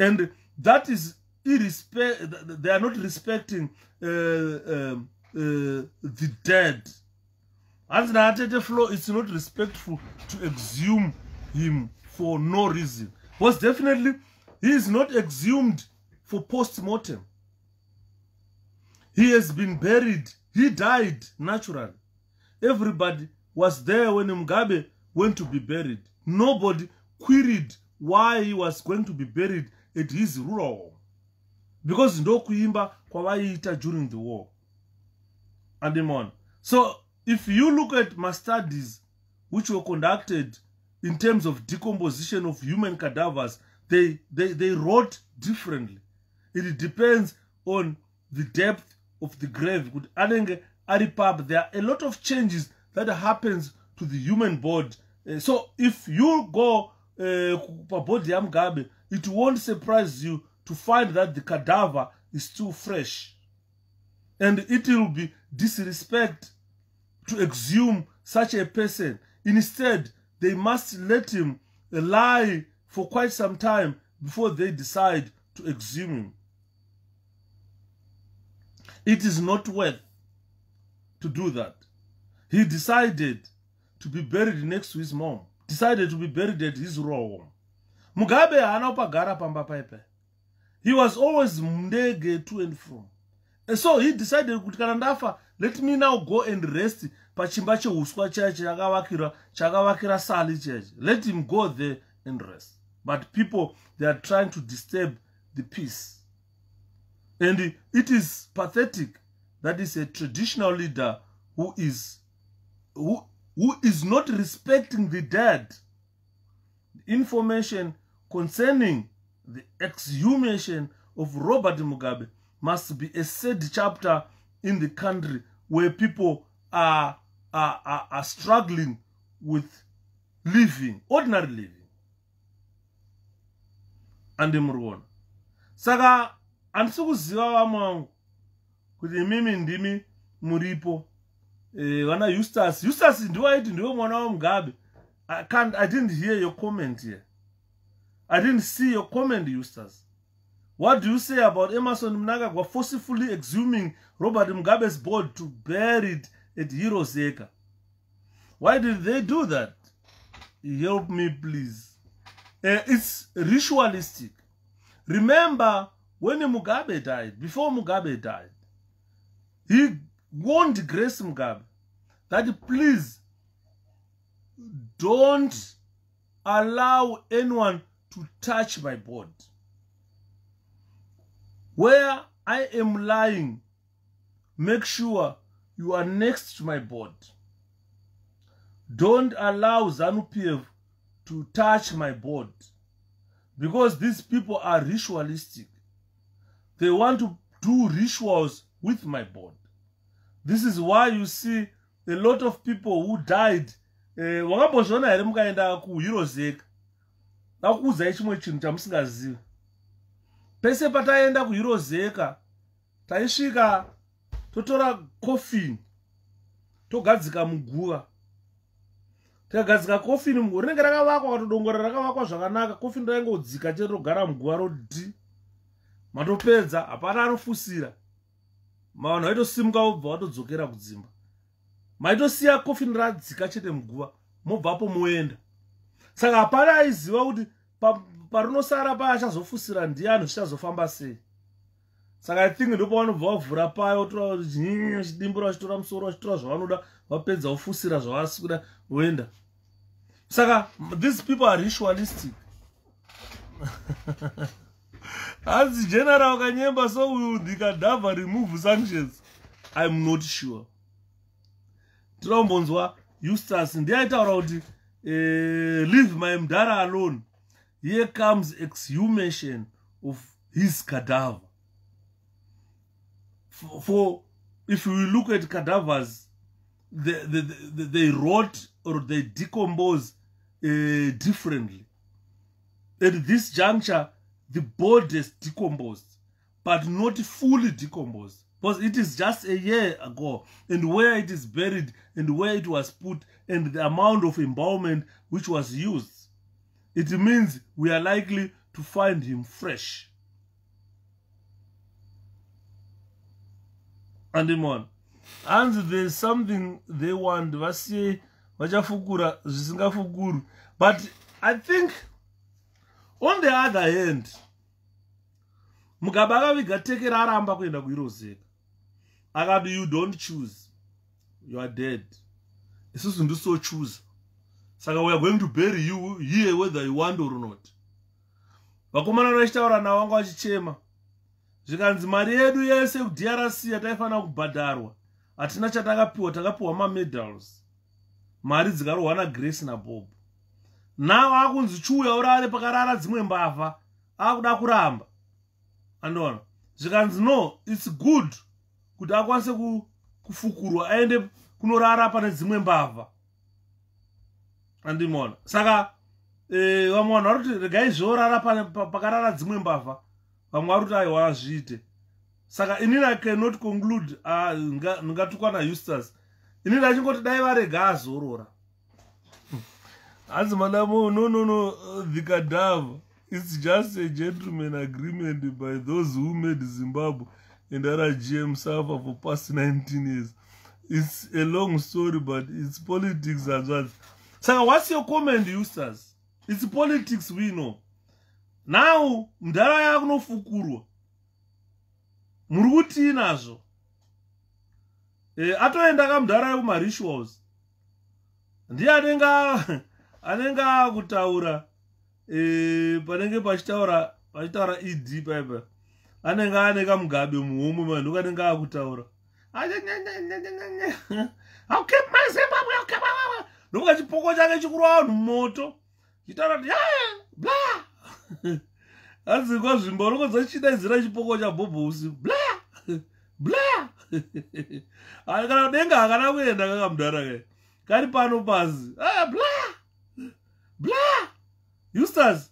and that is irrespect they are not respecting uh, uh, uh, the dead. Hanzi naatete flow it's not respectful to exhume him for no reason. Was definitely he is not exhumed for post-mortem. He has been buried. He died naturally. Everybody was there when mugabe went to be buried. Nobody queried why he was going to be buried at his rural home because ndokuimba kwavaiita during the war. Andimon so if you look at my studies which were conducted in terms of decomposition of human cadavers they, they, they wrote differently. It depends on the depth of the grave. Kuti anenge ari pap there are a lot of changes that happens to the human body. Uh, so if you go Eh, pabhodhi yamugabe it won't surprise you to find that the cadaver is still fresh. And it will be disrespect to exhume such a person. Instead they must let him lie for quite some time before they decide to exhume him. It is not worth to do that. He decided to be buried next to his mom decided to be buried at his row mugabe haana kupagara pamba paipai he was always mndege to and from and so he decided kuti kana ndafa let me now go and rest pachimba cheuswa chaicho chakavakira chakavakira sali chaicho. Let him go there and rest. But people they are trying to disturb the peace. And it is pathetic that is a traditional leader who is who, who is not respecting the dead information concerning the exhumation of Robert Mugabe must be a sad chapter in the country where people are, are, are, are struggling with living, ordinary living. andimuriona saka handisi kuziva vamwe vangu kuti imimi ndimi muripo e, vana eustas eustas ndiwaiti ndiwe mwana wamugabe I, i didn't hear your comment here I didn't see your comment, Eustace. What do you say about Emerson Mnangagwa forcefully exhuming Robert Mugabe's body to bury it at Hiroseka? Why did they do that? Help me, please. Uh, it's ritualistic. Remember, when Mugabe died, before Mugabe died, he warned Grace Mugabe that please don't allow anyone to touch my body. Where I am lying, make sure you are next to my body. Don't allow ZANU-PF to touch my body. Because these people are ritualistic. They want to do rituals with my body. This is why you see a lot of people who died. Eh, wakambozviona here mukaenda kuhirozeka ndakukuudzai chimwe chinhu chamusingazivi. Pese pataenda kuhirozeka taisvika totora kofini togadzika muguva. Tikagadzika kofini muguva rinenge rakavakwa katodongora rakavakwa zvakanaka. Kofini raingodzika chete togara muguva rodi matopedza hapana anofusira mavanhu vaitosimuka vobva vatodzokera kudzimba. Maitosiya kofini radzika chete muguva mobvapo moenda saka hapana aiziva kuti parinosara pa achazofusira ndiani zvichazofamba sei. Saka i think ndopavanobva vavhura payo tora chidimbura vachitora musoro vachitora zvavanoda vapedza vofusira zvavasi kuda voenda. Saka these people are ritualistic hanzi general kanyemba so will the cadava remove sanctions. Iam not sure. Tinombonzwa eustace ndiaitaura kuti uh, leave my mdara alone. Here comes exhumation of his cadaver. For, for if we look at cadavers they, they, they, they rot or they decompose uh, differently. At this juncture the is decomposed but not fully decomposed because it is just a year ago and where it is buried and where it was put and the amount of embalmment which was used it means we are likely to find him fresh. Andimon hanzi there's something they want vasiye vachafukura zvisingafukuru. But i think on the other hand mugabe akaviga teke raaramba kuenda kuirozeka. Akati you don't choose. You are dead. Isusu ndisochuza saka weare going to bury you here whether you want or not. Vakomana vachitaura navo vanga vachichema. Zvikanzi mari yedu yese kudrc yataifanira kubhadharwa. Hatina chatakapiwa takapiwa mamedals mari dzikarohwa nagrace nabob navo akunzi chiuya urare pakarara dzimwe mbavha akuda kuramba. Andoona zvikanzi no its good kuti akwanise kufukurwa aende kunorara pane dzimwe mbavha. Andimona saka e, vamwe vanhu vari kuti regai zvorara pakarara dzimwe mbavha vamwe vari kuti aiwa zviite saka inini i cannot conclude ndingatukwa naeustas inini achingoti dai varega azorora hanzi madamo no no no cadava it's just a gentleman agreement by those who made zimbabwe and rgm suffer for past 19 years. It's a long story but it's politics well. Saka what's your comment eustas it's politics we know. Now mundara yakunofukurwa muri kutii nazvo e, atoenda kamundara yekumarituals ndiye anenge anenge akutaura e, panenge pachitaura pachitaura ed paipa anenge ane kamugabe muhomwe manhu kanenge akutaura. Ndokuka chipoko chake chikuru vanhu mumoto. Chitaura kuti bla! Hanzi kwazvimba unokodza chidaidzira chipoko chabhobhousi bla! Bla! Kana denga hakana kuenda kakamudhara kai kari pano pasi bla bla! Eustas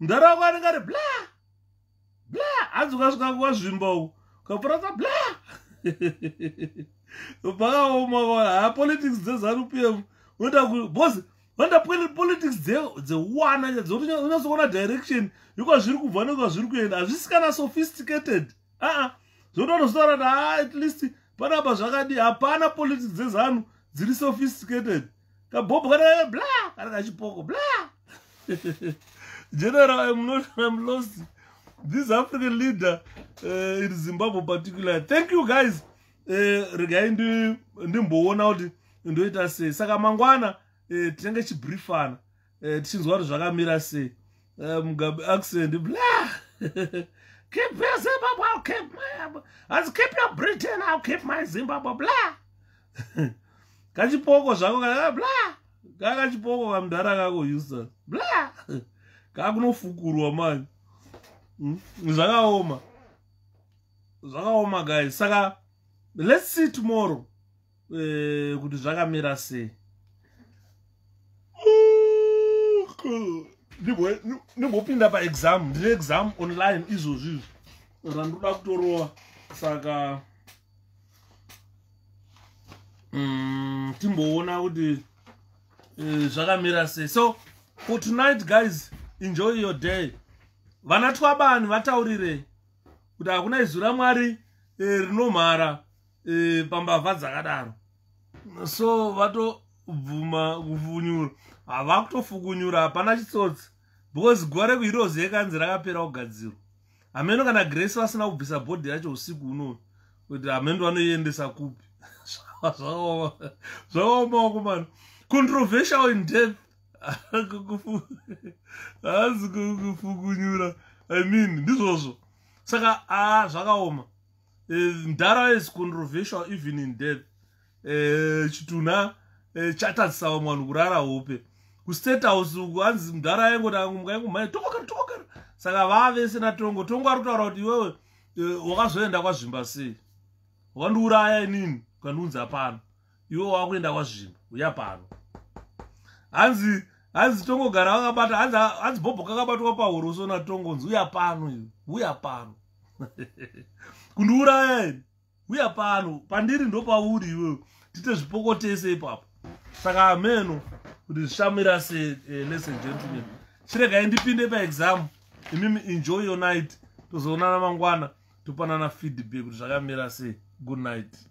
mudhara wako anenge ari bla! Bla hanzi ukasvika kwazvimba uku ukapfuratsa bla pakaoma ha politics dzezanup m unoita bosi vanda politics dzewana dzekuti unyazoona direction ikwa zviri kubva nekwa zviri kuenda. Hazvisi kana sophisticated aa zvotonozotaura kuti ha at least panapa zvakadi hapana politics dzezanu dziri sophisticated kabhobho kana bla kana kachipoko bla. General im not im lost. This african leader uh, in zimbabwe particular. Thank you guys. Uh, regai ndimboona kuti ndoita sei. Saka mangwana uh, tinenge chibriefana. Uh, tichinzwa kuti zvakamira sei. Uh, mugabe accent bla. Keep your zimbabwe i'll keep my as keep your britain i'll keep my zimbabwe bla kachipoko zvako kaa bla kaa kachipoko kamudhara kako houston. Bla kakunofukurwa mani hmm? zvakaoma. Zvakaoma guys. Saka let's see tomorrow uh, kuti zvakamira sei. Ndimbopinda paexam ndine exam online izvozvizvi. Randoda kutorova saka mm, timboona kuti uh, zvakamira sei. So for tonight guys enjoy your day. Vana twabani vataurirei kuti hakuna izu ramwari e, rinomhara e, pambavha dzakadaro. So vatobvuma kufunyura. Hava kutofukunyura hapana chitsotsi because guva rekuhirozi yekanzi rakapera kugadzirwa. Hameno kana grace vasina kubvisa bhodhi yacho usiku unono kuti hamendo vanoiendesa kupi zvakaomako mano. Controversial in death hazi kufukunyura. I mean ndizvozvo. Saka a zvakaoma. Ndara is controversial even in death e, chitunha e, chatadzisa vamwe vanhu kurara hope. Kustate house uku hanzi ndara yaingotangaingomhanya tongokara tongokara saka vavese natongo tongo. Ari kutaura kuti iwewe e, wakazoenda kwazvimba sei? Wakandiuraya inini ukandiunza pano. Iwe wakuenda kwazvimba uya pano. Hanzi hanzi tongogara vakabata hanzi bhobho kakabatwa pahoroso natongo nzi uya pano iwe uya pano. Kundiuraya ini? Uya pano pandiri ndopauri iwewe tiite zvipokotese ipapo. Saka ameno kuti zvishamira selese eh, gentleman chiregai ndipinde paexam imimi enjoy your night. Tozoonana mangwana topanana feedback kuti zvakamira sei. Good night